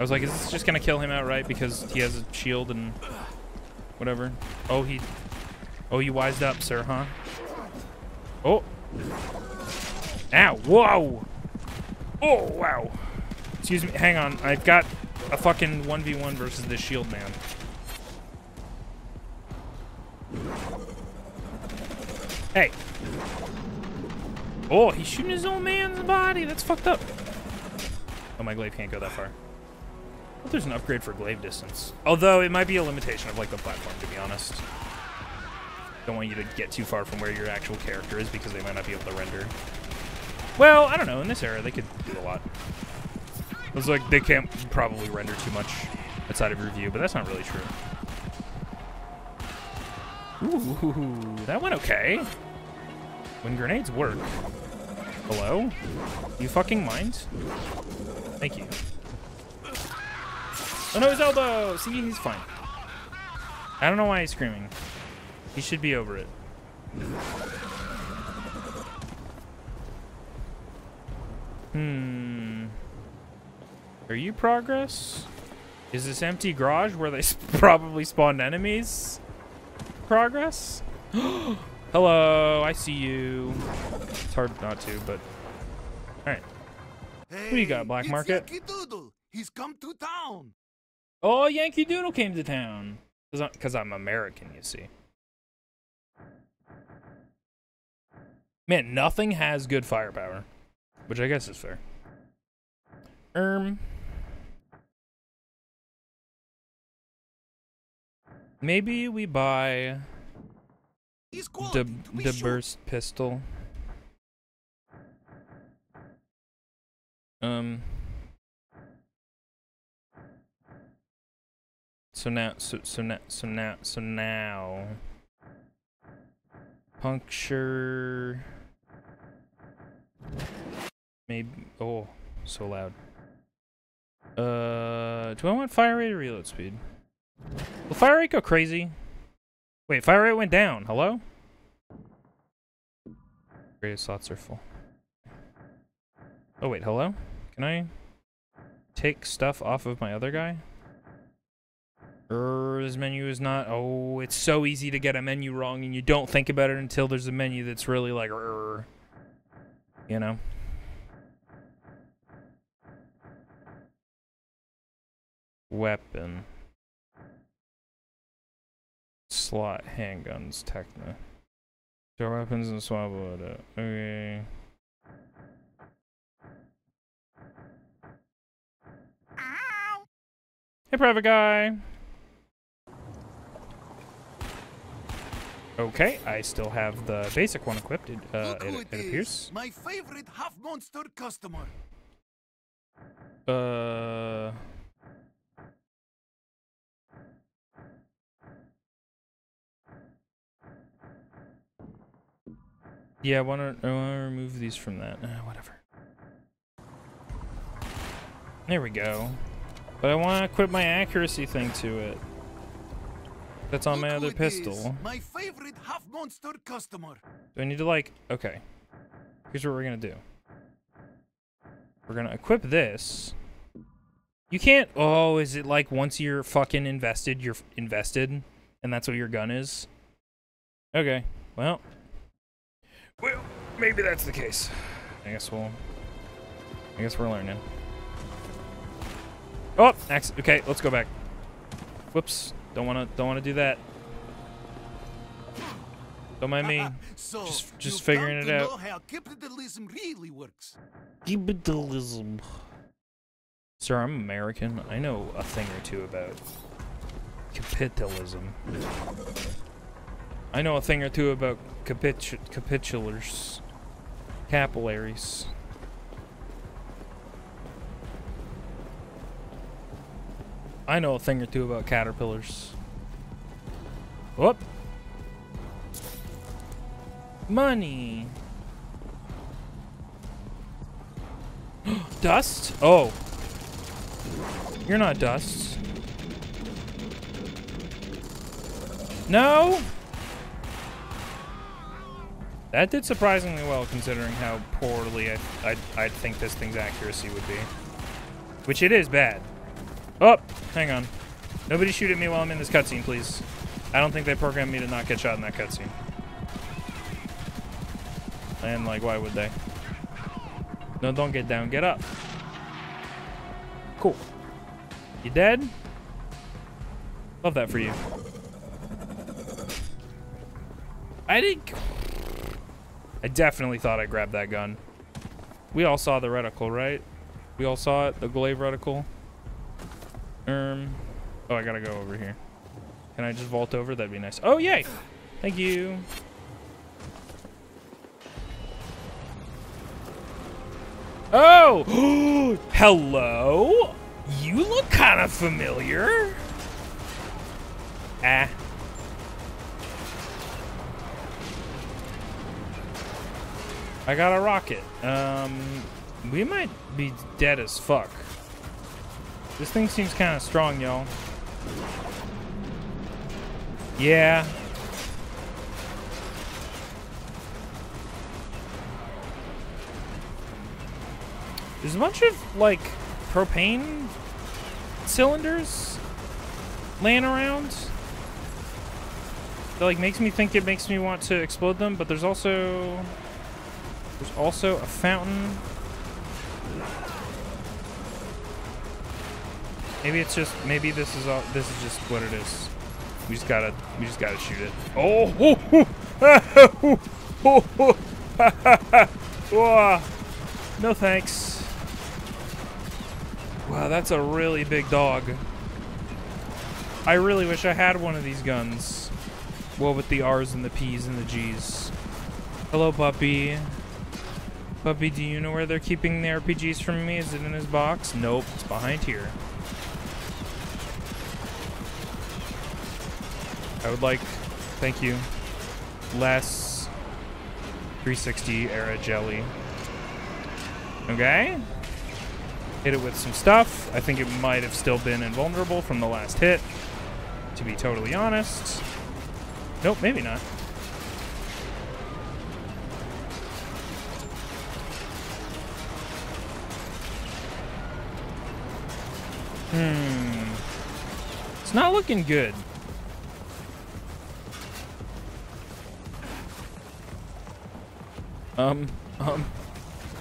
I was like, is this just gonna kill him outright because he has a shield and whatever? Oh, he. Oh, you wised up, sir, huh? Oh. Ow! Whoa! Oh, wow. Excuse me. Hang on. I've got a fucking 1v1 versus this shield man. Hey. Oh, he's shooting his own man's body. That's fucked up. Oh, my glaive can't go that far. Well, there's an upgrade for glaive distance. Although, it might be a limitation of, like, the platform, to be honest. Don't want you to get too far from where your actual character is because they might not be able to render. Well, I don't know. In this era, they could do a lot. It was like, they can't probably render too much outside of your view, but that's not really true. Ooh, that went okay. When grenades work. Hello? You fucking mind? Thank you. Oh no, his elbow! See, he's fine. I don't know why he's screaming. He should be over it. Hmm. Are you progress? Is this empty garage where they probably spawned enemies? Progress? Hello, I see you. It's hard not to, but... Alright. Hey, Who you got, Black Market? Yankee Doodle. He's come to town. Oh, Yankee Doodle came to town. Because I'm American, you see. Man, nothing has good firepower. Which I guess is fair. Um... Maybe we buy the the burst pistol. Um. So now, so so now, so now, so now, puncture. Maybe. Oh, so loud. Uh, do I want fire rate or reload speed? Will fire rate go crazy? Wait, fire rate went down. Hello? Greatest slots are full. Oh wait, hello? Can I take stuff off of my other guy? Er, this menu is not. Oh, it's so easy to get a menu wrong, and you don't think about it until there's a menu that's really like, er, you know. Weapon. Slot handguns, Techno. Throw weapons and swap load Okay. Hey, private guy. Okay, I still have the basic one equipped. It, uh, it, it it appears. My favorite half monster customer. Uh. Yeah, I want to. I want to remove these from that. Uh, whatever. There we go. But I want to equip my accuracy thing to it. That's on my other who it is. pistol. My favorite half monster customer. Do I need to like? Okay. Here's what we're gonna do. We're gonna equip this. You can't. Oh, is it like once you're fucking invested, you're invested, and that's what your gun is? Okay. Well. Well, maybe that's the case. I guess we'll. I guess we're learning. Oh, next. Okay, let's go back. Whoops. Don't wanna. Don't wanna do that. Don't mind me. Ah, ah. So just just figuring it out. how capitalism really works. Capitalism. Sir, I'm American. I know a thing or two about capitalism. I know a thing or two about capitu capitulars. Capillaries. I know a thing or two about caterpillars. Whoop. Money. Dust? Oh. You're not dust. No? That did surprisingly well considering how poorly I, I, I think this thing's accuracy would be. Which it is bad. Oh, hang on. Nobody shoot at me while I'm in this cutscene, please. I don't think they programmed me to not get shot in that cutscene. And, like, why would they? No, don't get down. Get up. Cool. You dead? Love that for you. I didn't... I definitely thought I grabbed that gun. We all saw the reticle, right? We all saw it, the glaive reticle. Um, oh, I gotta go over here. Can I just vault over? That'd be nice. Oh, yay! Thank you. Oh! Hello? You look kind of familiar. Ah. I got a rocket. Um, we might be dead as fuck. This thing seems kind of strong, y'all. Yeah. There's a bunch of, like, propane cylinders laying around. That, like, makes me think it makes me want to explode them, but there's also... There's also a fountain. Maybe it's just, maybe this is all, this is just what it is. We just gotta, we just gotta shoot it. Oh! no thanks. Wow, that's a really big dog. I really wish I had one of these guns. Well, with the R's and the P's and the G's. Hello, puppy. Puppy, do you know where they're keeping the RPGs from me? Is it in his box? Nope, it's behind here. I would like, thank you, less 360 era jelly. Okay. Hit it with some stuff. I think it might have still been invulnerable from the last hit, to be totally honest. Nope, maybe not. Hmm. It's not looking good. Um, um,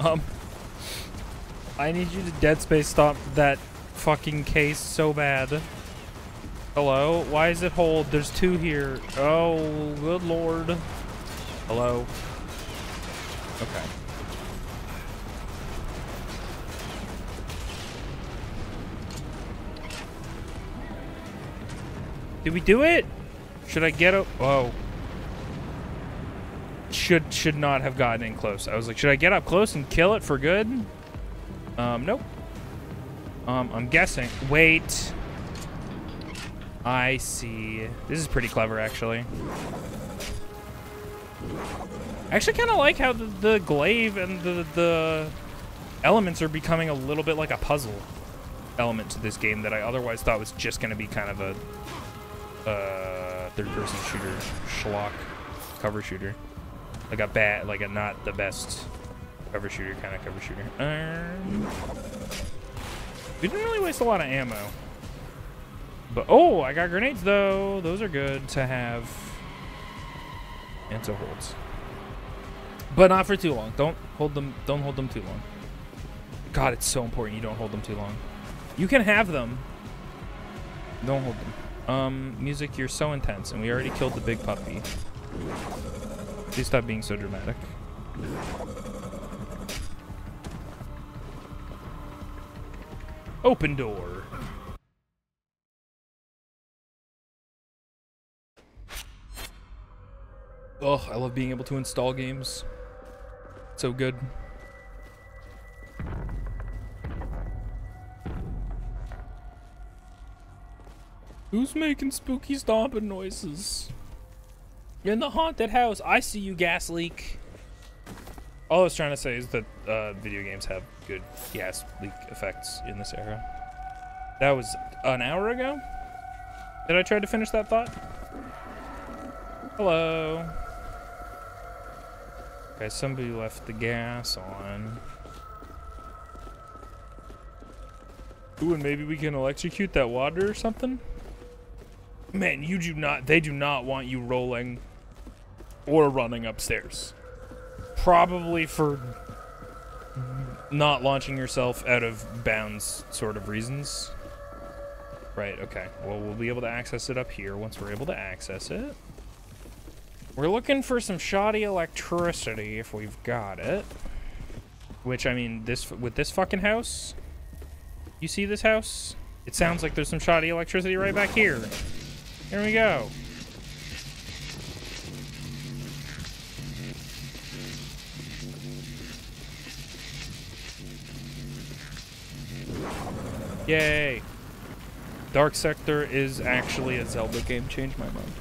um. I need you to Dead Space stop that fucking case so bad. Hello? Why is it hold? There's two here. Oh, good lord. Hello? Okay. Did we do it? Should I get up? Oh. Should should not have gotten in close. I was like, should I get up close and kill it for good? Um, nope. Um, I'm guessing. Wait. I see. This is pretty clever, actually. I actually kind of like how the, the glaive and the, the elements are becoming a little bit like a puzzle element to this game that I otherwise thought was just going to be kind of a uh, third-person shooter, schlock, cover shooter. Like a bad, like a not the best cover shooter kind of cover shooter. Um, we didn't really waste a lot of ammo. But, oh, I got grenades, though. Those are good to have. And to hold. But not for too long. Don't hold them, don't hold them too long. God, it's so important you don't hold them too long. You can have them. Don't hold them. Um, music, you're so intense, and we already killed the big puppy. Please stop being so dramatic. Open door. Oh, I love being able to install games. So good. Who's making spooky stomping noises? In the haunted house, I see you, gas leak. All I was trying to say is that uh, video games have good gas leak effects in this era. That was an hour ago? Did I try to finish that thought? Hello. Okay, somebody left the gas on. Ooh, and maybe we can electrocute that water or something? Man, you do not, they do not want you rolling or running upstairs. Probably for not launching yourself out of bounds sort of reasons. Right, okay. Well, we'll be able to access it up here once we're able to access it. We're looking for some shoddy electricity if we've got it. Which, I mean, this with this fucking house, you see this house? It sounds like there's some shoddy electricity right back here. Here we go. Yay! Dark Sector is actually a Zelda game. Change my mind.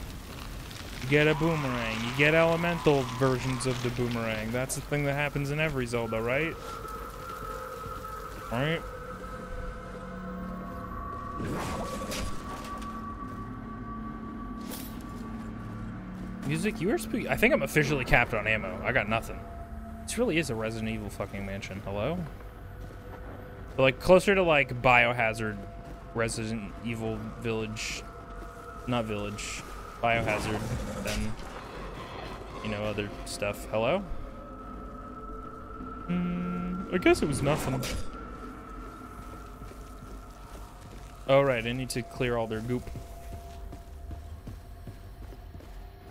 You get a boomerang. You get elemental versions of the boomerang. That's the thing that happens in every Zelda, right? Right? Music, you are spooky. I think I'm officially capped on ammo. I got nothing. This really is a Resident Evil fucking mansion. Hello? But like closer to like Biohazard Resident Evil Village. Not Village. Biohazard than, you know, other stuff. Hello? Hmm, I guess it was nothing. Oh, right. I need to clear all their goop.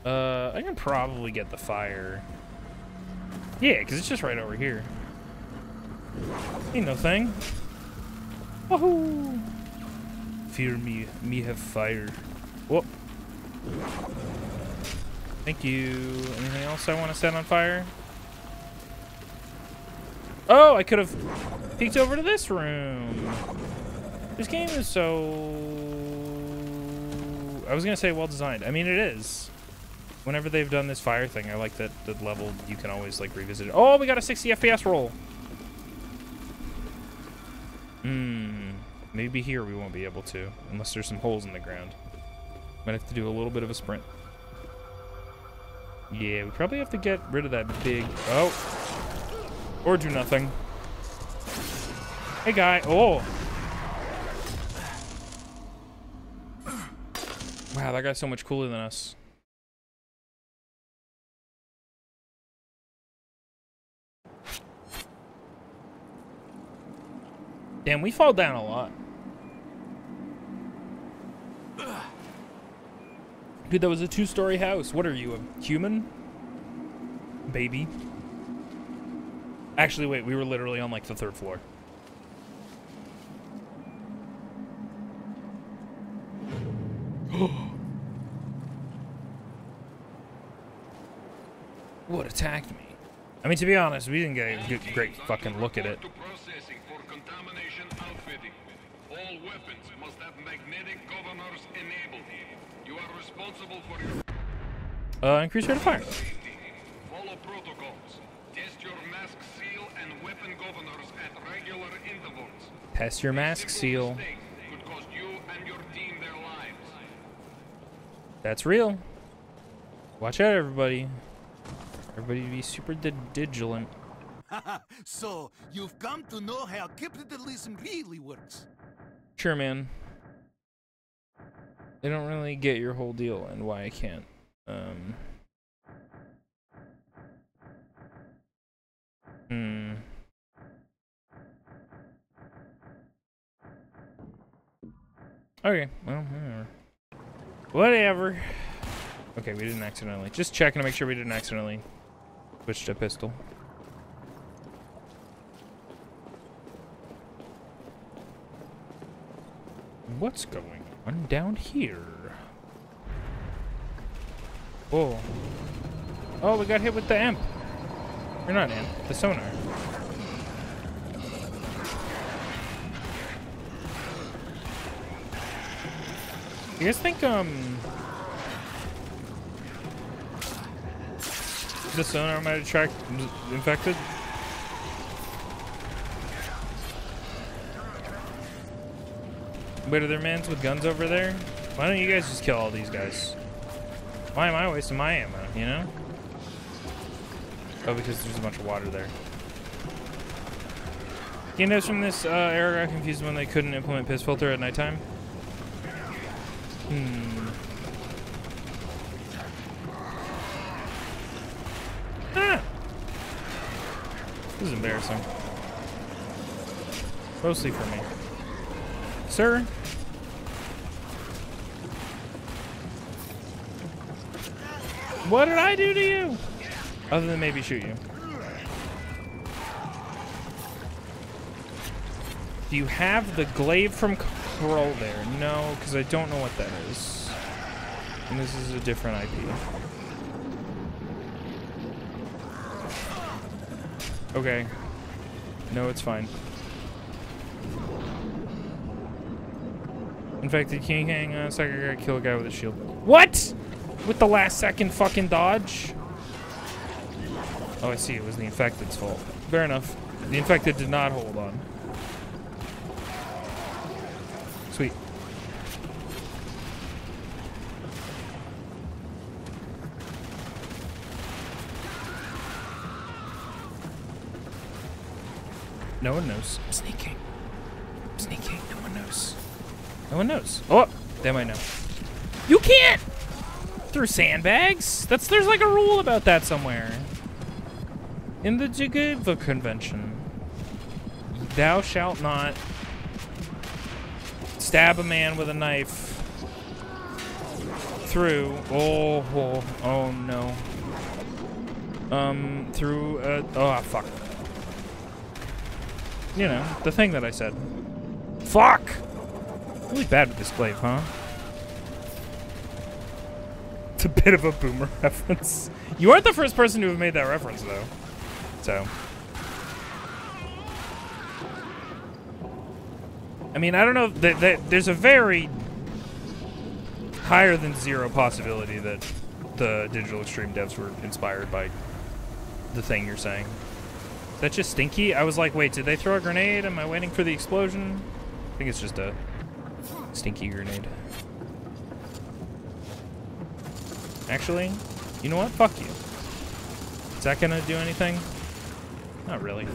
Uh, I can probably get the fire. Yeah, because it's just right over here. Ain't no thing. Woohoo! Fear me, me have fire. Whoop. Thank you. Anything else I want to set on fire? Oh, I could have peeked over to this room. This game is so... I was going to say well designed. I mean, it is. Whenever they've done this fire thing, I like that the level, you can always, like, revisit it. Oh, we got a 60 FPS roll. Hmm. Maybe here we won't be able to, unless there's some holes in the ground. Might have to do a little bit of a sprint. Yeah, we probably have to get rid of that big... Oh. Or do nothing. Hey, guy. Oh. Wow, that guy's so much cooler than us. Damn, we fall down a lot. Dude, that was a two-story house. What are you, a human? Baby? Actually, wait, we were literally on, like, the third floor. what attacked me? I mean, to be honest, we didn't get a good, great fucking look at it. Responsible for your Uh, increase rate of fire. follow protocols. Test your mask seal and weapon governors at regular intervals. Test your mask seal. Could cost you and your team their lives. That's real. Watch out, everybody. Everybody be super di vigilant. so, you've come to know how capitalism really works. Sure, man. They don't really get your whole deal and why I can't. Um. Hmm. Okay, well, whatever. Whatever. Okay, we didn't accidentally. Just checking to make sure we didn't accidentally switch to pistol. What's going on down here? Oh. Oh, we got hit with the amp. Or not amp, the sonar. You guys think, um... The sonar might attract infected? Wait, are mans with guns over there? Why don't you guys just kill all these guys? Why am I wasting my ammo, you know? Oh, because there's a bunch of water there. You know from this uh, era got confused when they couldn't implement piss filter at nighttime? Hmm. Ah! This is embarrassing. Mostly for me. Sir? What did I do to you? Other than maybe shoot you. Do you have the glaive from Krull there? No, because I don't know what that is. And this is a different IP. Okay. No, it's fine. Infected King Hang on a second. I gotta kill a guy with a shield. What? With the last second fucking dodge? Oh, I see. It was the Infected's fault. Fair enough. The Infected did not hold on. Sweet. No one knows. Sneaking. No one knows. Oh, they might know. You can't through sandbags. That's there's like a rule about that somewhere. In the Geneva Convention, thou shalt not stab a man with a knife through. Oh, oh, oh no. Um, through. Uh, oh fuck. You know the thing that I said. Fuck. Really bad with this glaive, huh? It's a bit of a boomer reference. You aren't the first person to have made that reference, though. So. I mean, I don't know. Th th there's a very higher than zero possibility that the Digital Extreme devs were inspired by the thing you're saying. Is that just stinky? I was like, wait, did they throw a grenade? Am I waiting for the explosion? I think it's just a stinky grenade. Actually, you know what? Fuck you. Is that gonna do anything? Not really.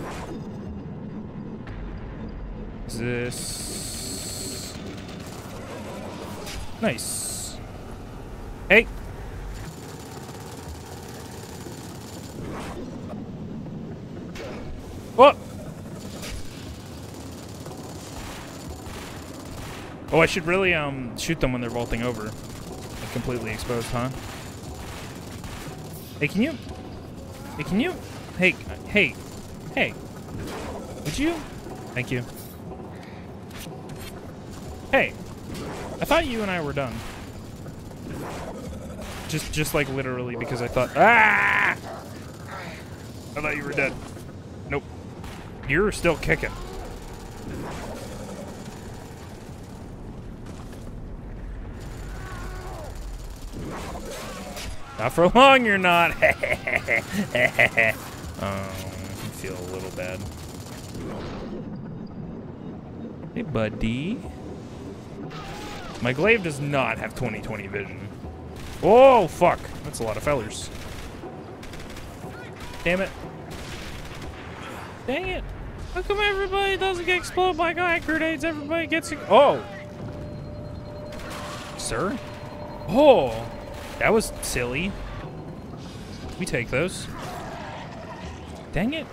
Is this... Nice. Hey! What? Oh, I should really um shoot them when they're vaulting over. Like completely exposed, huh? Hey, can you? Hey, can you? Hey, hey, hey. Would you? Thank you. Hey, I thought you and I were done. Just, just like literally because I thought, ah! I thought you were dead. Nope. You're still kicking. Not for long, you're not. Um, oh, I feel a little bad. Hey, buddy. My glaive does not have 20/20 vision. Oh, fuck. That's a lot of fellers. Damn it. Dang it. How come everybody doesn't get exploded by guy grenades? Everybody gets... Oh. Sir? Oh. That was silly. We take those. Dang it.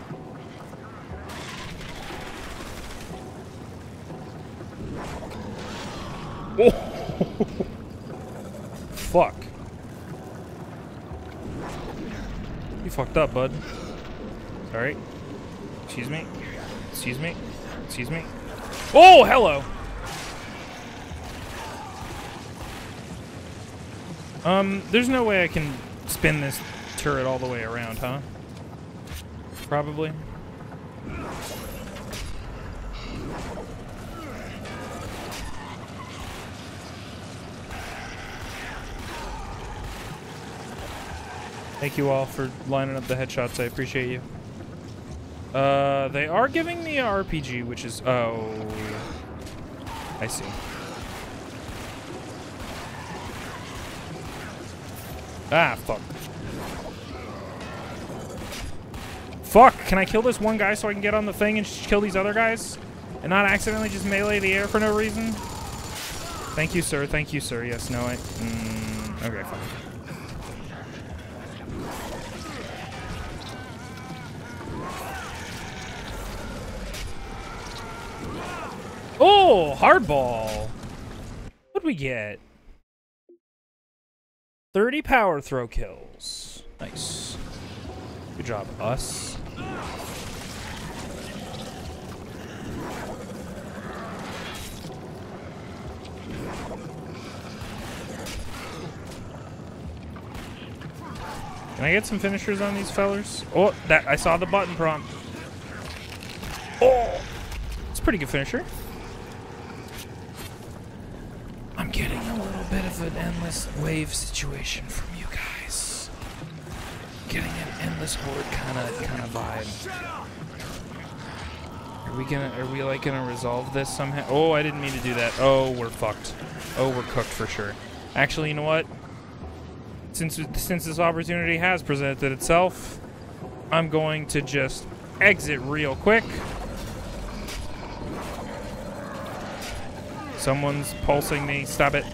Oh. Fuck. You fucked up, bud. Sorry. Excuse me. Excuse me. Excuse me. Oh, hello. Um, there's no way I can spin this turret all the way around, huh? Probably. Thank you all for lining up the headshots. I appreciate you. Uh, they are giving me a RPG, which is... Oh. I see. Ah, fuck. Fuck! Can I kill this one guy so I can get on the thing and kill these other guys? And not accidentally just melee the air for no reason? Thank you, sir. Thank you, sir. Yes, no, I... Mm, okay, fine. Oh, hardball. What'd we get? 30 power throw kills. Nice. Good job, us. Can I get some finishers on these fellers? Oh, that I saw the button prompt. Oh, it's a pretty good finisher. I'm getting a little bit of an endless wave situation from you guys. Getting an endless horde kind of kind of vibe. Are we gonna? Are we like gonna resolve this somehow? Oh, I didn't mean to do that. Oh, we're fucked. Oh, we're cooked for sure. Actually, you know what? Since since this opportunity has presented itself, I'm going to just exit real quick Someone's pulsing me. Stop it.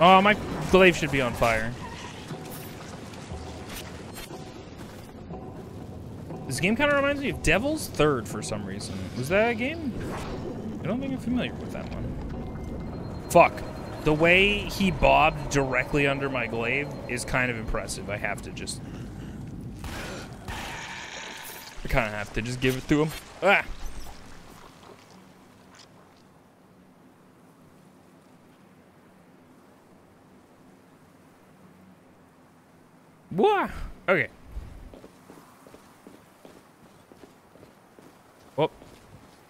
Oh, my glaive should be on fire. This game kind of reminds me of Devil's Third for some reason. Was that a game? I don't think I'm familiar with that one. Fuck. The way he bobbed directly under my glaive is kind of impressive. I have to just... I kind of have to just give it to him. Ah! Wah! Okay. Oh,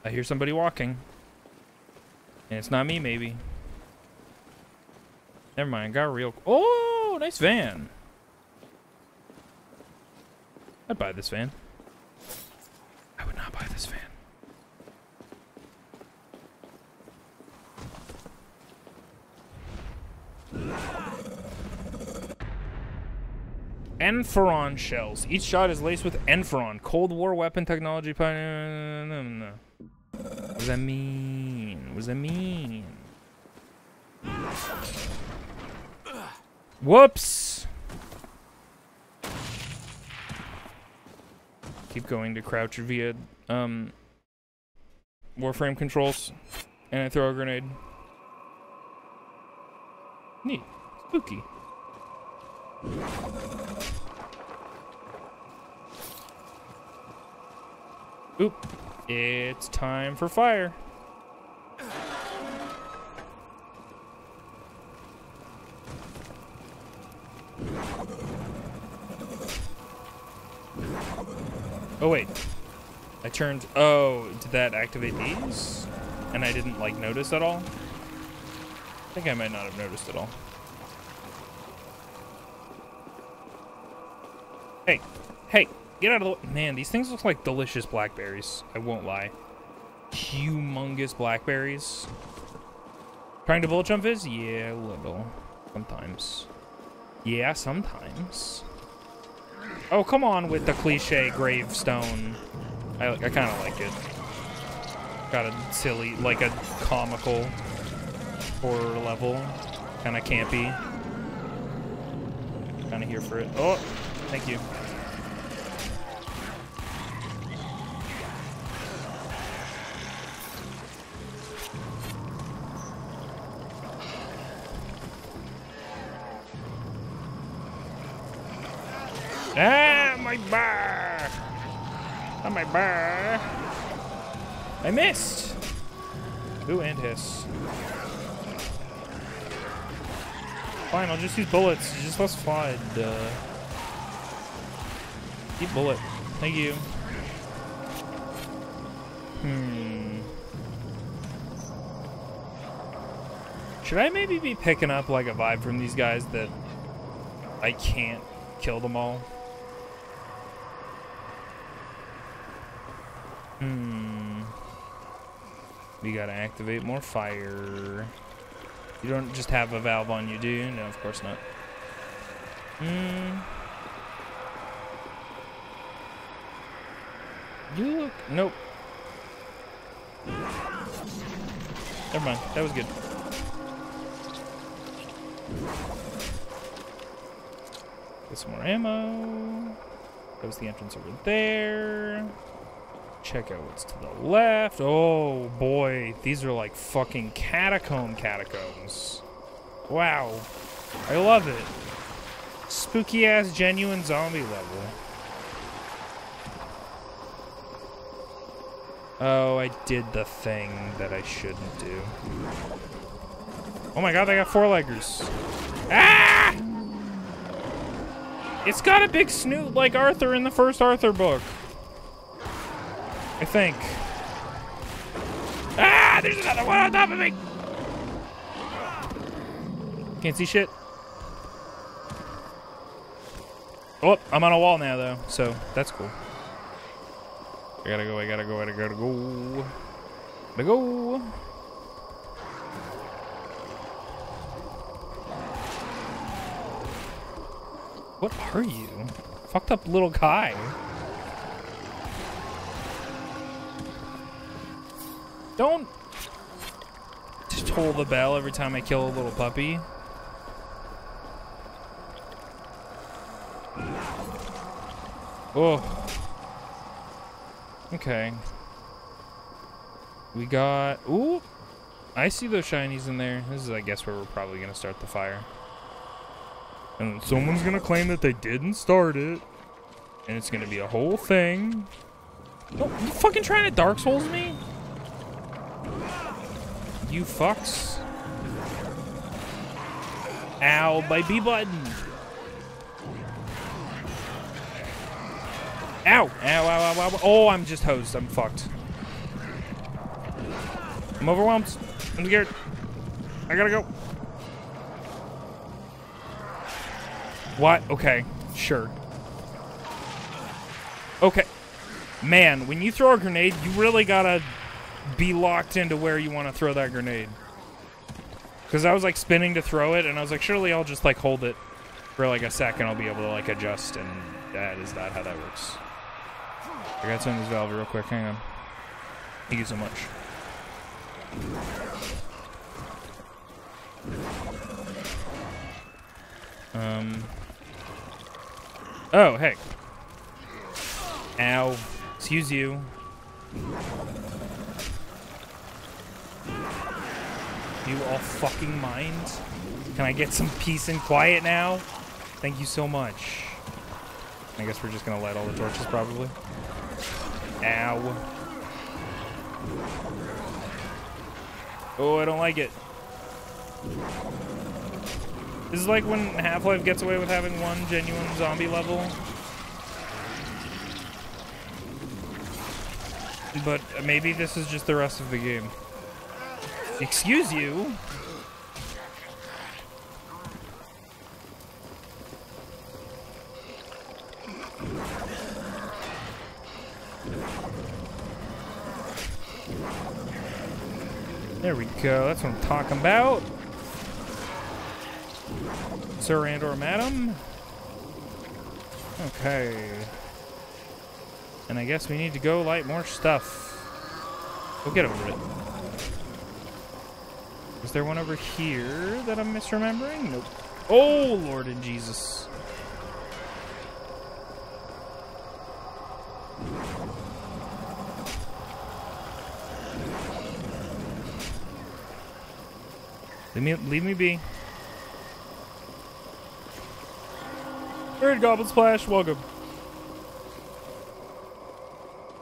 I hear somebody walking. And it's not me, maybe. Never mind, got real... Oh, nice van. I'd buy this van. I would not buy this. Enferon shells. Each shot is laced with Enferon. Cold War weapon technology. No, no, no. What does that mean? What does that mean? Whoops! Keep going to crouch via um, Warframe controls. And I throw a grenade. Neat. Spooky. Oop. It's time for fire. Oh, wait. I turned... Oh, did that activate these? And I didn't, like, notice at all? I think I might not have noticed at all. Hey, hey, get out of the Man, these things look like delicious blackberries. I won't lie. Humongous blackberries. Trying to bullet jump is? Yeah, a little. Sometimes. Yeah, sometimes. Oh, come on with the cliche gravestone. I, I kind of like it. Got a silly, like a comical horror level. Kind of campy. Kind of here for it. Oh, Thank you. My bar! On my bar! I missed! Ooh, and hiss. Fine, I'll just use bullets. Just let's slide. Uh... Keep bullet. Thank you. Hmm. Should I maybe be picking up like a vibe from these guys that I can't kill them all? Hmm. We gotta activate more fire. You don't just have a valve on you, do you? No, of course not. Hmm. You look... Nope. Never mind. That was good. Get some more ammo. That was the entrance over there. Check out what's to the left. Oh, boy. These are like fucking catacomb catacombs. Wow. I love it. Spooky-ass genuine zombie level. Oh, I did the thing that I shouldn't do. Oh my god, they got four leggers. Ah! It's got a big snoot like Arthur in the first Arthur book. I think. Ah! There's another one on top of me! Can't see shit. Oh, I'm on a wall now, though, so that's cool. I gotta go, I gotta go, I gotta go. Gotta go. What are you? Fucked up little guy. Don't toll the bell every time I kill a little puppy. Oh. Okay. We got... Ooh! I see those shinies in there. This is, I guess, where we're probably going to start the fire. And someone's going to claim that they didn't start it. And it's going to be a whole thing. Oh, you fucking trying to Dark Souls me? You fucks. Ow, my B button. Ow! Ow, ow, ow, ow. Oh, I'm just hosed. I'm fucked. I'm overwhelmed. I'm scared. I gotta go. What? Okay. Sure. Okay. Man, when you throw a grenade, you really gotta be locked into where you want to throw that grenade. Because I was like spinning to throw it, and I was like, surely I'll just like hold it for like a second. I'll be able to like adjust, and that is not how that works. I got to turn this valve real quick. Hang on. Thank you so much. Um. Oh, hey. Ow. Excuse you. You all fucking mind? Can I get some peace and quiet now? Thank you so much. I guess we're just gonna light all the torches probably. Ow. Oh, I don't like it. This is like when Half-Life gets away with having one genuine zombie level. But maybe this is just the rest of the game. Excuse you? There we go. That's what I'm talking about. Sir and or madam. Okay. And I guess we need to go light more stuff. We'll get over it. Is there one over here that I'm misremembering? Nope. Oh, Lord and Jesus. Leave me, leave me be. Third Goblin Splash, welcome.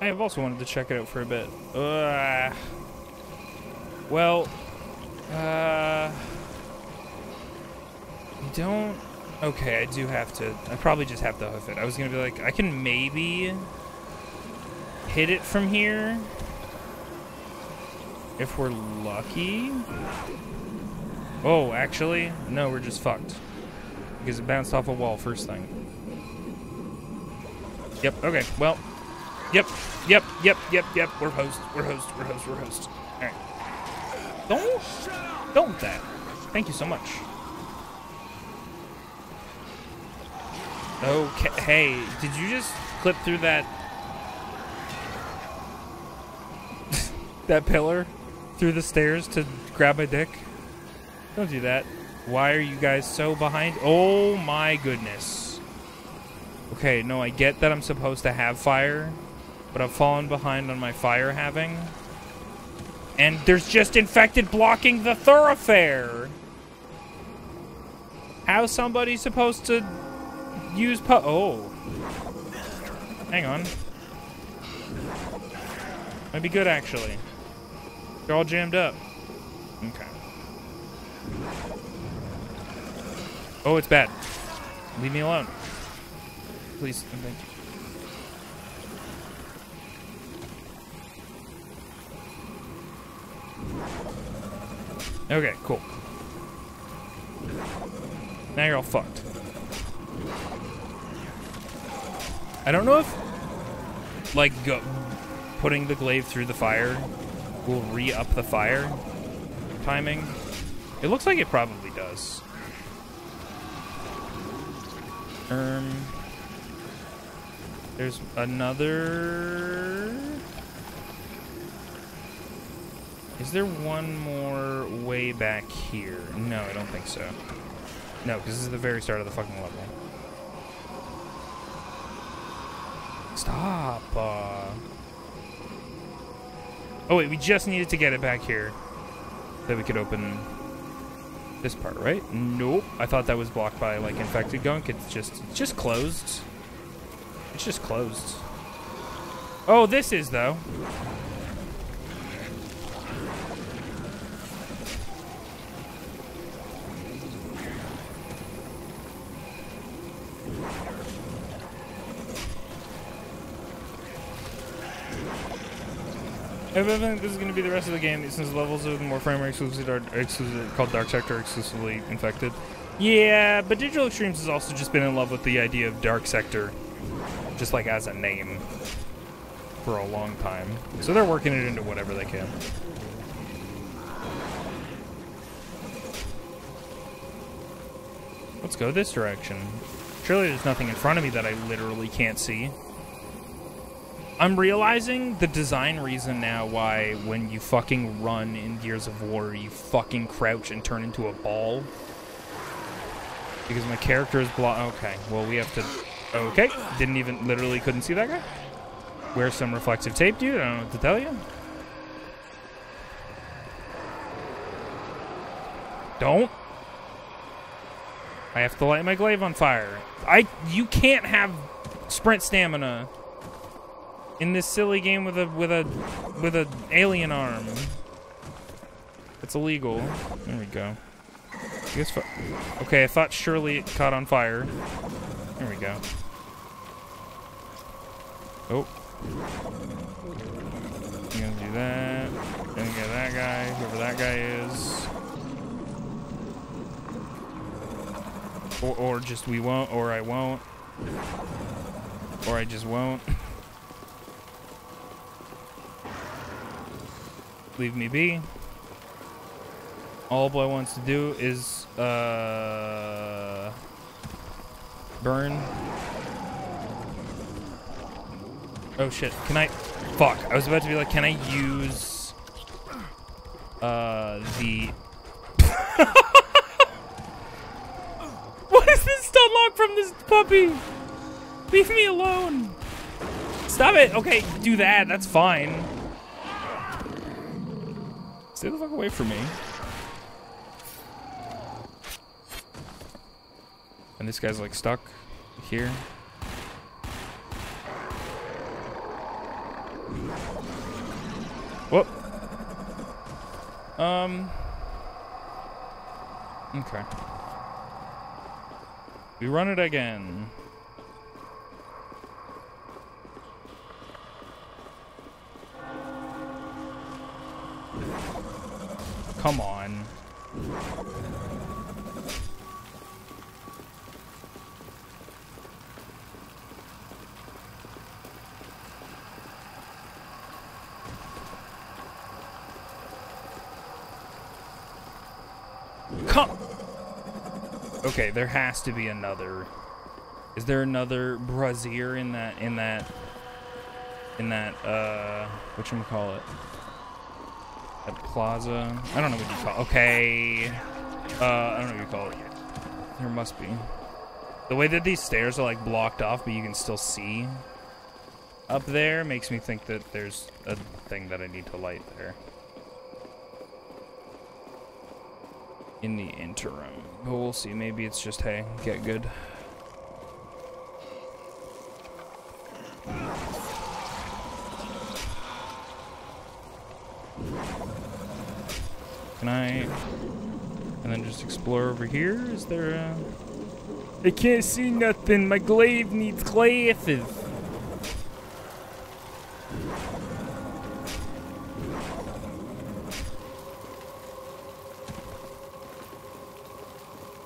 I have also wanted to check it out for a bit. Uh, well, uh, don't. Okay, I do have to. I probably just have to hoof it. I was gonna be like, I can maybe hit it from here if we're lucky. Oh, actually, no, we're just fucked because it bounced off a wall first thing. Yep. Okay. Well. Yep. Yep. Yep. Yep. Yep. We're host. We're host. We're host. We're host. Don't. Don't that. Thank you so much. Okay. Hey, did you just clip through that that pillar through the stairs to grab my dick? Don't do that. Why are you guys so behind? Oh my goodness. Okay, no, I get that I'm supposed to have fire, but I've fallen behind on my fire having. And there's just infected blocking the thoroughfare. How's somebody supposed to use pu- Oh. Hang on. Might be good, actually. They're all jammed up. Okay. Oh, it's bad. Leave me alone. Please, thank you. Okay, cool. Now you're all fucked. I don't know if, like, putting the glaive through the fire will re-up the fire timing. It looks like it probably does. Um, there's another. Is there one more way back here? No, I don't think so. No, because this is the very start of the fucking level. Stop. Uh... Oh wait, we just needed to get it back here. That we could open this part, right? Nope. I thought that was blocked by like infected gunk. It's just it's just closed. It's just closed. Oh, this is though. I think this is going to be the rest of the game since the levels of the more frame rate exclusive are exclusive, called Dark Sector exclusively infected. Yeah, but Digital Extremes has also just been in love with the idea of Dark Sector, just like as a name, for a long time. So they're working it into whatever they can. Let's go this direction. Surely there's nothing in front of me that I literally can't see. I'm realizing the design reason now why when you fucking run in Gears of War, you fucking crouch and turn into a ball. Because my character is block. Okay, well, we have to. Okay, didn't even. Literally couldn't see that guy. Wear some reflective tape, dude. I don't know what to tell you. Don't. I have to light my glaive on fire. I. You can't have sprint stamina in this silly game with a with a with a alien arm. It's illegal. There we go. Okay, I thought surely it caught on fire. There we go. Oh. I'm gonna do that. Gonna get that guy, whoever that guy is. Or, or just we won't, or I won't. Or I just won't. leave me be. All boy wants to do is uh, burn. Oh shit! Can I? Fuck! I was about to be like, can I use uh the? what is this stun lock from this puppy? Leave me alone! Stop it! Okay, do that. That's fine. Stay the fuck away from me. And this guy's like stuck here. Whoop. Um. Okay. We run it again. Come on. Come. Okay, there has to be another. Is there another brazier in that in that in that uh what you call it? That plaza. I don't know what you call. it. Okay. Uh, I don't know what you call it. There must be. The way that these stairs are like blocked off, but you can still see up there, makes me think that there's a thing that I need to light there. In the interim. But we'll see. Maybe it's just, hey, get good. Can I... And then just explore over here? Is there a... I can't see nothing. My glaive needs glasses.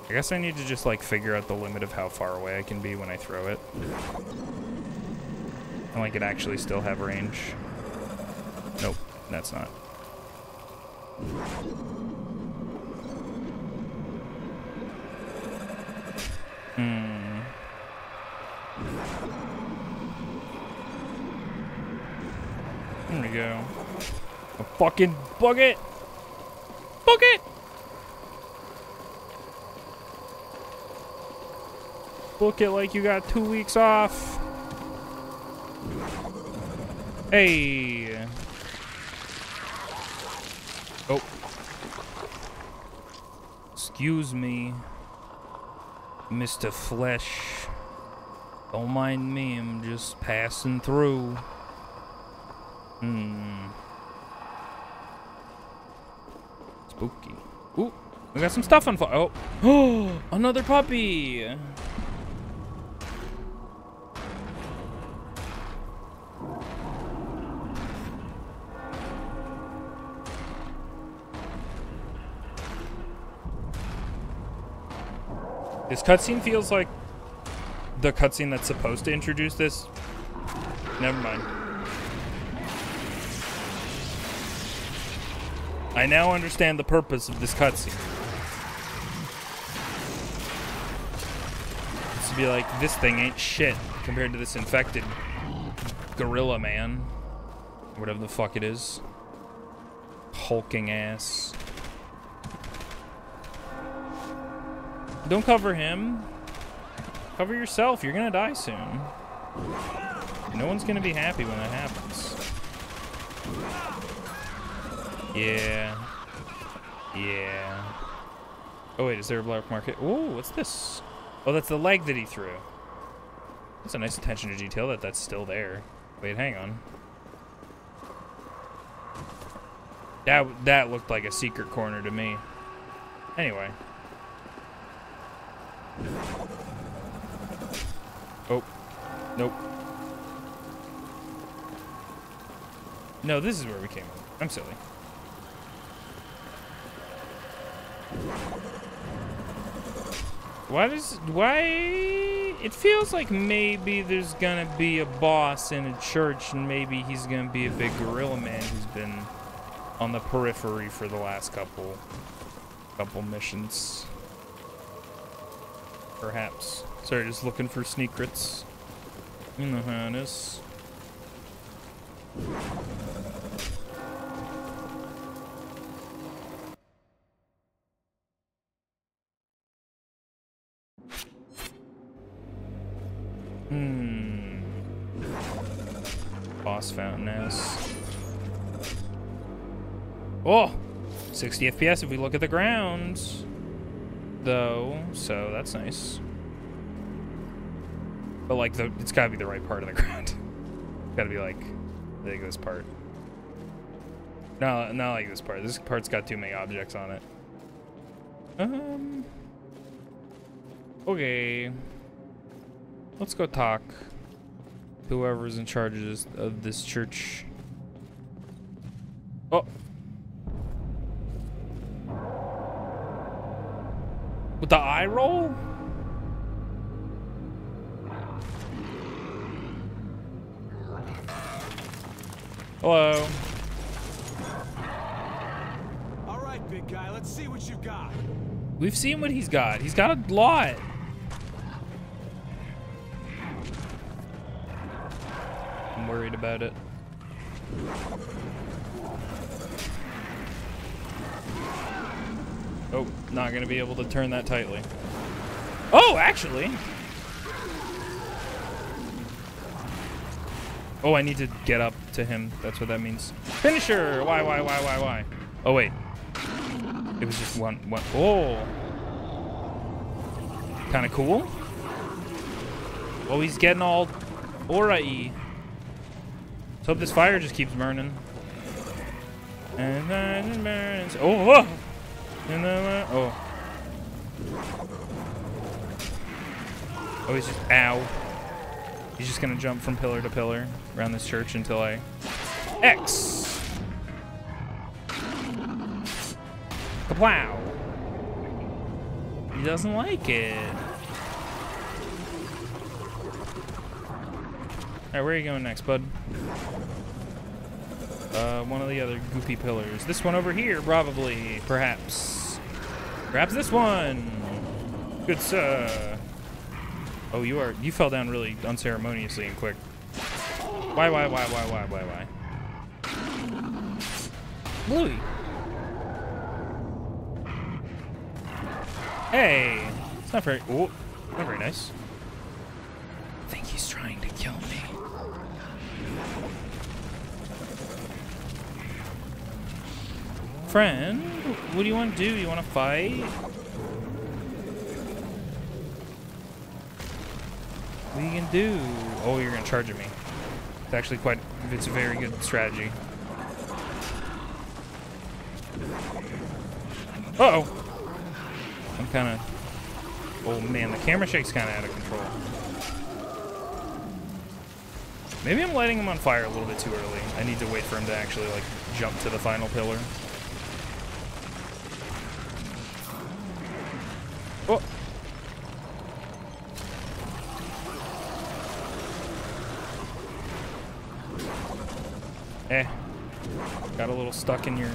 I guess I need to just like figure out the limit of how far away I can be when I throw it. And like it actually still have range. Nope, that's not. Hmm. There we go. Fucking book it. Book it. Book it like you got two weeks off. Hey. Oh. Excuse me, Mr. Flesh. Don't mind me, I'm just passing through. Hmm. Spooky. Ooh, we got some stuff on fire. Oh. Oh, another puppy. This cutscene feels like the cutscene that's supposed to introduce this. Never mind. I now understand the purpose of this cutscene. It's to be like, this thing ain't shit compared to this infected gorilla man. Whatever the fuck it is. Hulking ass. Don't cover him. Cover yourself. You're gonna die soon. No one's gonna be happy when that happens. Yeah. Yeah. Oh wait, is there a black market? Oh, what's this? Oh, that's the leg that he threw. That's a nice attention to detail that that's still there. Wait, hang on. That that looked like a secret corner to me. Anyway. Oh. Nope. No, this is where we came from. I'm silly. Why does why it feels like maybe there's gonna be a boss in a church and maybe he's gonna be a big gorilla man who's been on the periphery for the last couple couple missions. Perhaps. Sorry, just looking for secrets. You know how. Hmm. Boss fountain ass. Oh! 60 FPS if we look at the ground. Though, so that's nice. But like the it's gotta be the right part of the ground. gotta be like think this part. No, not like this part. This part's got too many objects on it. Um Okay. Let's go talk to whoever's in charge of this, of this church. Oh. With the eye roll? Hello. All right, big guy, let's see what you've got. We've seen what he's got. He's got a lot. Worried about it. Oh, not gonna be able to turn that tightly. Oh, actually. Oh, I need to get up to him. That's what that means. Finisher! Why, why, why, why, why? Oh, wait. It was just one, one. Oh. Kind of cool. Oh, he's getting all aura-y. Let's hope this fire just keeps burning. And then it burns. Oh, whoa! And then, uh, oh. Oh, he's just, ow. He's just gonna jump from pillar to pillar around this church until I, X! Kaplow! He doesn't like it. Alright, where are you going next, bud? Uh, one of the other goopy pillars. This one over here, probably, perhaps. Perhaps this one. Good sir. Oh, you are, you fell down really unceremoniously and quick. Why, why, why, why, why, why, why? Bluey. Hey, it's not very. Oh, not very nice. I think he's trying to kill me. Friend, what do you want to do? You want to fight? What you gonna do? Oh, you're gonna charge at me. It's actually quite. It's a very good strategy. Uh oh. I'm kind of. Oh man, the camera shake's kind of out of control. Maybe I'm lighting him on fire a little bit too early. I need to wait for him to actually like jump to the final pillar. Oh. Eh. Got a little stuck in your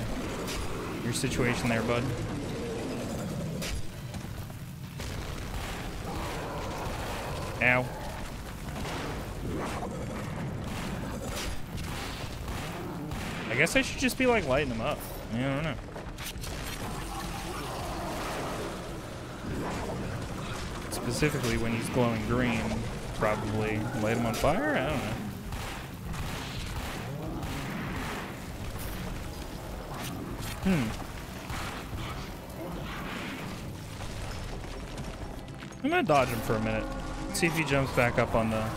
your situation there, bud. Ow. I guess I should just be like lighting them up. I don't know. Specifically when he's glowing green, probably light him on fire? I don't know. Hmm. I'm gonna dodge him for a minute. See if he jumps back up on the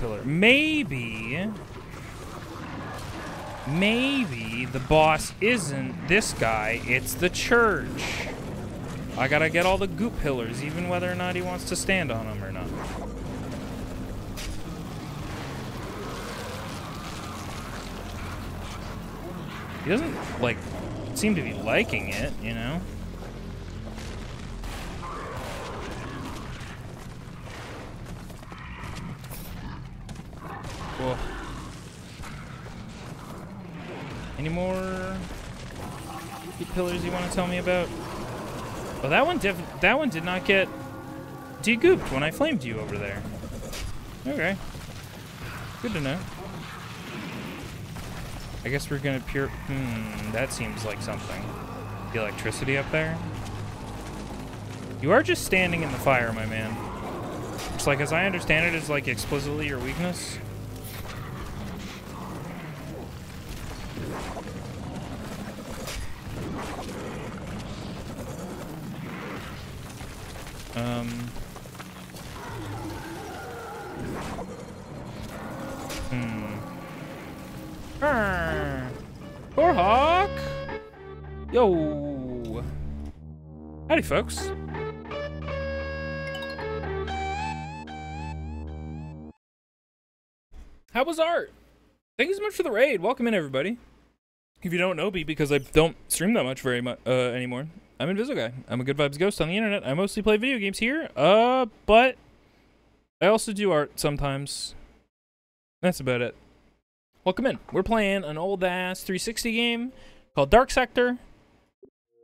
pillar. Maybe... Maybe the boss isn't this guy, it's the church. I gotta get all the goop pillars, even whether or not he wants to stand on them or not. He doesn't, like, seem to be liking it, you know? Cool. Any more pillars you want to tell me about? Well, that one that one did not get degooped when I flamed you over there. Okay. Good to know. I guess we're gonna pure. Hmm, that seems like something. The electricity up there. You are just standing in the fire, my man. It's like, as I understand it, is like explicitly your weakness. Howdy, folks. How was art? Thank you so much for the raid. Welcome in, everybody. If you don't know me, because I don't stream that much very much uh, anymore, I'm Invisoguy. I'm a good vibes ghost on the internet. I mostly play video games here, uh, but I also do art sometimes. That's about it. Welcome in. We're playing an old ass 360 game called Dark Sector,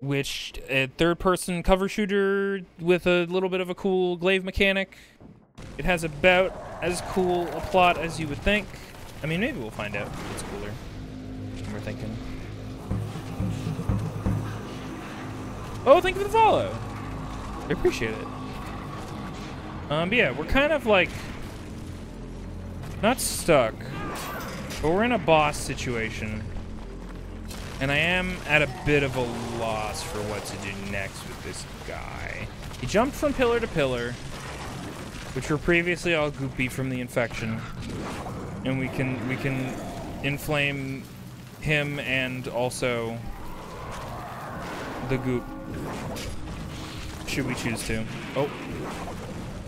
which a third person cover shooter with a little bit of a cool glaive mechanic. It has about as cool a plot as you would think. I mean, maybe we'll find out if it's cooler than we're thinking. Oh, thank you for the follow. I appreciate it. Um, but yeah, we're kind of like not stuck, but we're in a boss situation. And I am at a bit of a loss for what to do next with this guy. He jumped from pillar to pillar, which were previously all goopy from the infection. And we can we can inflame him and also the goop. Should we choose to. Oh.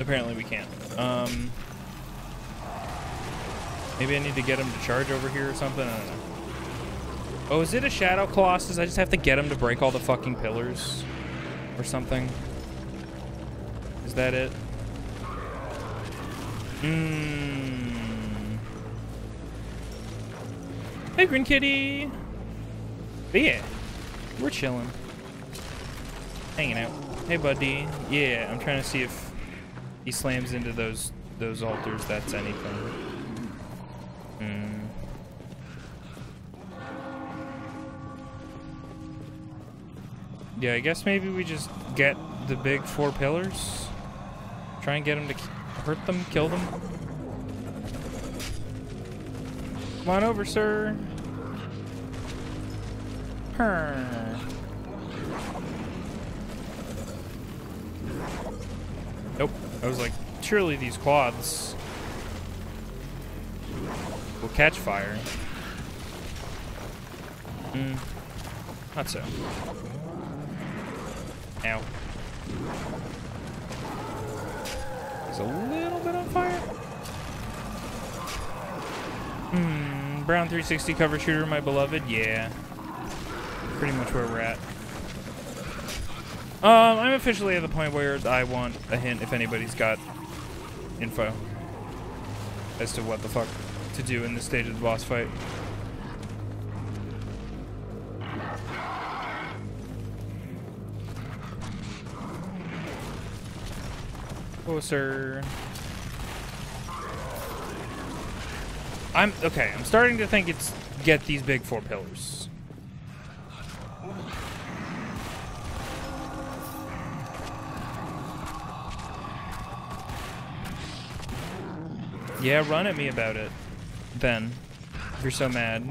Apparently we can't. Um Maybe I need to get him to charge over here or something? I don't know. Oh, is it a Shadow Colossus? I just have to get him to break all the fucking pillars? Or something? Is that it? Mmm. Hey, Green Kitty! But yeah, we're chilling. Hanging out. Hey, buddy. Yeah, I'm trying to see if he slams into those those altars, that's anything. Yeah, I guess maybe we just get the big four pillars. Try and get them to hurt them, kill them. Come on over, sir. Purr. Nope. I was like, surely these quads will catch fire. Hmm. Not so. Ow. He's a little bit on fire. Hmm. Brown 360 cover shooter, my beloved. Yeah. Pretty much where we're at. Um, I'm officially at the point where I want a hint if anybody's got info as to what the fuck to do in this stage of the boss fight. Sir. I'm okay. I'm starting to think it's get these big four pillars. Yeah, run at me about it. Ben. if you're so mad.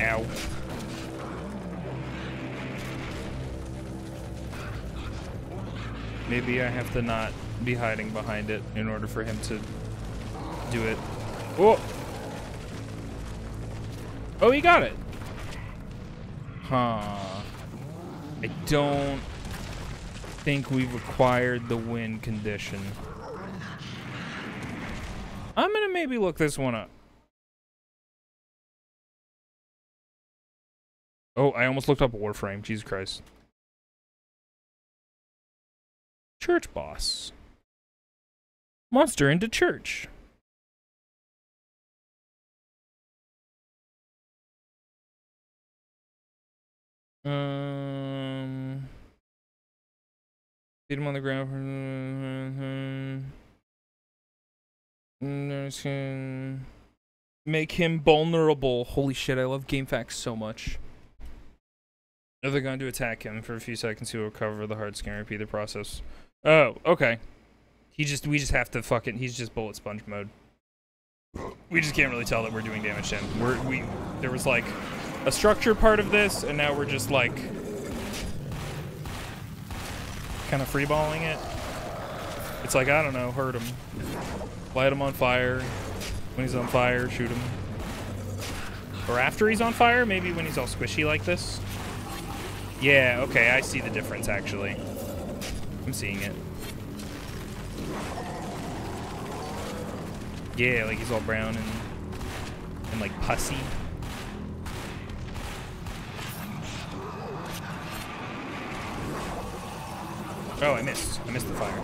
Ow. Maybe I have to not be hiding behind it in order for him to do it. Oh! Oh, he got it! Huh. I don't think we've acquired the win condition. I'm gonna maybe look this one up. Oh, I almost looked up Warframe. Jesus Christ. Church boss. Monster into church. Um. Beat him on the ground. Make him vulnerable. Holy shit, I love GameFAQs so much. Are they going to attack him for a few seconds? He will recover the hard scan and repeat the process. Oh, okay. He just, we just have to fucking, he's just bullet sponge mode. We just can't really tell that we're doing damage to him. We're, we, there was like a structure part of this, and now we're just like kind of freeballing it. It's like, I don't know, hurt him. Light him on fire. When he's on fire, shoot him. Or after he's on fire, maybe when he's all squishy like this. Yeah, okay, I see the difference actually. I'm seeing it. Yeah, like he's all brown and and like pussy. Oh, I missed. I missed the fire.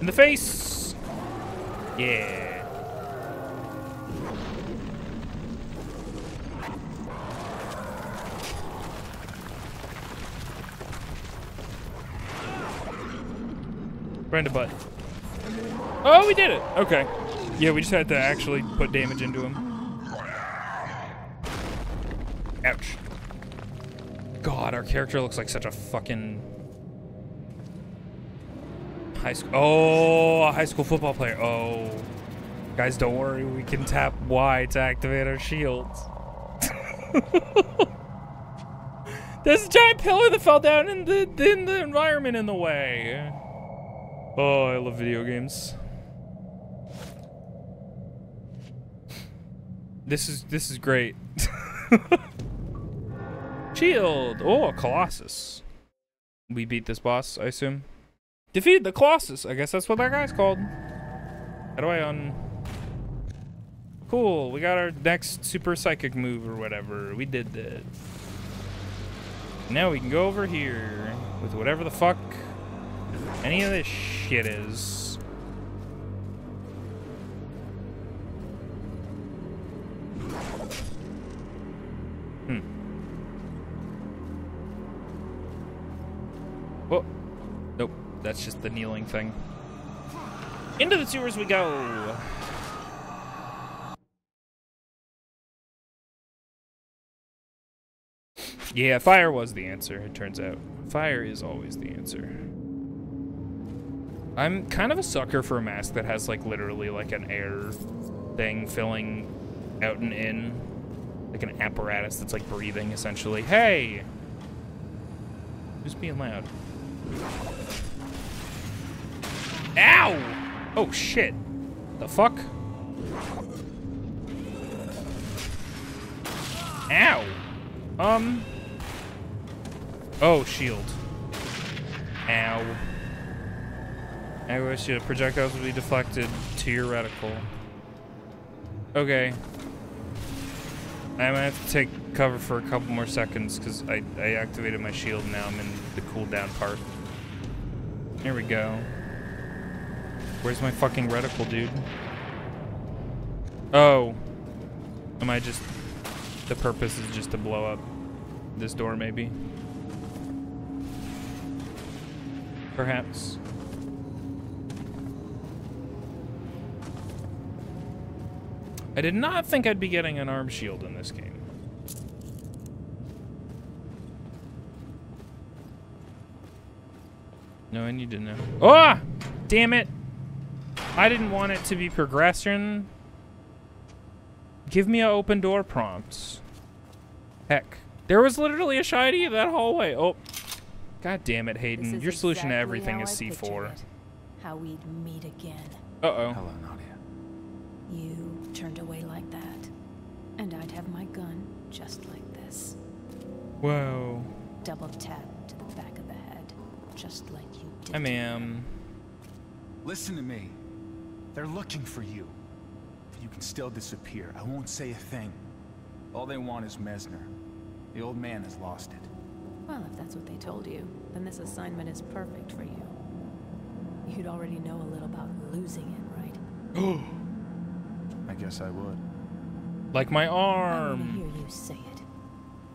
In the face! Yeah. Brenda butt. Oh, we did it! Okay. Yeah, we just had to actually put damage into him. Ouch. God, our character looks like such a fucking high school. Oh, a high school football player. Oh, guys, don't worry. We can tap Y to activate our shields. There's a giant pillar that fell down in the in the environment in the way. Oh, I love video games. This is this is great. Shield. Oh, Colossus. We beat this boss, I assume. Defeat the Colossus. I guess that's what that guy's called. How do I un... Cool. We got our next super psychic move or whatever. We did that. Now we can go over here with whatever the fuck any of this shit is. Hmm. Oh, Nope, that's just the kneeling thing. Into the sewers we go! Yeah, fire was the answer, it turns out. Fire is always the answer. I'm kind of a sucker for a mask that has like literally like an air thing filling out and in. Like an apparatus that's like breathing essentially. Hey! Who's being loud? Ow! Oh shit. The fuck? Ow! Um. Oh, shield. Ow. I wish your projectiles would be deflected to your reticle. Okay. I'm gonna have to take cover for a couple more seconds because I, I activated my shield now I'm in the cooldown part. Here we go. Where's my fucking reticle, dude? Oh. Am I just... The purpose is just to blow up this door, maybe? Perhaps. I did not think I'd be getting an arm shield in this game. No, I need to know. Oh! Damn it! I didn't want it to be progression. Give me an open door prompt. Heck. There was literally a shiny in that hallway. Oh. God damn it, Hayden. Your solution to everything is I pictured C4. How we'd meet again. Uh-oh. Hello, Nadia. You turned away like that. And I'd have my gun just like this. Whoa. Double tap to the back of the head. Just like you did. I am. Listen to me. They're looking for you. You can still disappear. I won't say a thing. All they want is Mezner. The old man has lost it. Well, if that's what they told you, then this assignment is perfect for you. You'd already know a little about losing it, right? I guess I would. Like my I want arm. to hear you say it.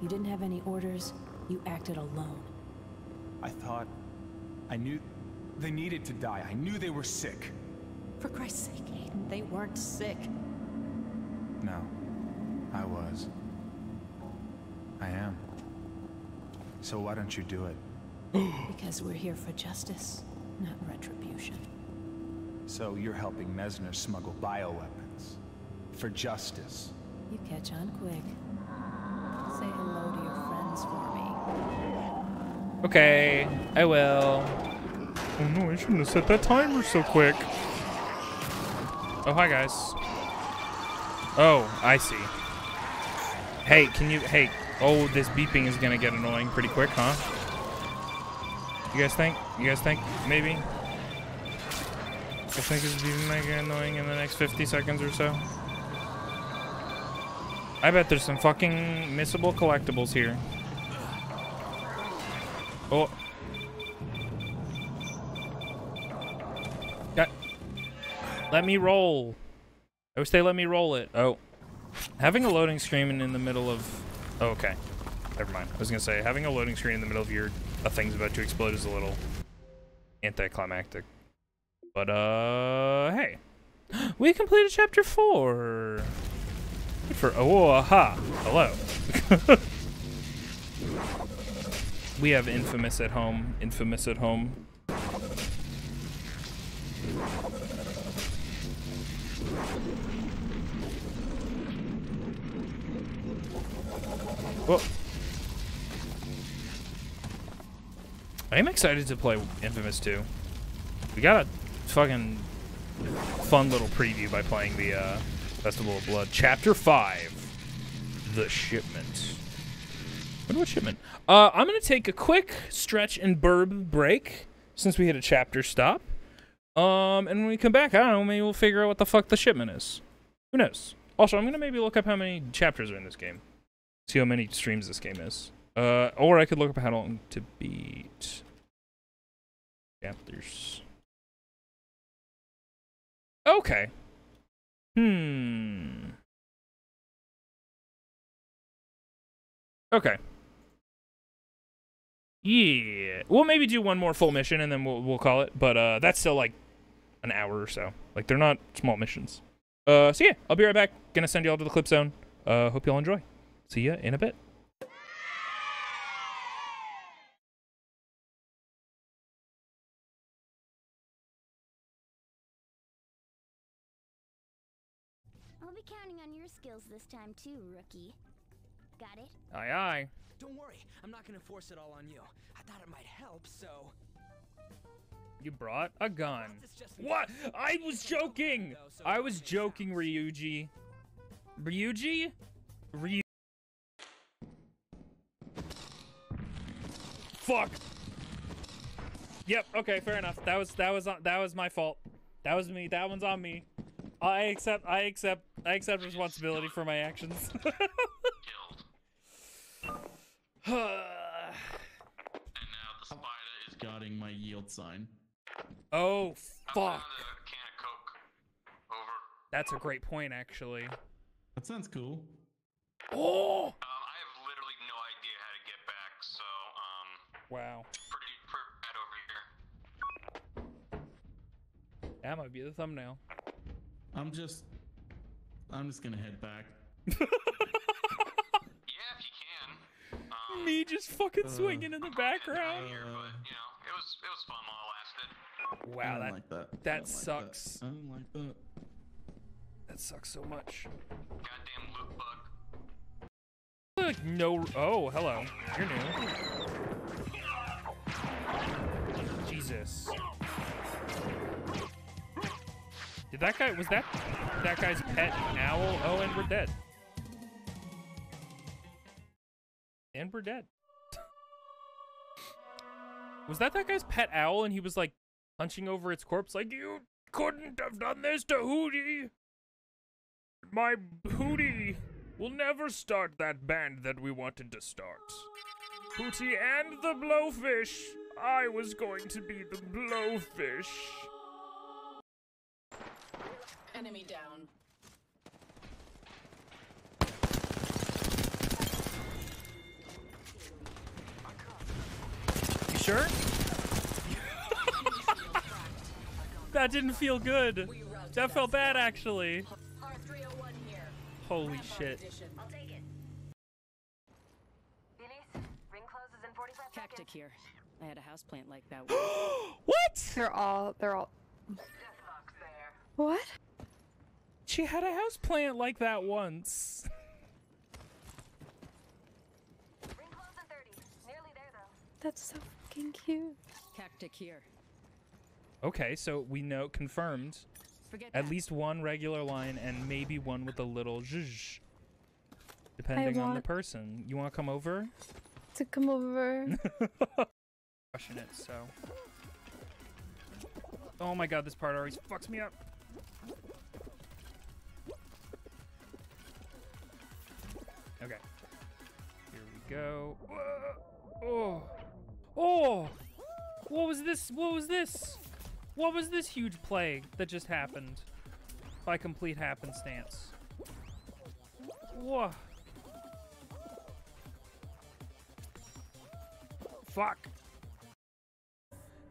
You didn't have any orders. You acted alone. I thought... I knew... They needed to die. I knew they were sick. For Christ's sake, Hayden, they weren't sick. No. I was. I am. So why don't you do it? because we're here for justice, not retribution. So you're helping Mezner smuggle bioweapons. For justice. You catch on quick. Say hello to your friends for me. Okay, I will. Oh no, I shouldn't have set that timer so quick. Oh, hi guys. Oh, I see. Hey, can you, hey, oh, this beeping is gonna get annoying pretty quick, huh? You guys think? You guys think? Maybe? You guys think this beeping might get annoying in the next 50 seconds or so? I bet there's some fucking missable collectibles here. Oh. Got. Let me roll. I wish they let me roll it. Oh. Having a loading screen in the middle of... Oh, okay. Never mind. I was going to say, having a loading screen in the middle of your... A thing's about to explode is a little anticlimactic. But, uh, hey. We completed chapter four. Good for... Oh, aha. Hello. we have Infamous at home. Infamous at home. Well, I'm excited to play Infamous 2. We got a fucking fun little preview by playing the uh, Festival of Blood. Chapter 5, The Shipment. What what shipment? Uh, I'm going to take a quick stretch and burb break since we hit a chapter stop. Um, and when we come back, I don't know, maybe we'll figure out what the fuck the shipment is. Who knows? Also, I'm going to maybe look up how many chapters are in this game. See how many streams this game is. Uh, or I could look up how long to beat. Chapters. Okay. Hmm. Okay. Yeah. We'll maybe do one more full mission and then we'll we'll call it. But uh that's still like an hour or so. Like they're not small missions. Uh so yeah, I'll be right back. Gonna send you all to the clip zone. Uh hope y'all enjoy. See ya in a bit. Skills this time too, rookie. Got it? Aye aye. Don't worry, I'm not gonna force it all on you. I thought it might help, so. You brought a gun. What? I was joking. I was joking, Ryuji. Ryuji? Ryu. Fuck. Yep. Okay. Fair enough. That was that was that was my fault. That was me. That one's on me. I accept. I accept. I accept responsibility for my actions. The spider is guarding my yield sign. oh fuck. That's a great point, actually. That sounds cool. Oh. Um, I have literally no idea how to get back, so um, Wow. pretty, pretty bad over here. That might be the thumbnail. I'm just, I'm just gonna head back. Yeah, if you can. Um Me just fucking Uh, swinging in the background. Wow, I don't that like that. I that don't like sucks. I don't like that. That sucks so much. Goddamn loot bug. Like no. Oh, hello. You're new. Jesus. Did that guy? Was that that guy's pet owl? Oh, and we're dead. And we're dead. was that that guy's pet owl? And he was like hunching over its corpse, like you couldn't have done this to Hootie. My Hootie will never start that band that we wanted to start. Hootie and the Blowfish. I was going to be the Blowfish. Enemy down. You sure? that didn't feel good. That felt bad, actually. Holy shit. Cactic here. I had a houseplant like that. what? They're all. They're all. What? She had a house plant like that once. That's so fucking cute. Cactic here. Okay, so we know confirmed. Forget At that. least one regular line and maybe one with a little zhuzh. Depending on the person. You want to come over? To come over. Crushing it, so. Oh my god, this part always fucks me up. Okay. Here we go. Oh. Oh. What was this? What was this? What was this huge play that just happened? By complete happenstance. Whoa. Fuck.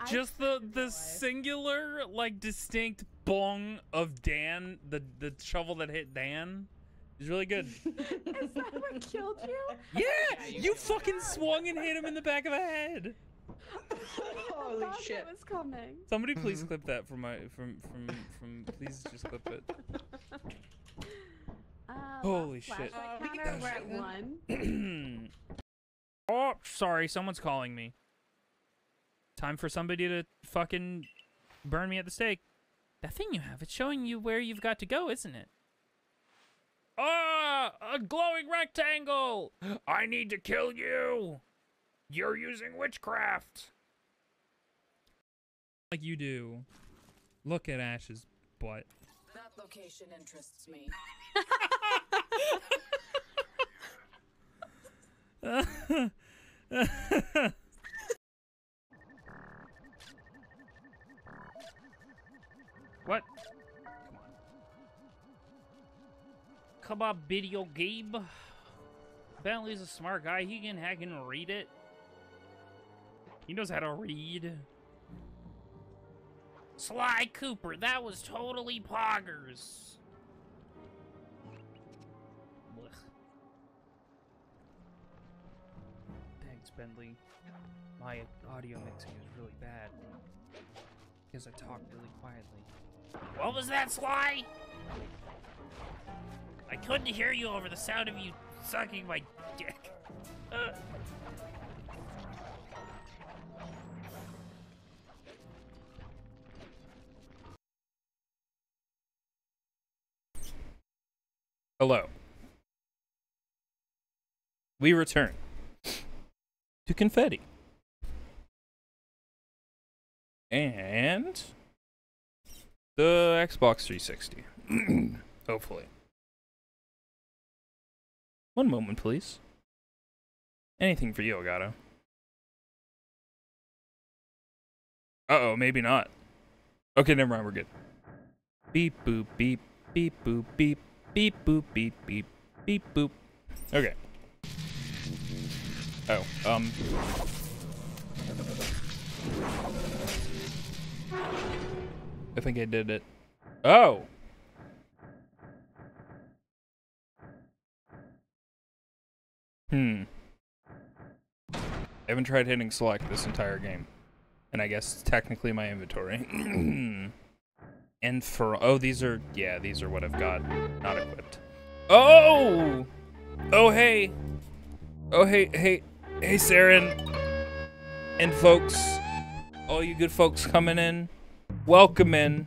Just the the singular like distinct bong of Dan, the the shovel that hit Dan, is really good. Is that what killed you? yeah, you fucking swung and hit him in the back of the head. Holy shit! Was coming. Somebody please clip that from my from from from. Please just clip it. Uh, Holy last shit. flashlight counter, we're at one. oh, sorry, someone's calling me. Time for somebody to fucking burn me at the stake. That thing you have, it's showing you where you've got to go, isn't it? Ah, a glowing rectangle! I need to kill you! You're using witchcraft! Like you do. Look at Ash's butt. That location interests me. What? Come on, video Gabe. Bentley's a smart guy. He can hack and read it. He knows how to read. Sly Cooper, that was totally poggers. Ugh. Thanks, Bentley. My audio mixing is really bad. Because I talk really quietly. What was that, Sly? Couldn't hear you over the sound of you sucking my dick. Hello. We return to confetti. And the Xbox 360. Hopefully. One moment, please. Anything for you, Elgato. Uh-oh, maybe not. Okay, never mind, we're good. Beep boop beep beep boop beep beep boop beep beep beep boop. Okay. Oh, um I think I did it. Oh. Hmm. I haven't tried hitting select this entire game. And I guess technically my inventory. and for oh these are yeah, these are what I've got not equipped. Oh! Oh hey. Oh hey hey hey Saren and folks. All you good folks coming in. Welcome in.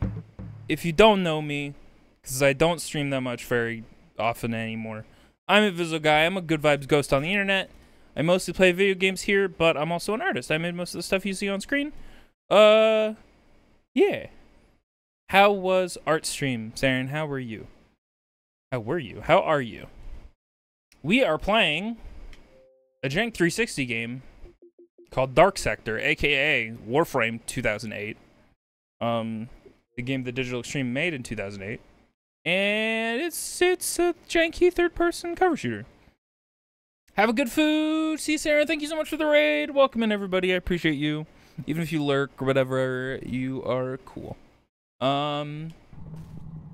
If you don't know me, because I don't stream that much very often anymore, I'm Invisoguy. I'm a good vibes ghost on the internet. I mostly play video games here, but I'm also an artist. I made most of the stuff you see on screen. Uh, yeah. How was art stream, Saren? How were you? How were you? How are you? We are playing a Jank 360 game called Dark Sector, aka Warframe 2008. Um, the game that Digital Extreme made in 2008, and it's it's a janky third-person cover shooter. Have a good food. See Sarah. Thank you so much for the raid. Welcome in everybody. I appreciate you. Even if you lurk or whatever, you are cool. Um.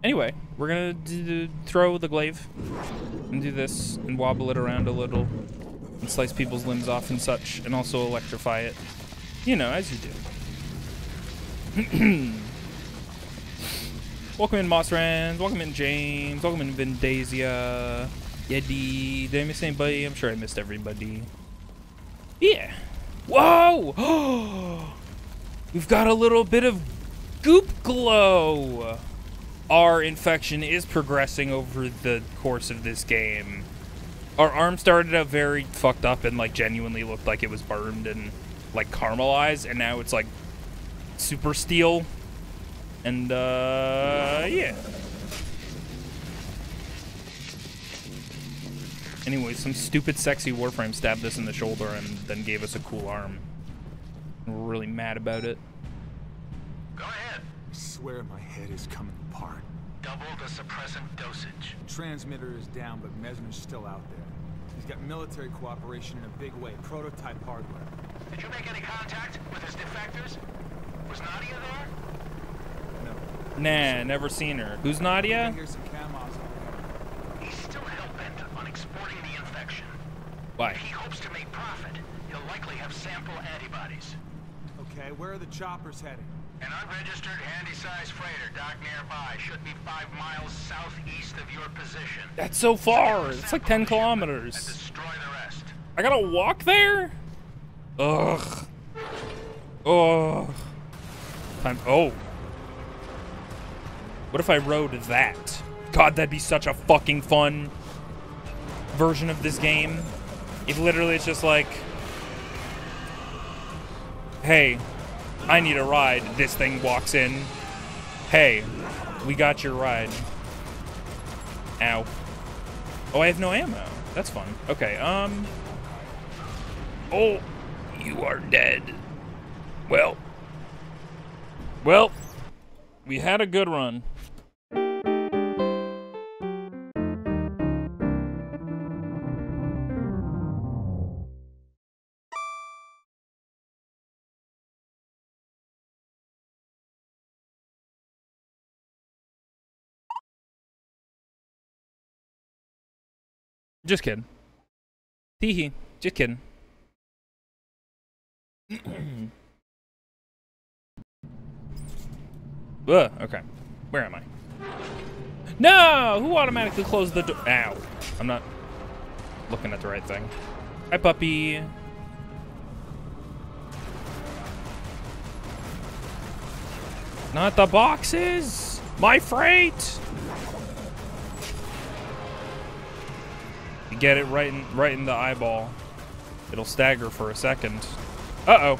Anyway, we're gonna do, throw the glaive and do this and wobble it around a little and slice people's limbs off and such, and also electrify it. You know, as you do. welcome in, Mossrans. Welcome in, James. Welcome in, Vindasia. Yeti. Did I miss anybody? I'm sure I missed everybody. Yeah. Whoa! We've got a little bit of goop glow. Our infection is progressing over the course of this game. Our arm started out very fucked up and like genuinely looked like it was burned and like caramelized, and now it's like super steel. And uh yeah. Anyway, some stupid sexy Warframe stabbed us in the shoulder and then gave us a cool arm. We're really mad about it. Go ahead. I swear my head is coming apart. Double the suppressant dosage. Transmitter is down, but Mezner's still out there. He's got military cooperation in a big way, prototype hardware. Did you make any contact with his defectors? Was Nadia there? Nah, never seen her. Who's Nadia? Here's some camos He's still hell-bent on exporting the infection. Why? If he hopes to make profit, he'll likely have sample antibodies. Okay, where are the choppers heading? An unregistered handy-sized freighter docked nearby should be five miles southeast of your position. That's so far. It's like 10 kilometers. Destroy the rest. I gotta walk there? Ugh. Ugh. Time. Oh. What if I rode that? God, that'd be such a fucking fun version of this game. If literally it's just like, hey, I need a ride. This thing walks in. Hey, we got your ride. Ow. Oh, I have no ammo. That's fun. Okay, um... Oh, you are dead. Well. Well, we had a good run. Just kidding. Teehee. Just kidding. Ugh, okay. Where am I? No! Who automatically closed the door? Ow. I'm not looking at the right thing. Hi, puppy. Not the boxes! My freight! Get it right in right in the eyeball. It'll stagger for a second. Uh-oh.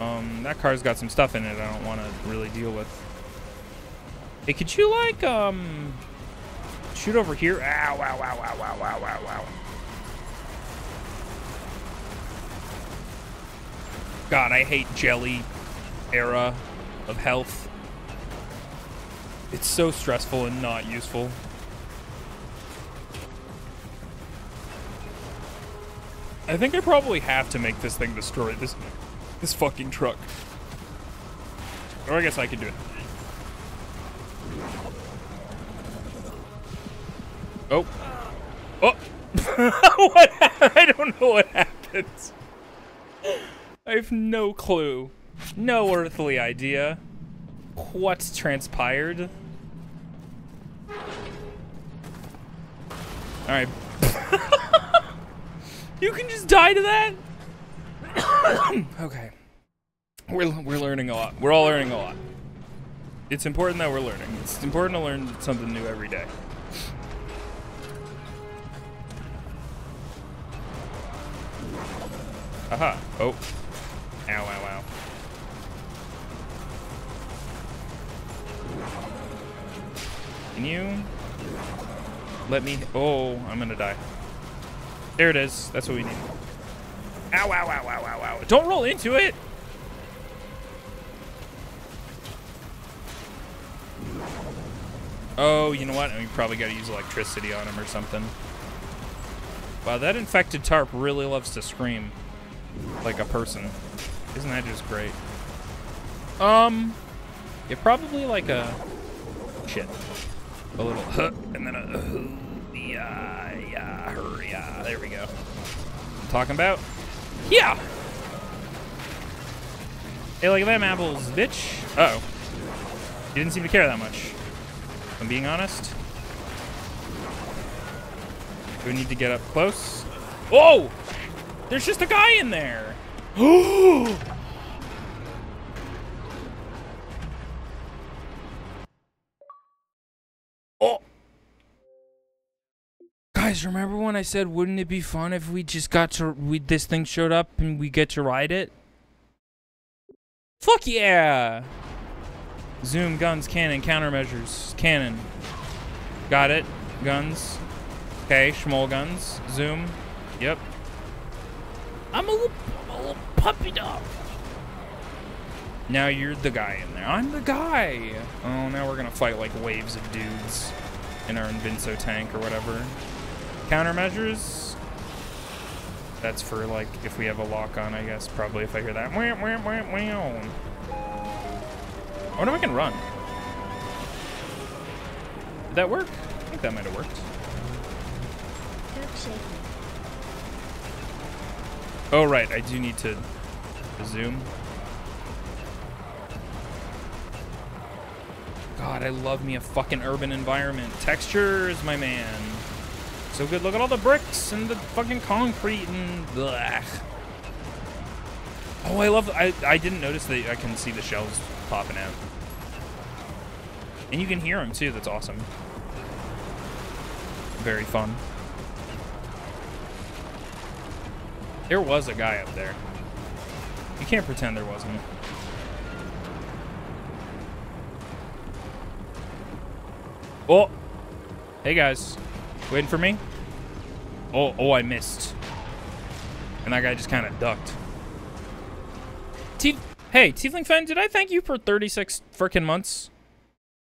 Um, that car's got some stuff in it I don't want to really deal with. Hey, could you, like, um... Shoot over here? Ow, ow, ow, ow, ow, ow, ow, ow. God, I hate jelly era of health. It's so stressful and not useful. I think I probably have to make this thing destroy this this fucking truck. Or I guess I could do it. Oh. Oh. what? I don't know what happened. I have no clue. No earthly idea. What transpired? Alright. you can just die to that? okay. We're, we're learning a lot. We're all learning a lot. It's important that we're learning. It's important to learn something new every day. Aha. Oh. Ow, ow, ow. Can you let me... Oh, I'm gonna die. There it is. That's what we need. Ow, ow, ow, ow, ow, ow. Don't roll into it! Oh, you know what? We probably gotta use electricity on him or something. Wow, that infected tarp really loves to scream like a person. Isn't that just great? Um, yeah, probably like a shit, a little huh, and then a uh, yeah, yeah. There we go. I'm talking about yeah. Hey, look at them apples, bitch. Uh oh, you didn't seem to care that much. If I'm being honest. Do we need to get up close? Whoa! There's just a guy in there. Guys, remember when I said wouldn't it be fun if we just got to we this thing showed up and we get to ride it? Fuck yeah! Zoom, guns, cannon, countermeasures, cannon. Got it. Guns. Okay, schmoll guns. Zoom. Yep. I'm a little, I'm a little puppy dog. Now you're the guy in there. I'm the guy. Oh, now we're gonna fight like waves of dudes in our Invinso tank or whatever. Countermeasures. That's for like if we have a lock on, I guess. Probably if I hear that. I wonder if I can run. Did that work? I think that might have worked. Oh, right. I do need to zoom. God, I love me a fucking urban environment. Textures, my man. So good. Look at all the bricks and the fucking concrete and blah. Oh, I love... I, I didn't notice that I can see the shells popping out. And you can hear them, too. That's awesome. Very fun. There was a guy up there. You can't pretend there wasn't. Oh! Hey guys. Waiting for me? Oh, oh, I missed. And that guy just kind of ducked. T hey, Tiefling fan, did I thank you for 36 freaking months?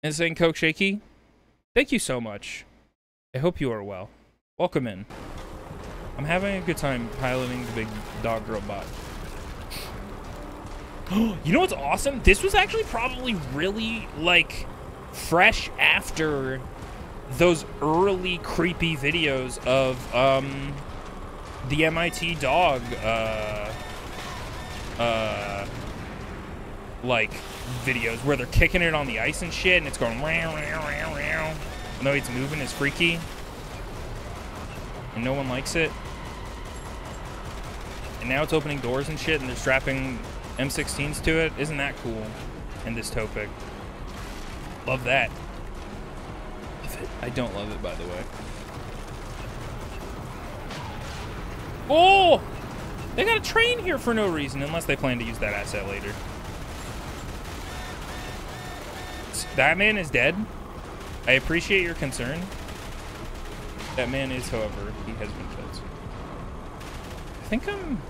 And saying Coke Shaky? Thank you so much. I hope you are well. Welcome in. I'm having a good time piloting the big dog robot. you know what's awesome? This was actually probably really, like, fresh after those early creepy videos of, um, the MIT dog, uh, uh, like videos where they're kicking it on the ice and shit, and it's going row, row, row, row. No, it's moving. It's freaky, and no one likes it. And now it's opening doors and shit, and they're strapping M16s to it. Isn't that cool? And dystopic. Love that. I don't love it, by the way. Oh! They got a train here for no reason, unless they plan to use that asset later. That man is dead. I appreciate your concern. That man is, however, he has been killed. I think I'm...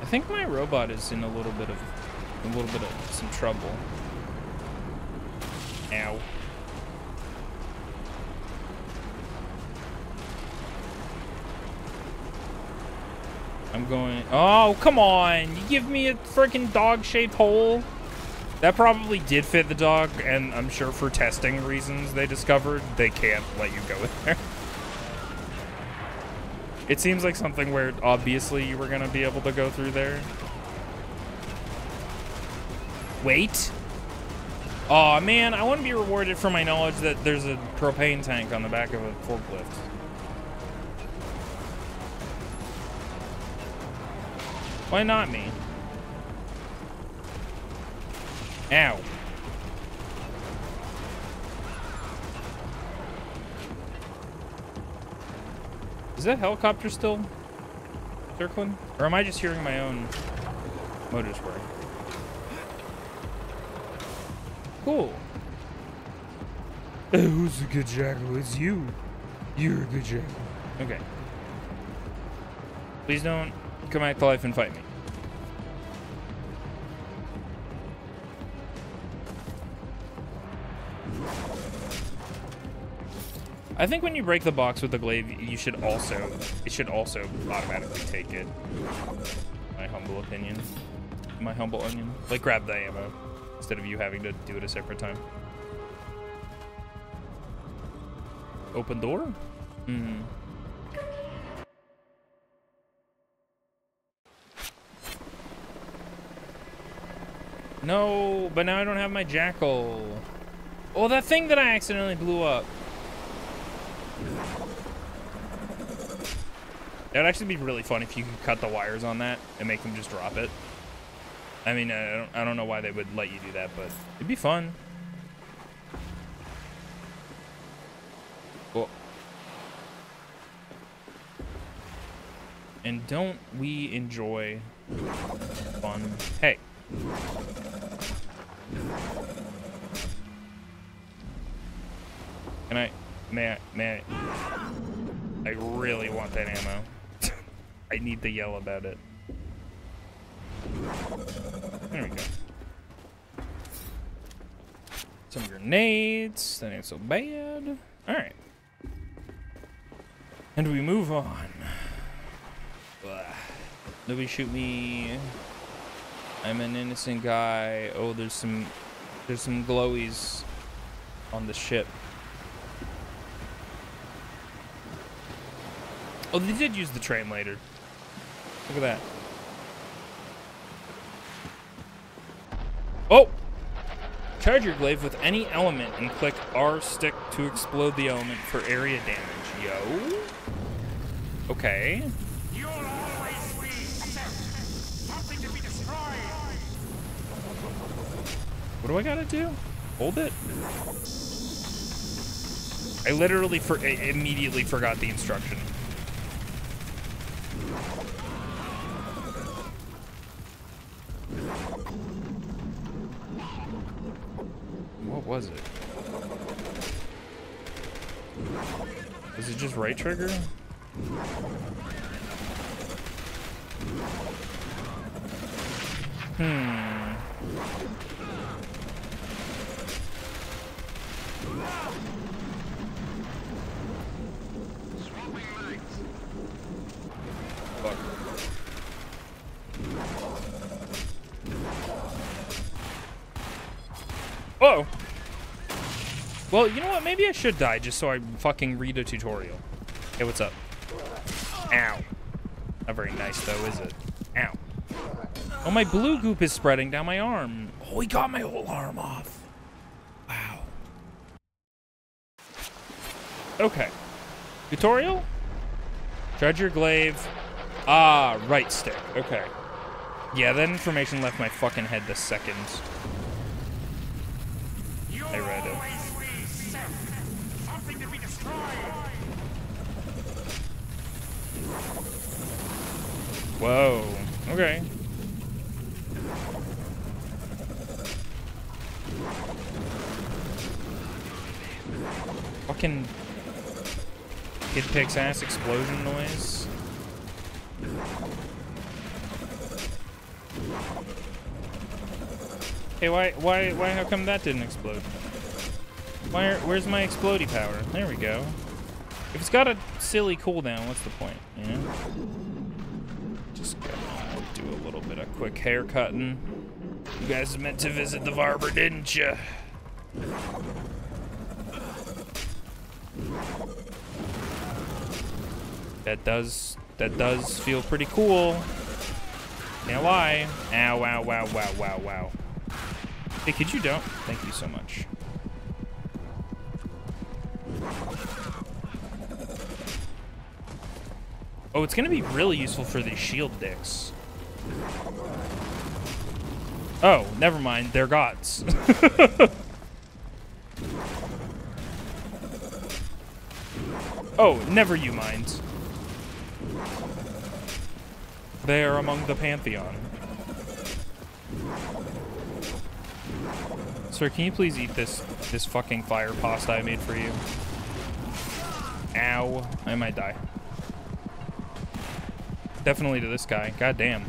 I think my robot is in a little bit of... A little bit of some trouble. Ow. I'm going... Oh, come on! You give me a freaking dog-shaped hole? That probably did fit the dog, and I'm sure for testing reasons they discovered they can't let you go in there. It seems like something where obviously you were going to be able to go through there. Wait. oh, man, I want to be rewarded for my knowledge that there's a propane tank on the back of a forklift. Why not me? Ow. Is that helicopter still circling? Or am I just hearing my own motors work? Cool. Who's a good jackal? It's you. You're a good jackal. Okay. Please don't come back to life and fight me. I think when you break the box with the glaive, you should also, it should also automatically take it. My humble opinion. My humble onion. Like grab the ammo instead of you having to do it a separate time. Open door? Hmm. No, but now I don't have my jackal. Oh, that thing that I accidentally blew up. It would actually be really fun if you could cut the wires on that and make them just drop it. I mean, I don't, I don't know why they would let you do that, but it'd be fun. Well, and don't we enjoy fun? Hey. Can I, I, I really want that ammo. I need to yell about it. There we go. Some grenades. That ain't so bad. Alright. And we move on. Ugh. Nobody shoot me. I'm an innocent guy. Oh, there's some there's some glowies on the ship. Oh, they did use the train later. Look at that. Oh! Charge your glaive with any element and click R stick to explode the element for area damage. Yo. Okay. What do I gotta do? Hold it? I literally for I immediately forgot the instruction. What was it? Is it just right trigger? Hmm. Fuck. Oh. Well, you know what? Maybe I should die just so I fucking read a tutorial. Hey, what's up? Ow. Not very nice, though, is it? Ow. Oh, my blue goop is spreading down my arm. Oh, he got my whole arm off. Wow. Okay. Tutorial? Treasure glaive. Ah, right stick. Okay. Yeah, that information left my fucking head the second I read it. Something to be destroyed. Whoa. Okay. Fucking kid picks ass explosion noise. Hey, why, why, why, how come that didn't explode? Why, are, where's my explodey power? There we go. If it's got a silly cooldown, what's the point? Just gonna do a little bit of quick hair cutting. You guys meant to visit the barber, didn't you? That does, that does feel pretty cool. Can't lie. Ow, wow, wow, wow, wow, wow. Hey, could you don't? Thank you so much. Oh, it's gonna be really useful for these shield dicks. Oh, never mind. They're gods. oh, never you mind. They are among the pantheon. Sir, can you please eat this this fucking fire pasta I made for you? Ow. I might die. Definitely to this guy. God damn.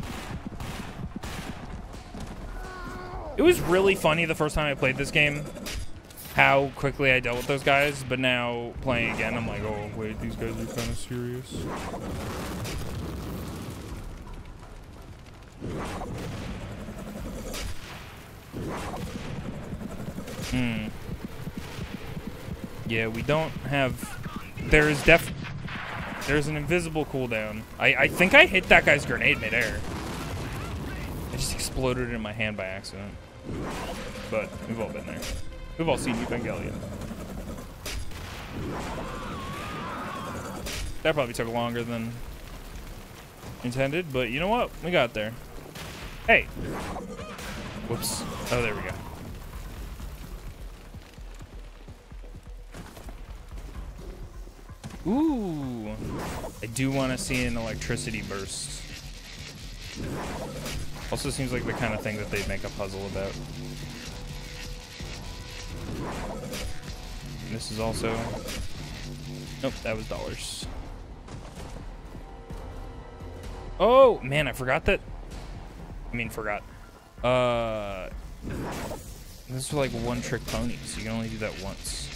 It was really funny the first time I played this game how quickly I dealt with those guys, but now playing again, I'm like, oh, wait, these guys are kind of serious. Hmm. Yeah, we don't have... There is def... There's an invisible cooldown. I, I think I hit that guy's grenade midair. I just exploded it in my hand by accident. But we've all been there. We've all seen Evangelion. That probably took longer than intended, but you know what? We got there. Hey. Whoops. Oh, there we go. Ooh. I do want to see an electricity burst. Also seems like the kind of thing that they'd make a puzzle about. And this is also... Nope, that was dollars. Oh, man, I forgot that... I mean, forgot. Uh... This is like one-trick pony, so you can only do that once.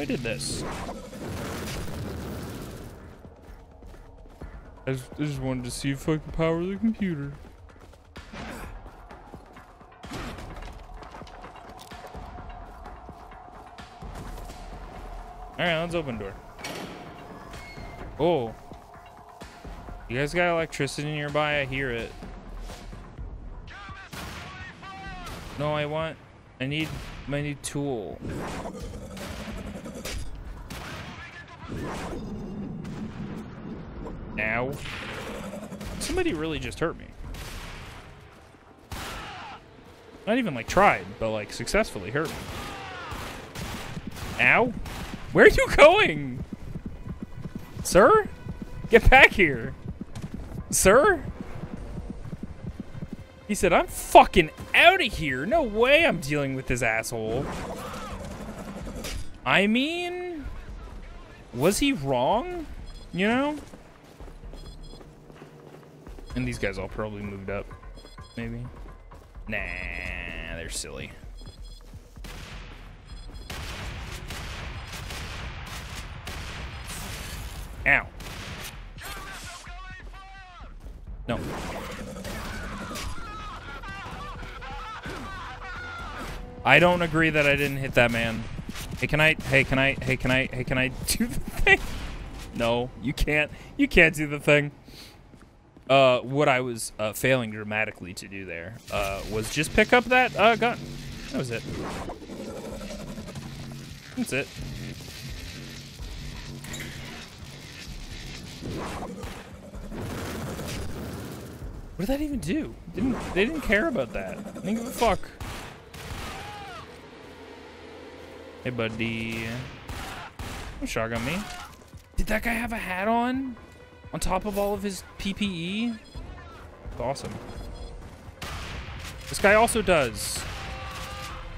I did this... I just, I just wanted to see if I could power the computer. Alright, let's open door. Oh. You guys got electricity nearby? I hear it. No, I want... I need my new tool. Ow. Somebody really just hurt me. Not even like tried, but like successfully hurt me. Ow. Where are you going? Sir? Get back here. Sir? He said, I'm fucking out of here. No way I'm dealing with this asshole. I mean, was he wrong? You know? And these guys all probably moved up. Maybe. Nah, they're silly. Ow. No. I don't agree that I didn't hit that man. Hey, can I, hey, can I, hey, can I, hey, can I do the thing? No, you can't. You can't do the thing. uh, what I was uh, failing dramatically to do there uh, was just pick up that uh, gun. That was it. That's it. What did that even do? Didn't they didn't care about that? I didn't give a fuck. Hey, buddy. Don't shotgun me. Did that guy have a hat on? On top of all of his PPE? Awesome. This guy also does.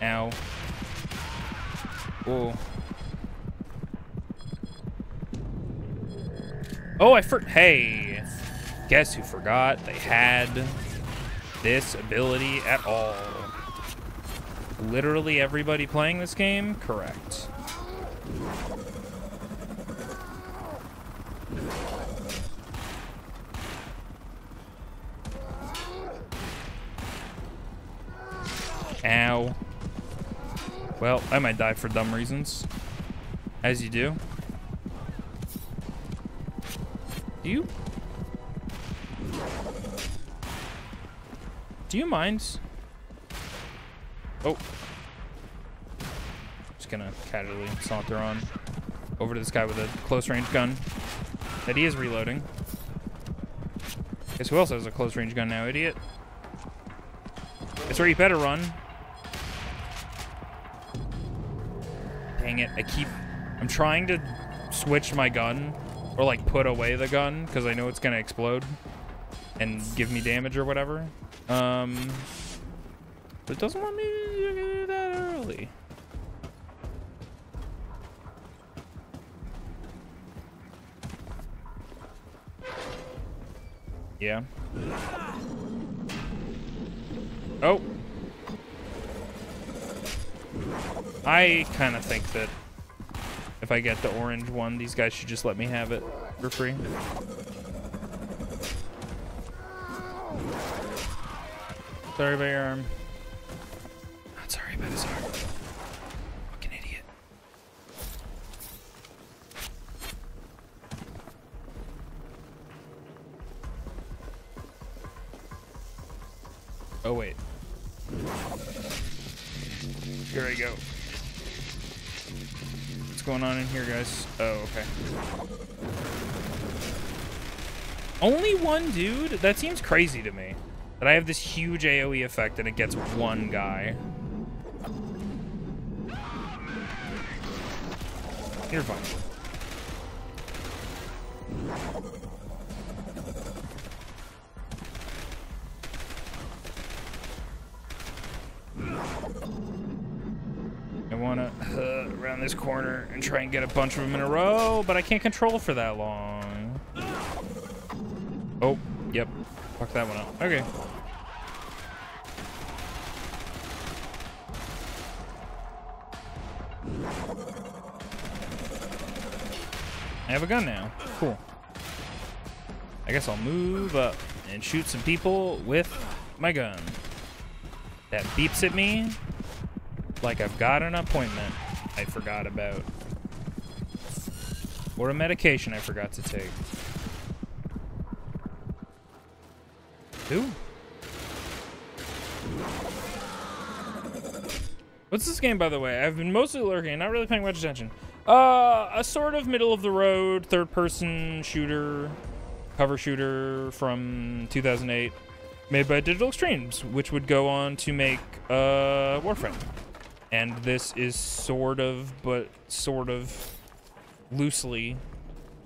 Ow. Whoa. Oh, I for- Hey. Guess who forgot they had this ability at all? Literally everybody playing this game? Correct. Ow. Well, I might die for dumb reasons. As you do. Do you? Do you mind? Oh. Just gonna casually saunter on over to this guy with a close range gun. That he is reloading. Guess who else has a close range gun now, idiot? That's where you better run. Dang it, I keep... I'm trying to switch my gun, or like put away the gun, because I know it's gonna explode and give me damage or whatever. Um, it doesn't want me to do that early. Yeah. Oh. I kind of think that if I get the orange one, these guys should just let me have it for free. Sorry about your arm. Fucking idiot. Oh, wait. Here I go. What's going on in here, guys? Oh, okay. Only one dude? That seems crazy to me. That I have this huge AoE effect and it gets one guy. You're fine. I want to uh, around this corner and try and get a bunch of them in a row, but I can't control for that long. Oh, yep. Fuck that one up. Okay. I have a gun now. Cool. I guess I'll move up and shoot some people with my gun. That beeps at me like I've got an appointment I forgot about. Or a medication I forgot to take. Who? What's this game, by the way? I've been mostly lurking, not really paying much attention. Uh, a sort of middle of the road, third person shooter, cover shooter from 2008, made by Digital Extremes, which would go on to make uh, Warframe. And this is sort of, but sort of loosely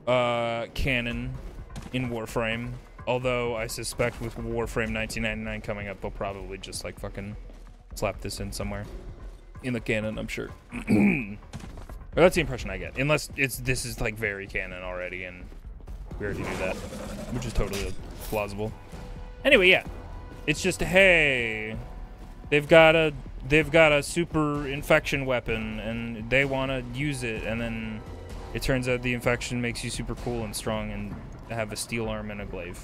uh, canon in Warframe. Although I suspect with Warframe 1999 coming up, they'll probably just like fucking slap this in somewhere in the canon. I'm sure. Or that's the impression I get. Unless it's this is like very canon already, and we already knew that, which is totally plausible. Anyway, yeah, it's just hey, they've got a they've got a super infection weapon, and they want to use it, and then it turns out the infection makes you super cool and strong, and have a steel arm and a glaive,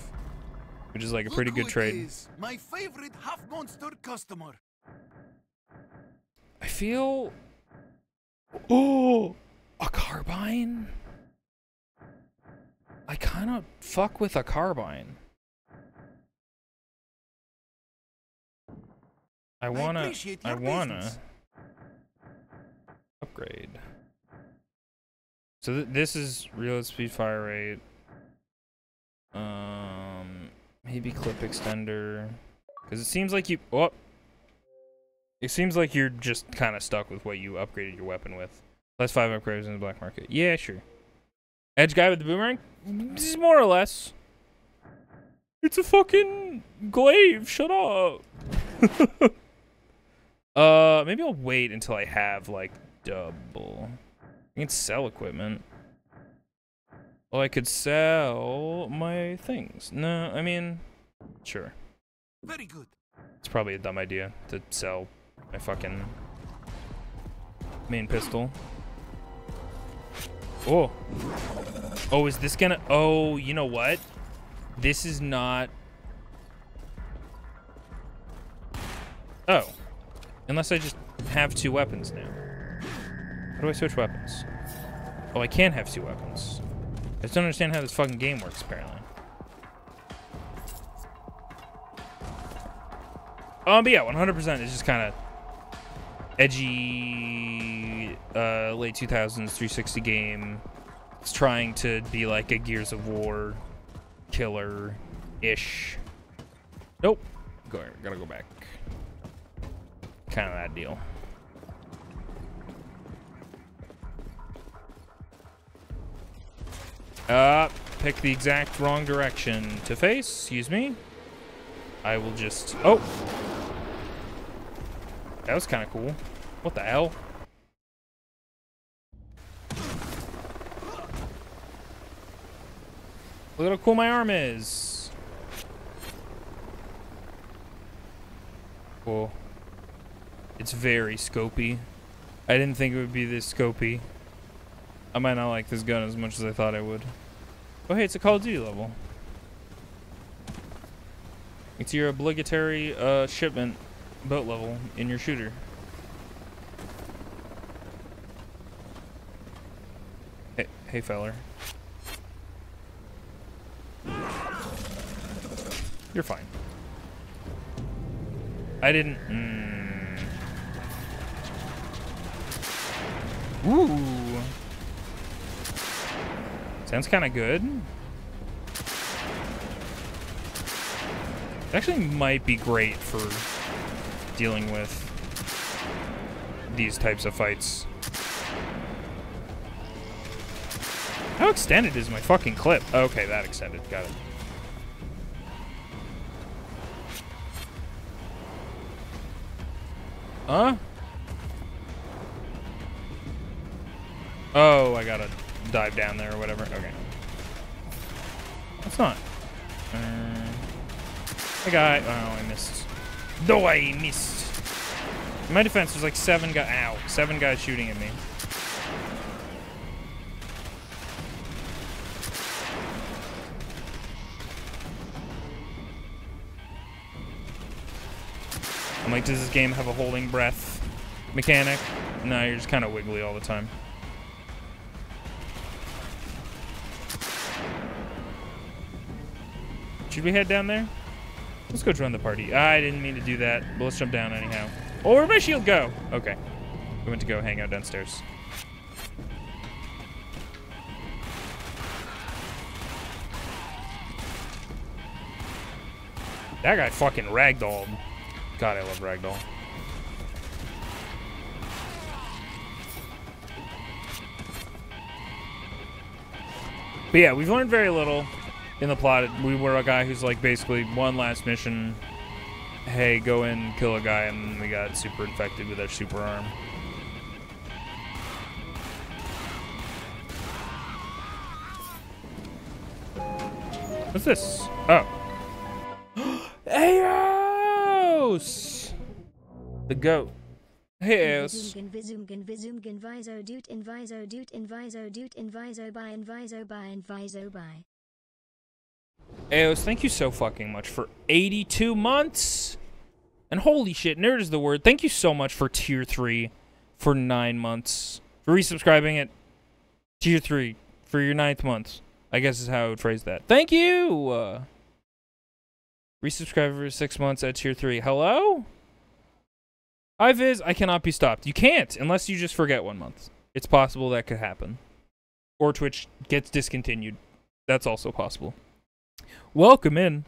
which is like a pretty good trade. Is my favorite half monster customer. I feel. Oh, a carbine? I kind of fuck with a carbine. I wanna, I, I wanna upgrade. So th this is real speed, fire rate. Um, maybe clip extender, because it seems like you. Oh, it seems like you're just kind of stuck with what you upgraded your weapon with. Less five upgrades in the black market. Yeah, sure. Edge guy with the boomerang, Just more or less. It's a fucking glaive. Shut up. uh, maybe I'll wait until I have like double. I can sell equipment. Well, I could sell my things. No, I mean, sure. Very good. It's probably a dumb idea to sell my fucking main pistol. Oh. Oh, is this gonna... Oh, you know what? This is not... Oh. Unless I just have two weapons now. How do I switch weapons? Oh, I can have two weapons. I just don't understand how this fucking game works, apparently. Um, but yeah, 100% is just kind of edgy, uh, late 2000s 360 game. It's trying to be like a Gears of War killer-ish. Nope. Go, gotta go back. Kind of that deal. Uh, pick the exact wrong direction to face. Excuse me. I will just... Oh! That was kind of cool. What the hell? Look how cool my arm is. Cool. It's very scopy. I didn't think it would be this scopy. I might not like this gun as much as I thought I would. Oh hey, it's a Call of Duty level. It's your obligatory uh, shipment boat level in your shooter. Hey, hey feller. You're fine. I didn't. Mm. Ooh. Sounds kind of good. Actually might be great for dealing with these types of fights. How extended is my fucking clip? Okay, that extended. Got it. Huh? Oh, I gotta dive down there or whatever. Okay. That's not. Uh, hey, guy. Oh, I missed. No, I missed. In my defense, there's like seven guys. Ow. Seven guys shooting at me. I'm like, does this game have a holding breath mechanic? No, you're just kind of wiggly all the time. Should we head down there? Let's go join the party. I didn't mean to do that, but let's jump down anyhow. Oh, where'd my shield go? Okay. We went to go hang out downstairs. That guy fucking ragdolled. God, I love ragdoll. But yeah, we've learned very little in the plot. We were a guy who's like basically one last mission. Hey, go in, kill a guy, and we got super infected with our super arm. What's this? Oh. Eos! The goat. Hey, Eos. By by by. Eos, thank you so fucking much for 82 months. And holy shit, nerd is the word. Thank you so much for tier 3 for 9 months. For resubscribing it. tier 3 for your ninth month. I guess is how I would phrase that. Thank you! Uh, resubscribe for 6 months at tier 3. Hello? Hi, Viz. I cannot be stopped. You can't unless you just forget one month. It's possible that could happen. Or Twitch gets discontinued. That's also possible. Welcome in.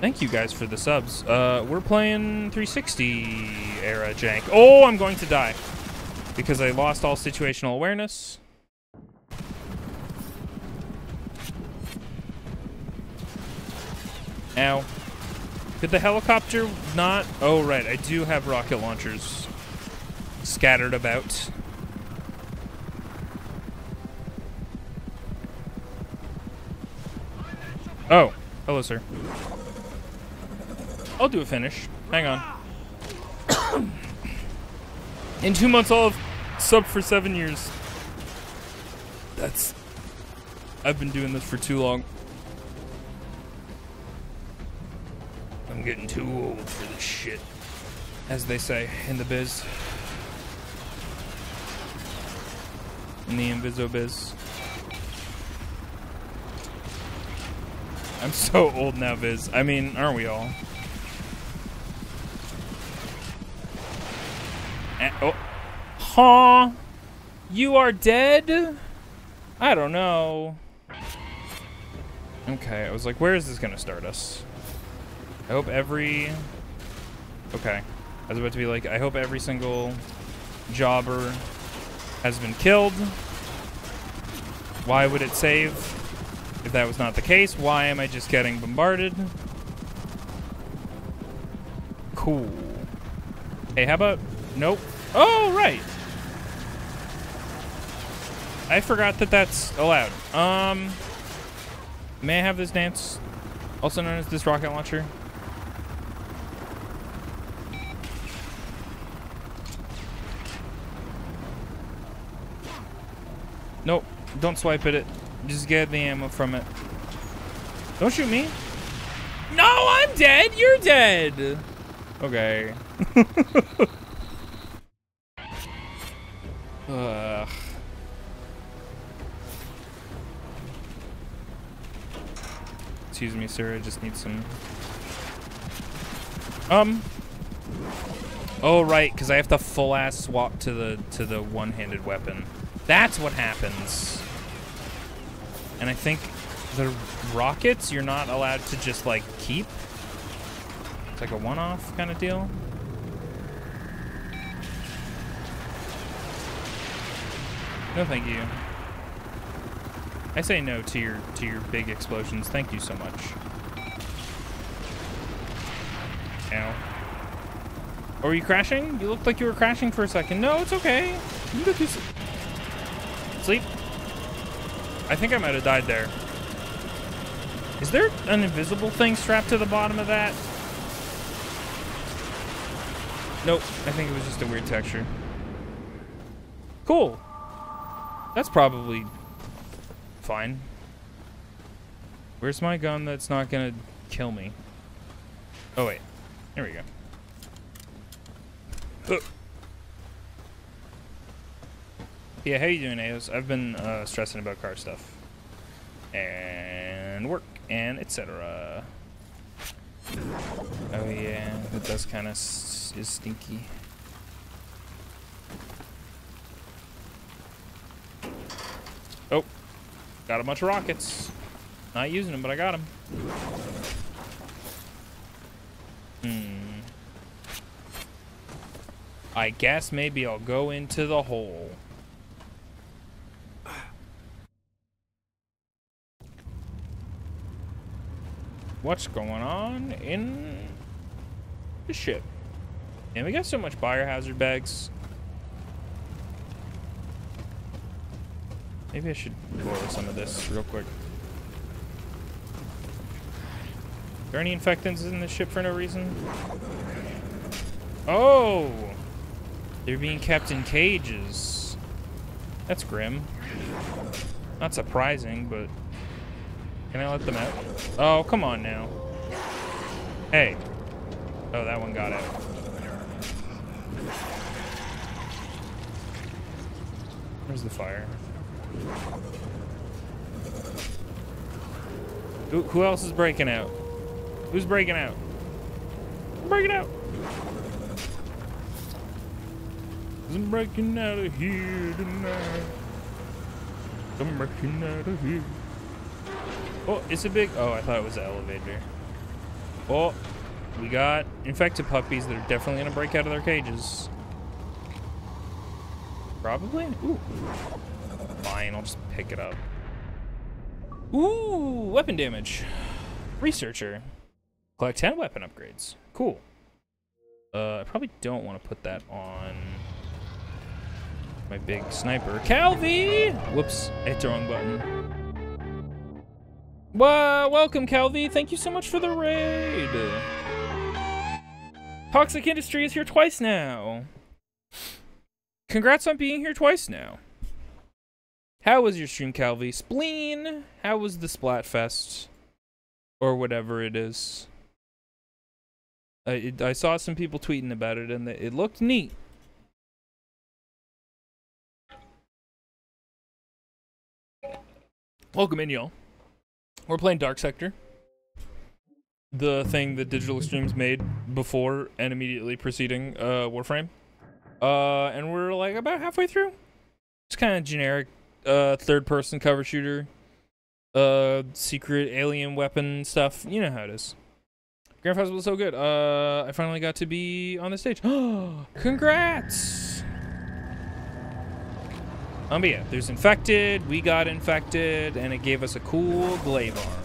Thank you guys for the subs. Uh, we're playing 360 era jank. Oh, I'm going to die because I lost all situational awareness. Ow. Did the helicopter not? Oh, right. I do have rocket launchers scattered about. Oh. Hello, sir. I'll do a finish. Hang on. In two months, I'll have sub for seven years. That's... I've been doing this for too long. I'm getting too old for this shit. As they say in the biz. In the Inviso biz. I'm so old now, Viz. I mean, aren't we all? Eh, oh. Huh? You are dead? I don't know. Okay, I was like, where is this gonna start us? I hope every... Okay. I was about to be like, I hope every single jobber has been killed. Why would it save? If that was not the case, why am I just getting bombarded? Cool. Hey, how about... Nope. Oh, right. I forgot that that's allowed. Um, may I have this dance? Also known as this rocket launcher? Nope. Don't swipe at it. Just get the ammo from it. Don't shoot me. No, I'm dead. You're dead. Okay. Ugh. Excuse me, sir. I just need some. Um. Oh right, because I have to full ass swap to the to the one-handed weapon. That's what happens. And I think the rockets you're not allowed to just like keep. It's like a one-off kind of deal. No, thank you. I say no to your to your big explosions. Thank you so much. Ow. Oh, are you crashing? You looked like you were crashing for a second. No, it's okay. You sleep. I think I might have died there. Is there an invisible thing strapped to the bottom of that? Nope. I think it was just a weird texture. Cool. That's probably fine. Where's my gun that's not gonna kill me? Oh wait, there we go. Yeah, how you doing, Aos? I've been uh, stressing about car stuff and work and etc. Oh yeah, that does kind of is stinky. Oh, got a bunch of rockets. Not using them, but I got them. Hmm. I guess maybe I'll go into the hole. What's going on in the ship? And we got so much biohazard bags. Maybe I should borrow some of this real quick. Are there any infectants in this ship for no reason? Oh! They're being kept in cages. That's grim. Not surprising, but... Can I let them out? Oh, come on now. Hey. Oh, that one got out. Where's the fire? Who, else is breaking out? Who's breaking out? I'm breaking out! I'm breaking out of here tonight. I'm breaking out of here. Oh, it's a big. Oh, I thought it was an elevator. Oh, we got infected puppies that are definitely gonna break out of their cages. Probably. Ooh. Fine, I'll just pick it up. Ooh, weapon damage. Researcher. Collect 10 weapon upgrades. Cool. Uh, I probably don't want to put that on my big sniper. Calvi! Whoops, hit the wrong button. Well, welcome, Calvi. Thank you so much for the raid. Toxic Industry is here twice now. Congrats on being here twice now. How was your stream, Calvi? Spleen? How was the Splatfest? Or whatever it is. I, it, I saw some people tweeting about it and it looked neat. Welcome in, y'all. We're playing Dark Sector. The thing that Digital Extremes made before and immediately preceding uh, Warframe. Uh, and we're like about halfway through. It's kind of generic uh, third person cover shooter. Uh, secret alien weapon stuff. You know how it is. Grand Festival was so good. Uh, I finally got to be on the stage. Congrats! Um, but yeah, there's infected. We got infected, and it gave us a cool glaive arm.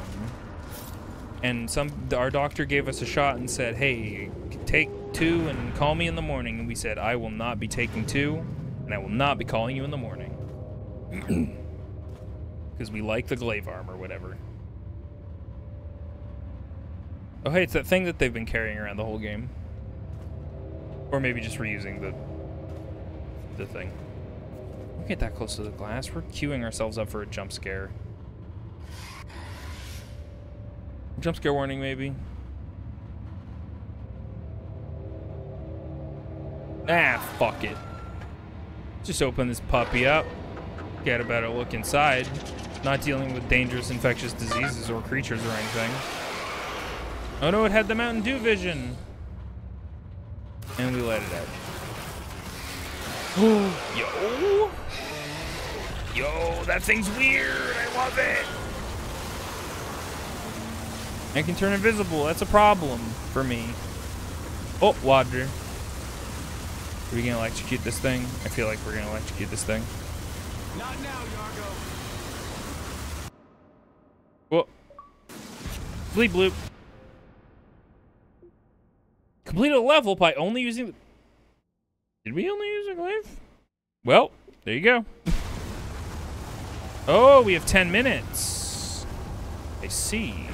And some, our doctor gave us a shot and said, "Hey, take two and call me in the morning." And we said, "I will not be taking two, and I will not be calling you in the morning." Because we like the glaive arm or whatever. Oh, hey, it's that thing that they've been carrying around the whole game. Or maybe just reusing the the thing. Get that close to the glass. We're queuing ourselves up for a jump scare. Jump scare warning, maybe. Ah, fuck it. Just open this puppy up. Get a better look inside. Not dealing with dangerous infectious diseases or creatures or anything. Oh no, it had the Mountain Dew vision. And we let it out. Yo! Yo, that thing's weird. I love it. I can turn invisible. That's a problem for me. Oh, water. Are we gonna electrocute this thing? I feel like we're gonna electrocute this thing. Not now, Yargo. Whoa. Bleep bloop. Completed a level by only using... Did we only use a glaive? Well, there you go. oh, we have 10 minutes. I see.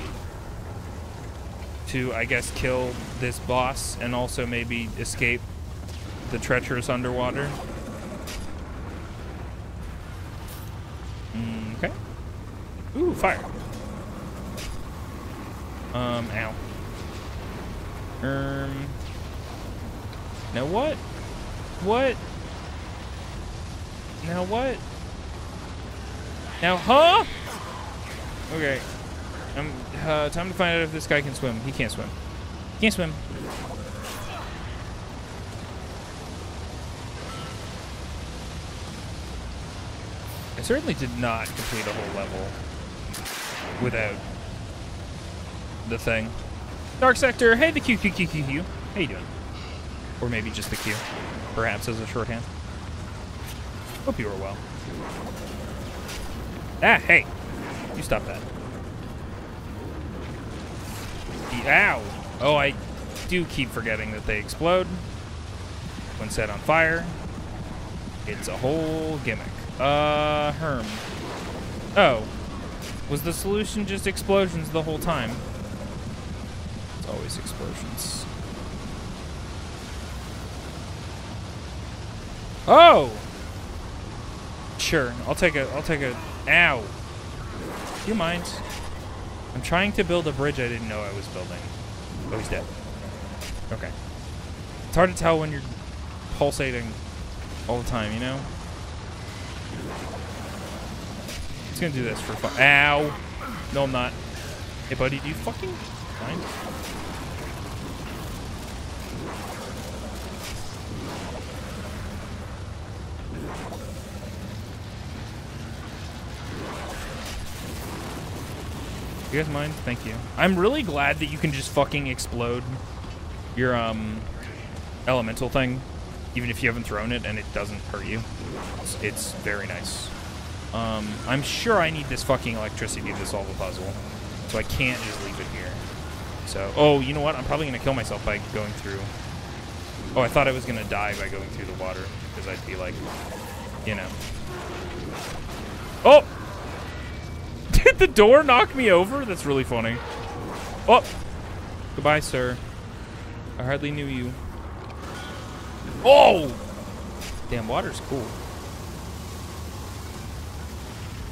To, I guess, kill this boss and also maybe escape the treacherous underwater. Okay. Ooh, fire. Um, ow. Um. Now what? What? Now what? Now, huh? Okay. Um, uh, time to find out if this guy can swim. He can't swim. He can't swim. I certainly did not complete a whole level without the thing. Dark Sector, hey the Q Q Q Q Q. How you doing? Or maybe just the Q, perhaps as a shorthand. Hope you are well. Ah, hey. You stop that. Ow! Oh, I do keep forgetting that they explode when set on fire. It's a whole gimmick. Uh, Herm. Oh. Was the solution just explosions the whole time? It's always explosions. Oh! Sure, I'll take a, I'll take a, ow. Do you mind? I'm trying to build a bridge I didn't know I was building. Oh, he's dead. Okay. It's hard to tell when you're pulsating all the time, you know? It's gonna do this for fun. Ow! No, I'm not. Hey, buddy, do you fucking mind? You guys mind? Thank you. I'm really glad that you can just fucking explode your um elemental thing, even if you haven't thrown it and it doesn't hurt you. It's, it's very nice. Um, I'm sure I need this fucking electricity to solve a puzzle, so I can't just leave it here. So, oh, you know what? I'm probably gonna kill myself by going through. Oh, I thought I was gonna die by going through the water because I'd be like, you know. Oh! Did the door knock me over? That's really funny. Oh! Goodbye, sir. I hardly knew you. Oh! Damn, water's cool.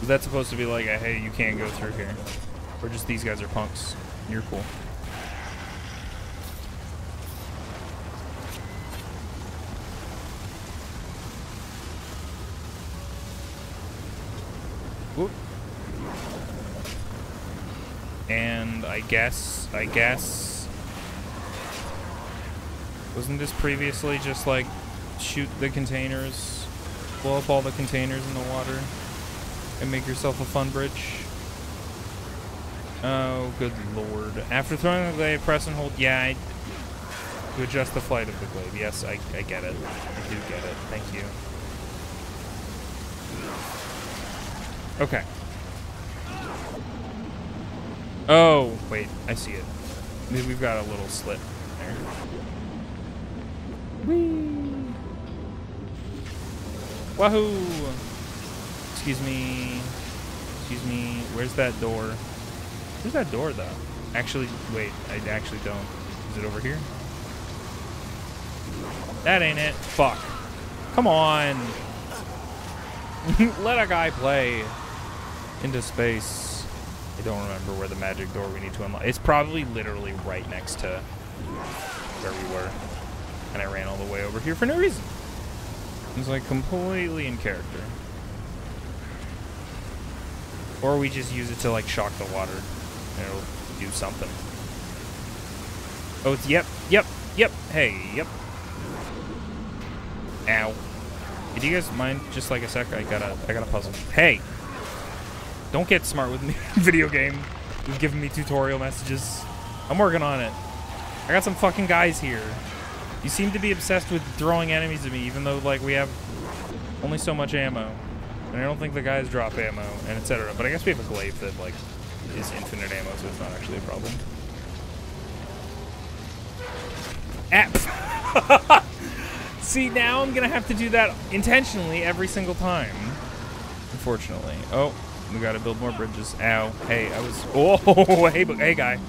Is that supposed to be like a, hey, you can't go through here? Or just these guys are punks? You're cool. And I guess, I guess, wasn't this previously just like shoot the containers, blow up all the containers in the water, and make yourself a fun bridge? Oh, good lord. After throwing the glaive, press and hold, yeah, I, to adjust the flight of the glaive. Yes, I, I get it. I do get it. Thank you. Okay. Oh, wait, I see it. We've got a little slit there. Whee! Wahoo! Excuse me. Excuse me. Where's that door? Where's that door, though? Actually, wait, I actually don't. Is it over here? That ain't it. Fuck. Come on. Let a guy play into space. I don't remember where the magic door we need to unlock. It's probably literally right next to where we were. And I ran all the way over here for no reason. It was like completely in character. Or we just use it to like shock the water and it'll do something. Oh, it's yep, yep, yep, hey, yep. Ow. Do you guys mind just like a sec? I got a, I got a puzzle. Hey! Don't get smart with me, video game. You've given me tutorial messages. I'm working on it. I got some fucking guys here. You seem to be obsessed with throwing enemies at me, even though, like, we have only so much ammo. And I don't think the guys drop ammo, and etc. But I guess we have a glaive that, like, is infinite ammo, so it's not actually a problem. App! See, now I'm gonna have to do that intentionally every single time. Unfortunately. Oh, we gotta build more bridges. Ow. Hey, I was. Oh, hey, hey, guy.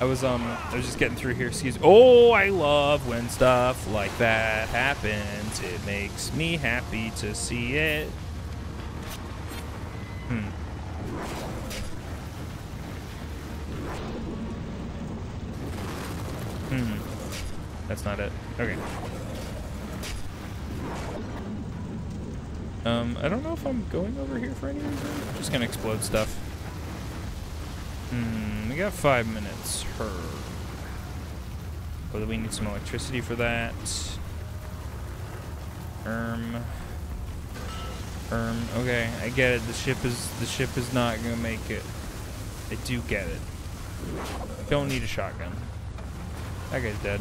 I was um, I was just getting through here. Excuse. Oh, I love when stuff like that happens. It makes me happy to see it. Hmm. Hmm. That's not it. Okay. Um, I don't know if I'm going over here for any reason. Just gonna explode stuff. Hmm, we got five minutes. Her. Whether we need some electricity for that. Um. Um, okay, I get it. The ship is the ship is not gonna make it. I do get it. Don't need a shotgun. That guy's dead.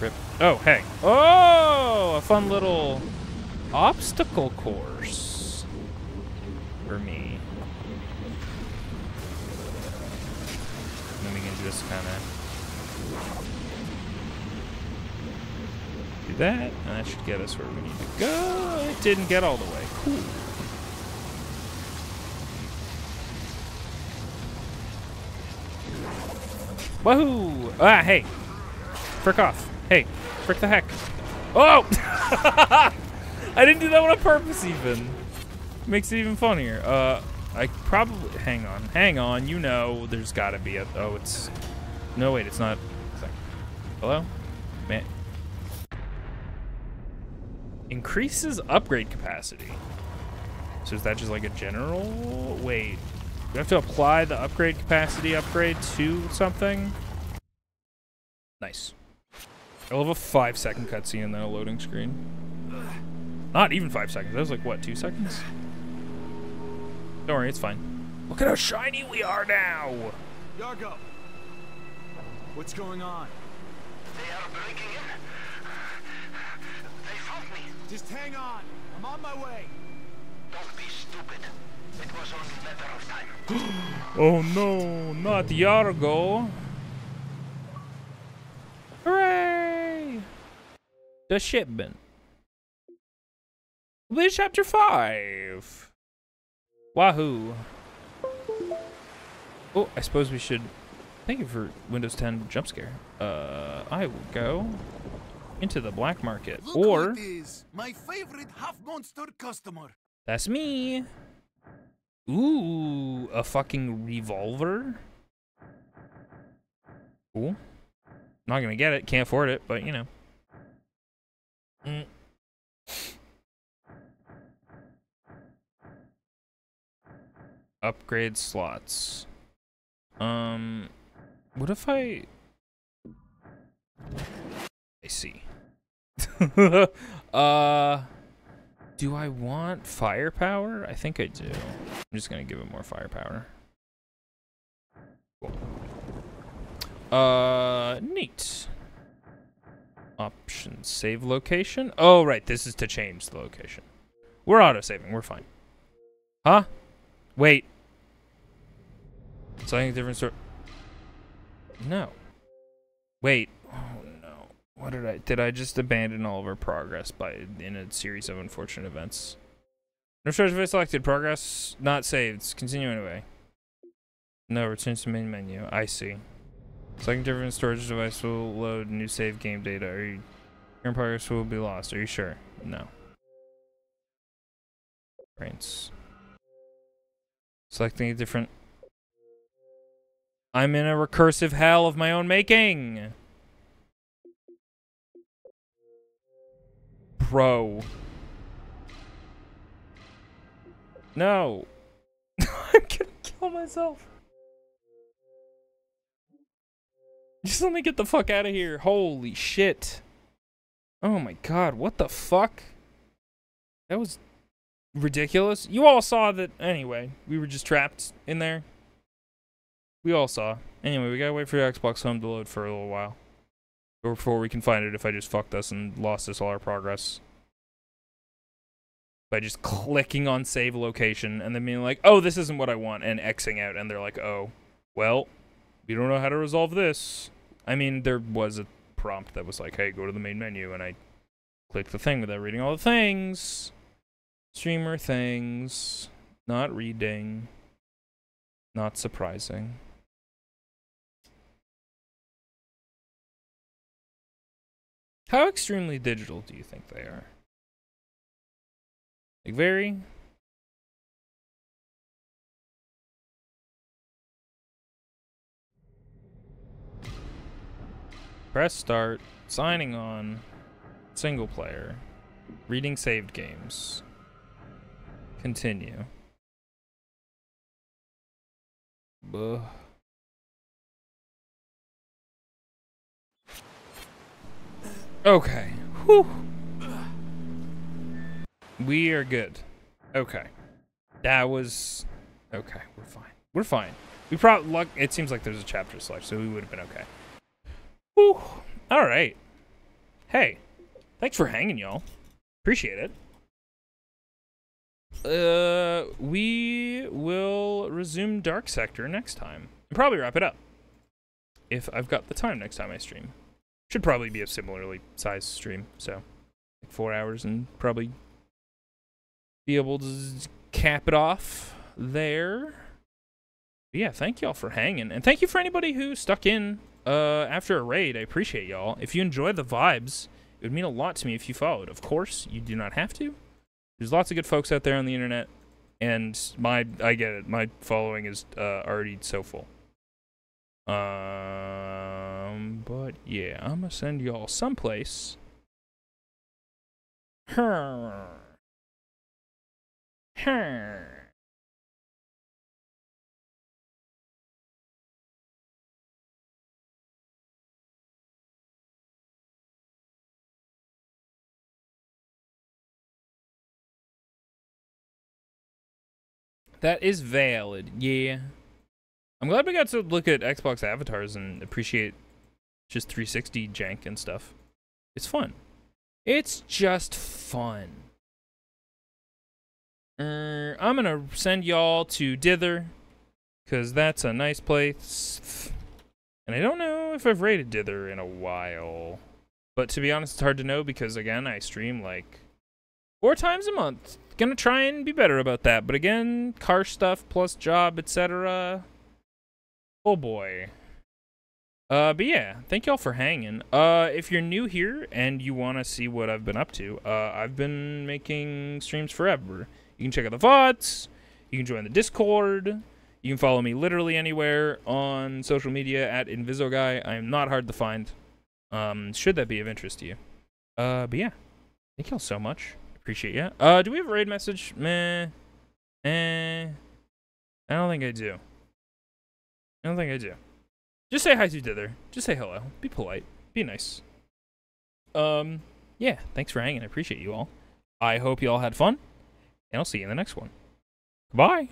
Rip. Oh, hey. Oh, a fun little obstacle course for me. Then we can just kind of do that, and that should get us where we need to go. It didn't get all the way. Cool. Wahoo! Ah, hey. Frick off. Hey, frick the heck. Oh! I didn't do that on purpose even. Makes it even funnier. Uh, I probably, hang on, hang on, you know there's gotta be a, oh, it's, no wait, it's not, hello? Man. Increases upgrade capacity. So is that just like a general, wait, do I have to apply the upgrade capacity upgrade to something? Nice. I love a five second cutscene and then a loading screen. Not even five seconds. That was like, what, two seconds? Don't worry, it's fine. Look at how shiny we are now. Yargo, what's going on? They are breaking in. They found me. Just hang on. I'm on my way. Don't be stupid. It was only a matter of time. Oh no, not Yargo. Hooray! The shipment. This chapter 5. Wahoo. Oh, I suppose we should. Thank you for Windows 10 jump scare. Uh, I will go into the black market. Look or. who it is. My favorite half monster customer. That's me. Ooh, a fucking revolver. Cool. Not gonna get it. Can't afford it, but you know. Mm. Upgrade slots. Um, what if I? I see. uh, do I want firepower? I think I do. I'm just gonna give it more firepower. Cool. Uh, neat. Option Save location. Oh, right. This is to change the location. We're auto-saving. We're fine. Huh? Wait. Something different sort. No. Wait. Oh no. What did I? Did I just abandon all of our progress by in a series of unfortunate events? No storage device selected. Progress not saved. Continue anyway. No, return to main menu. I see. Selecting different storage device will load new save game data. Are you current progress will be lost? Are you sure? No. Brains. Selecting a different. I'm in a recursive hell of my own making. Bro. No. I'm gonna kill myself. Just let me get the fuck out of here. Holy shit. Oh my god, what the fuck? That was ridiculous. You all saw that anyway. We were just trapped in there. We all saw. Anyway, we gotta wait for the Xbox Home to load for a little while. Before we can find it if I just fucked us and lost us all our progress. By just clicking on save location and then being like, oh, this isn't what I want, and Xing out, and they're like, oh, well, we don't know how to resolve this. I mean, there was a prompt that was like, hey, go to the main menu, and I clicked the thing without reading all the things. Streamer things. Not reading. Not surprising. How extremely digital do you think they are? Like, very? Press start. Signing on. Single player. Reading saved games. Continue. Buh. Okay. Whew. We are good. Okay. That was okay. We're fine. We're fine. We probably luck. It seems like there's a chapter select, so we would have been okay. Whew. All right. Hey, thanks for hanging, y'all. Appreciate it. Uh, we will resume Dark Sector next time. And probably wrap it up. If I've got the time next time I stream. Should probably be a similarly sized stream, so like four hours and probably be able to cap it off there. But yeah, thank y'all for hanging, and thank you for anybody who stuck in uh, after a raid. I appreciate y'all. If you enjoy the vibes, it would mean a lot to me if you followed. Of course, you do not have to. There's lots of good folks out there on the internet, and my I get it. My following is uh, already so full. Um, but yeah, I'm gonna send y'all someplace. Her. Her. That is valid. Yeah. I'm glad we got to look at Xbox avatars and appreciate just 360 jank and stuff. It's fun. It's just fun. Er, I'm gonna send y'all to Dither, cause that's a nice place. And I don't know if I've rated Dither in a while. But to be honest, it's hard to know because again, I stream like four times a month. Gonna try and be better about that. But again, car stuff plus job, etc. Oh boy. Uh, but yeah, thank y'all for hanging. Uh, if you're new here and you want to see what I've been up to, uh, I've been making streams forever. You can check out the VODs. You can join the Discord. You can follow me literally anywhere on social media at Invisoguy. I am not hard to find. Um, should that be of interest to you. Uh, but yeah, thank y'all so much. Appreciate you. Uh, do we have a raid message? Meh. Eh. I don't think I do. I don't think I do. Just say hi to Dither. Just say hello. Be polite. Be nice. Um, yeah, thanks for hanging. I appreciate you all. I hope you all had fun, and I'll see you in the next one. Bye.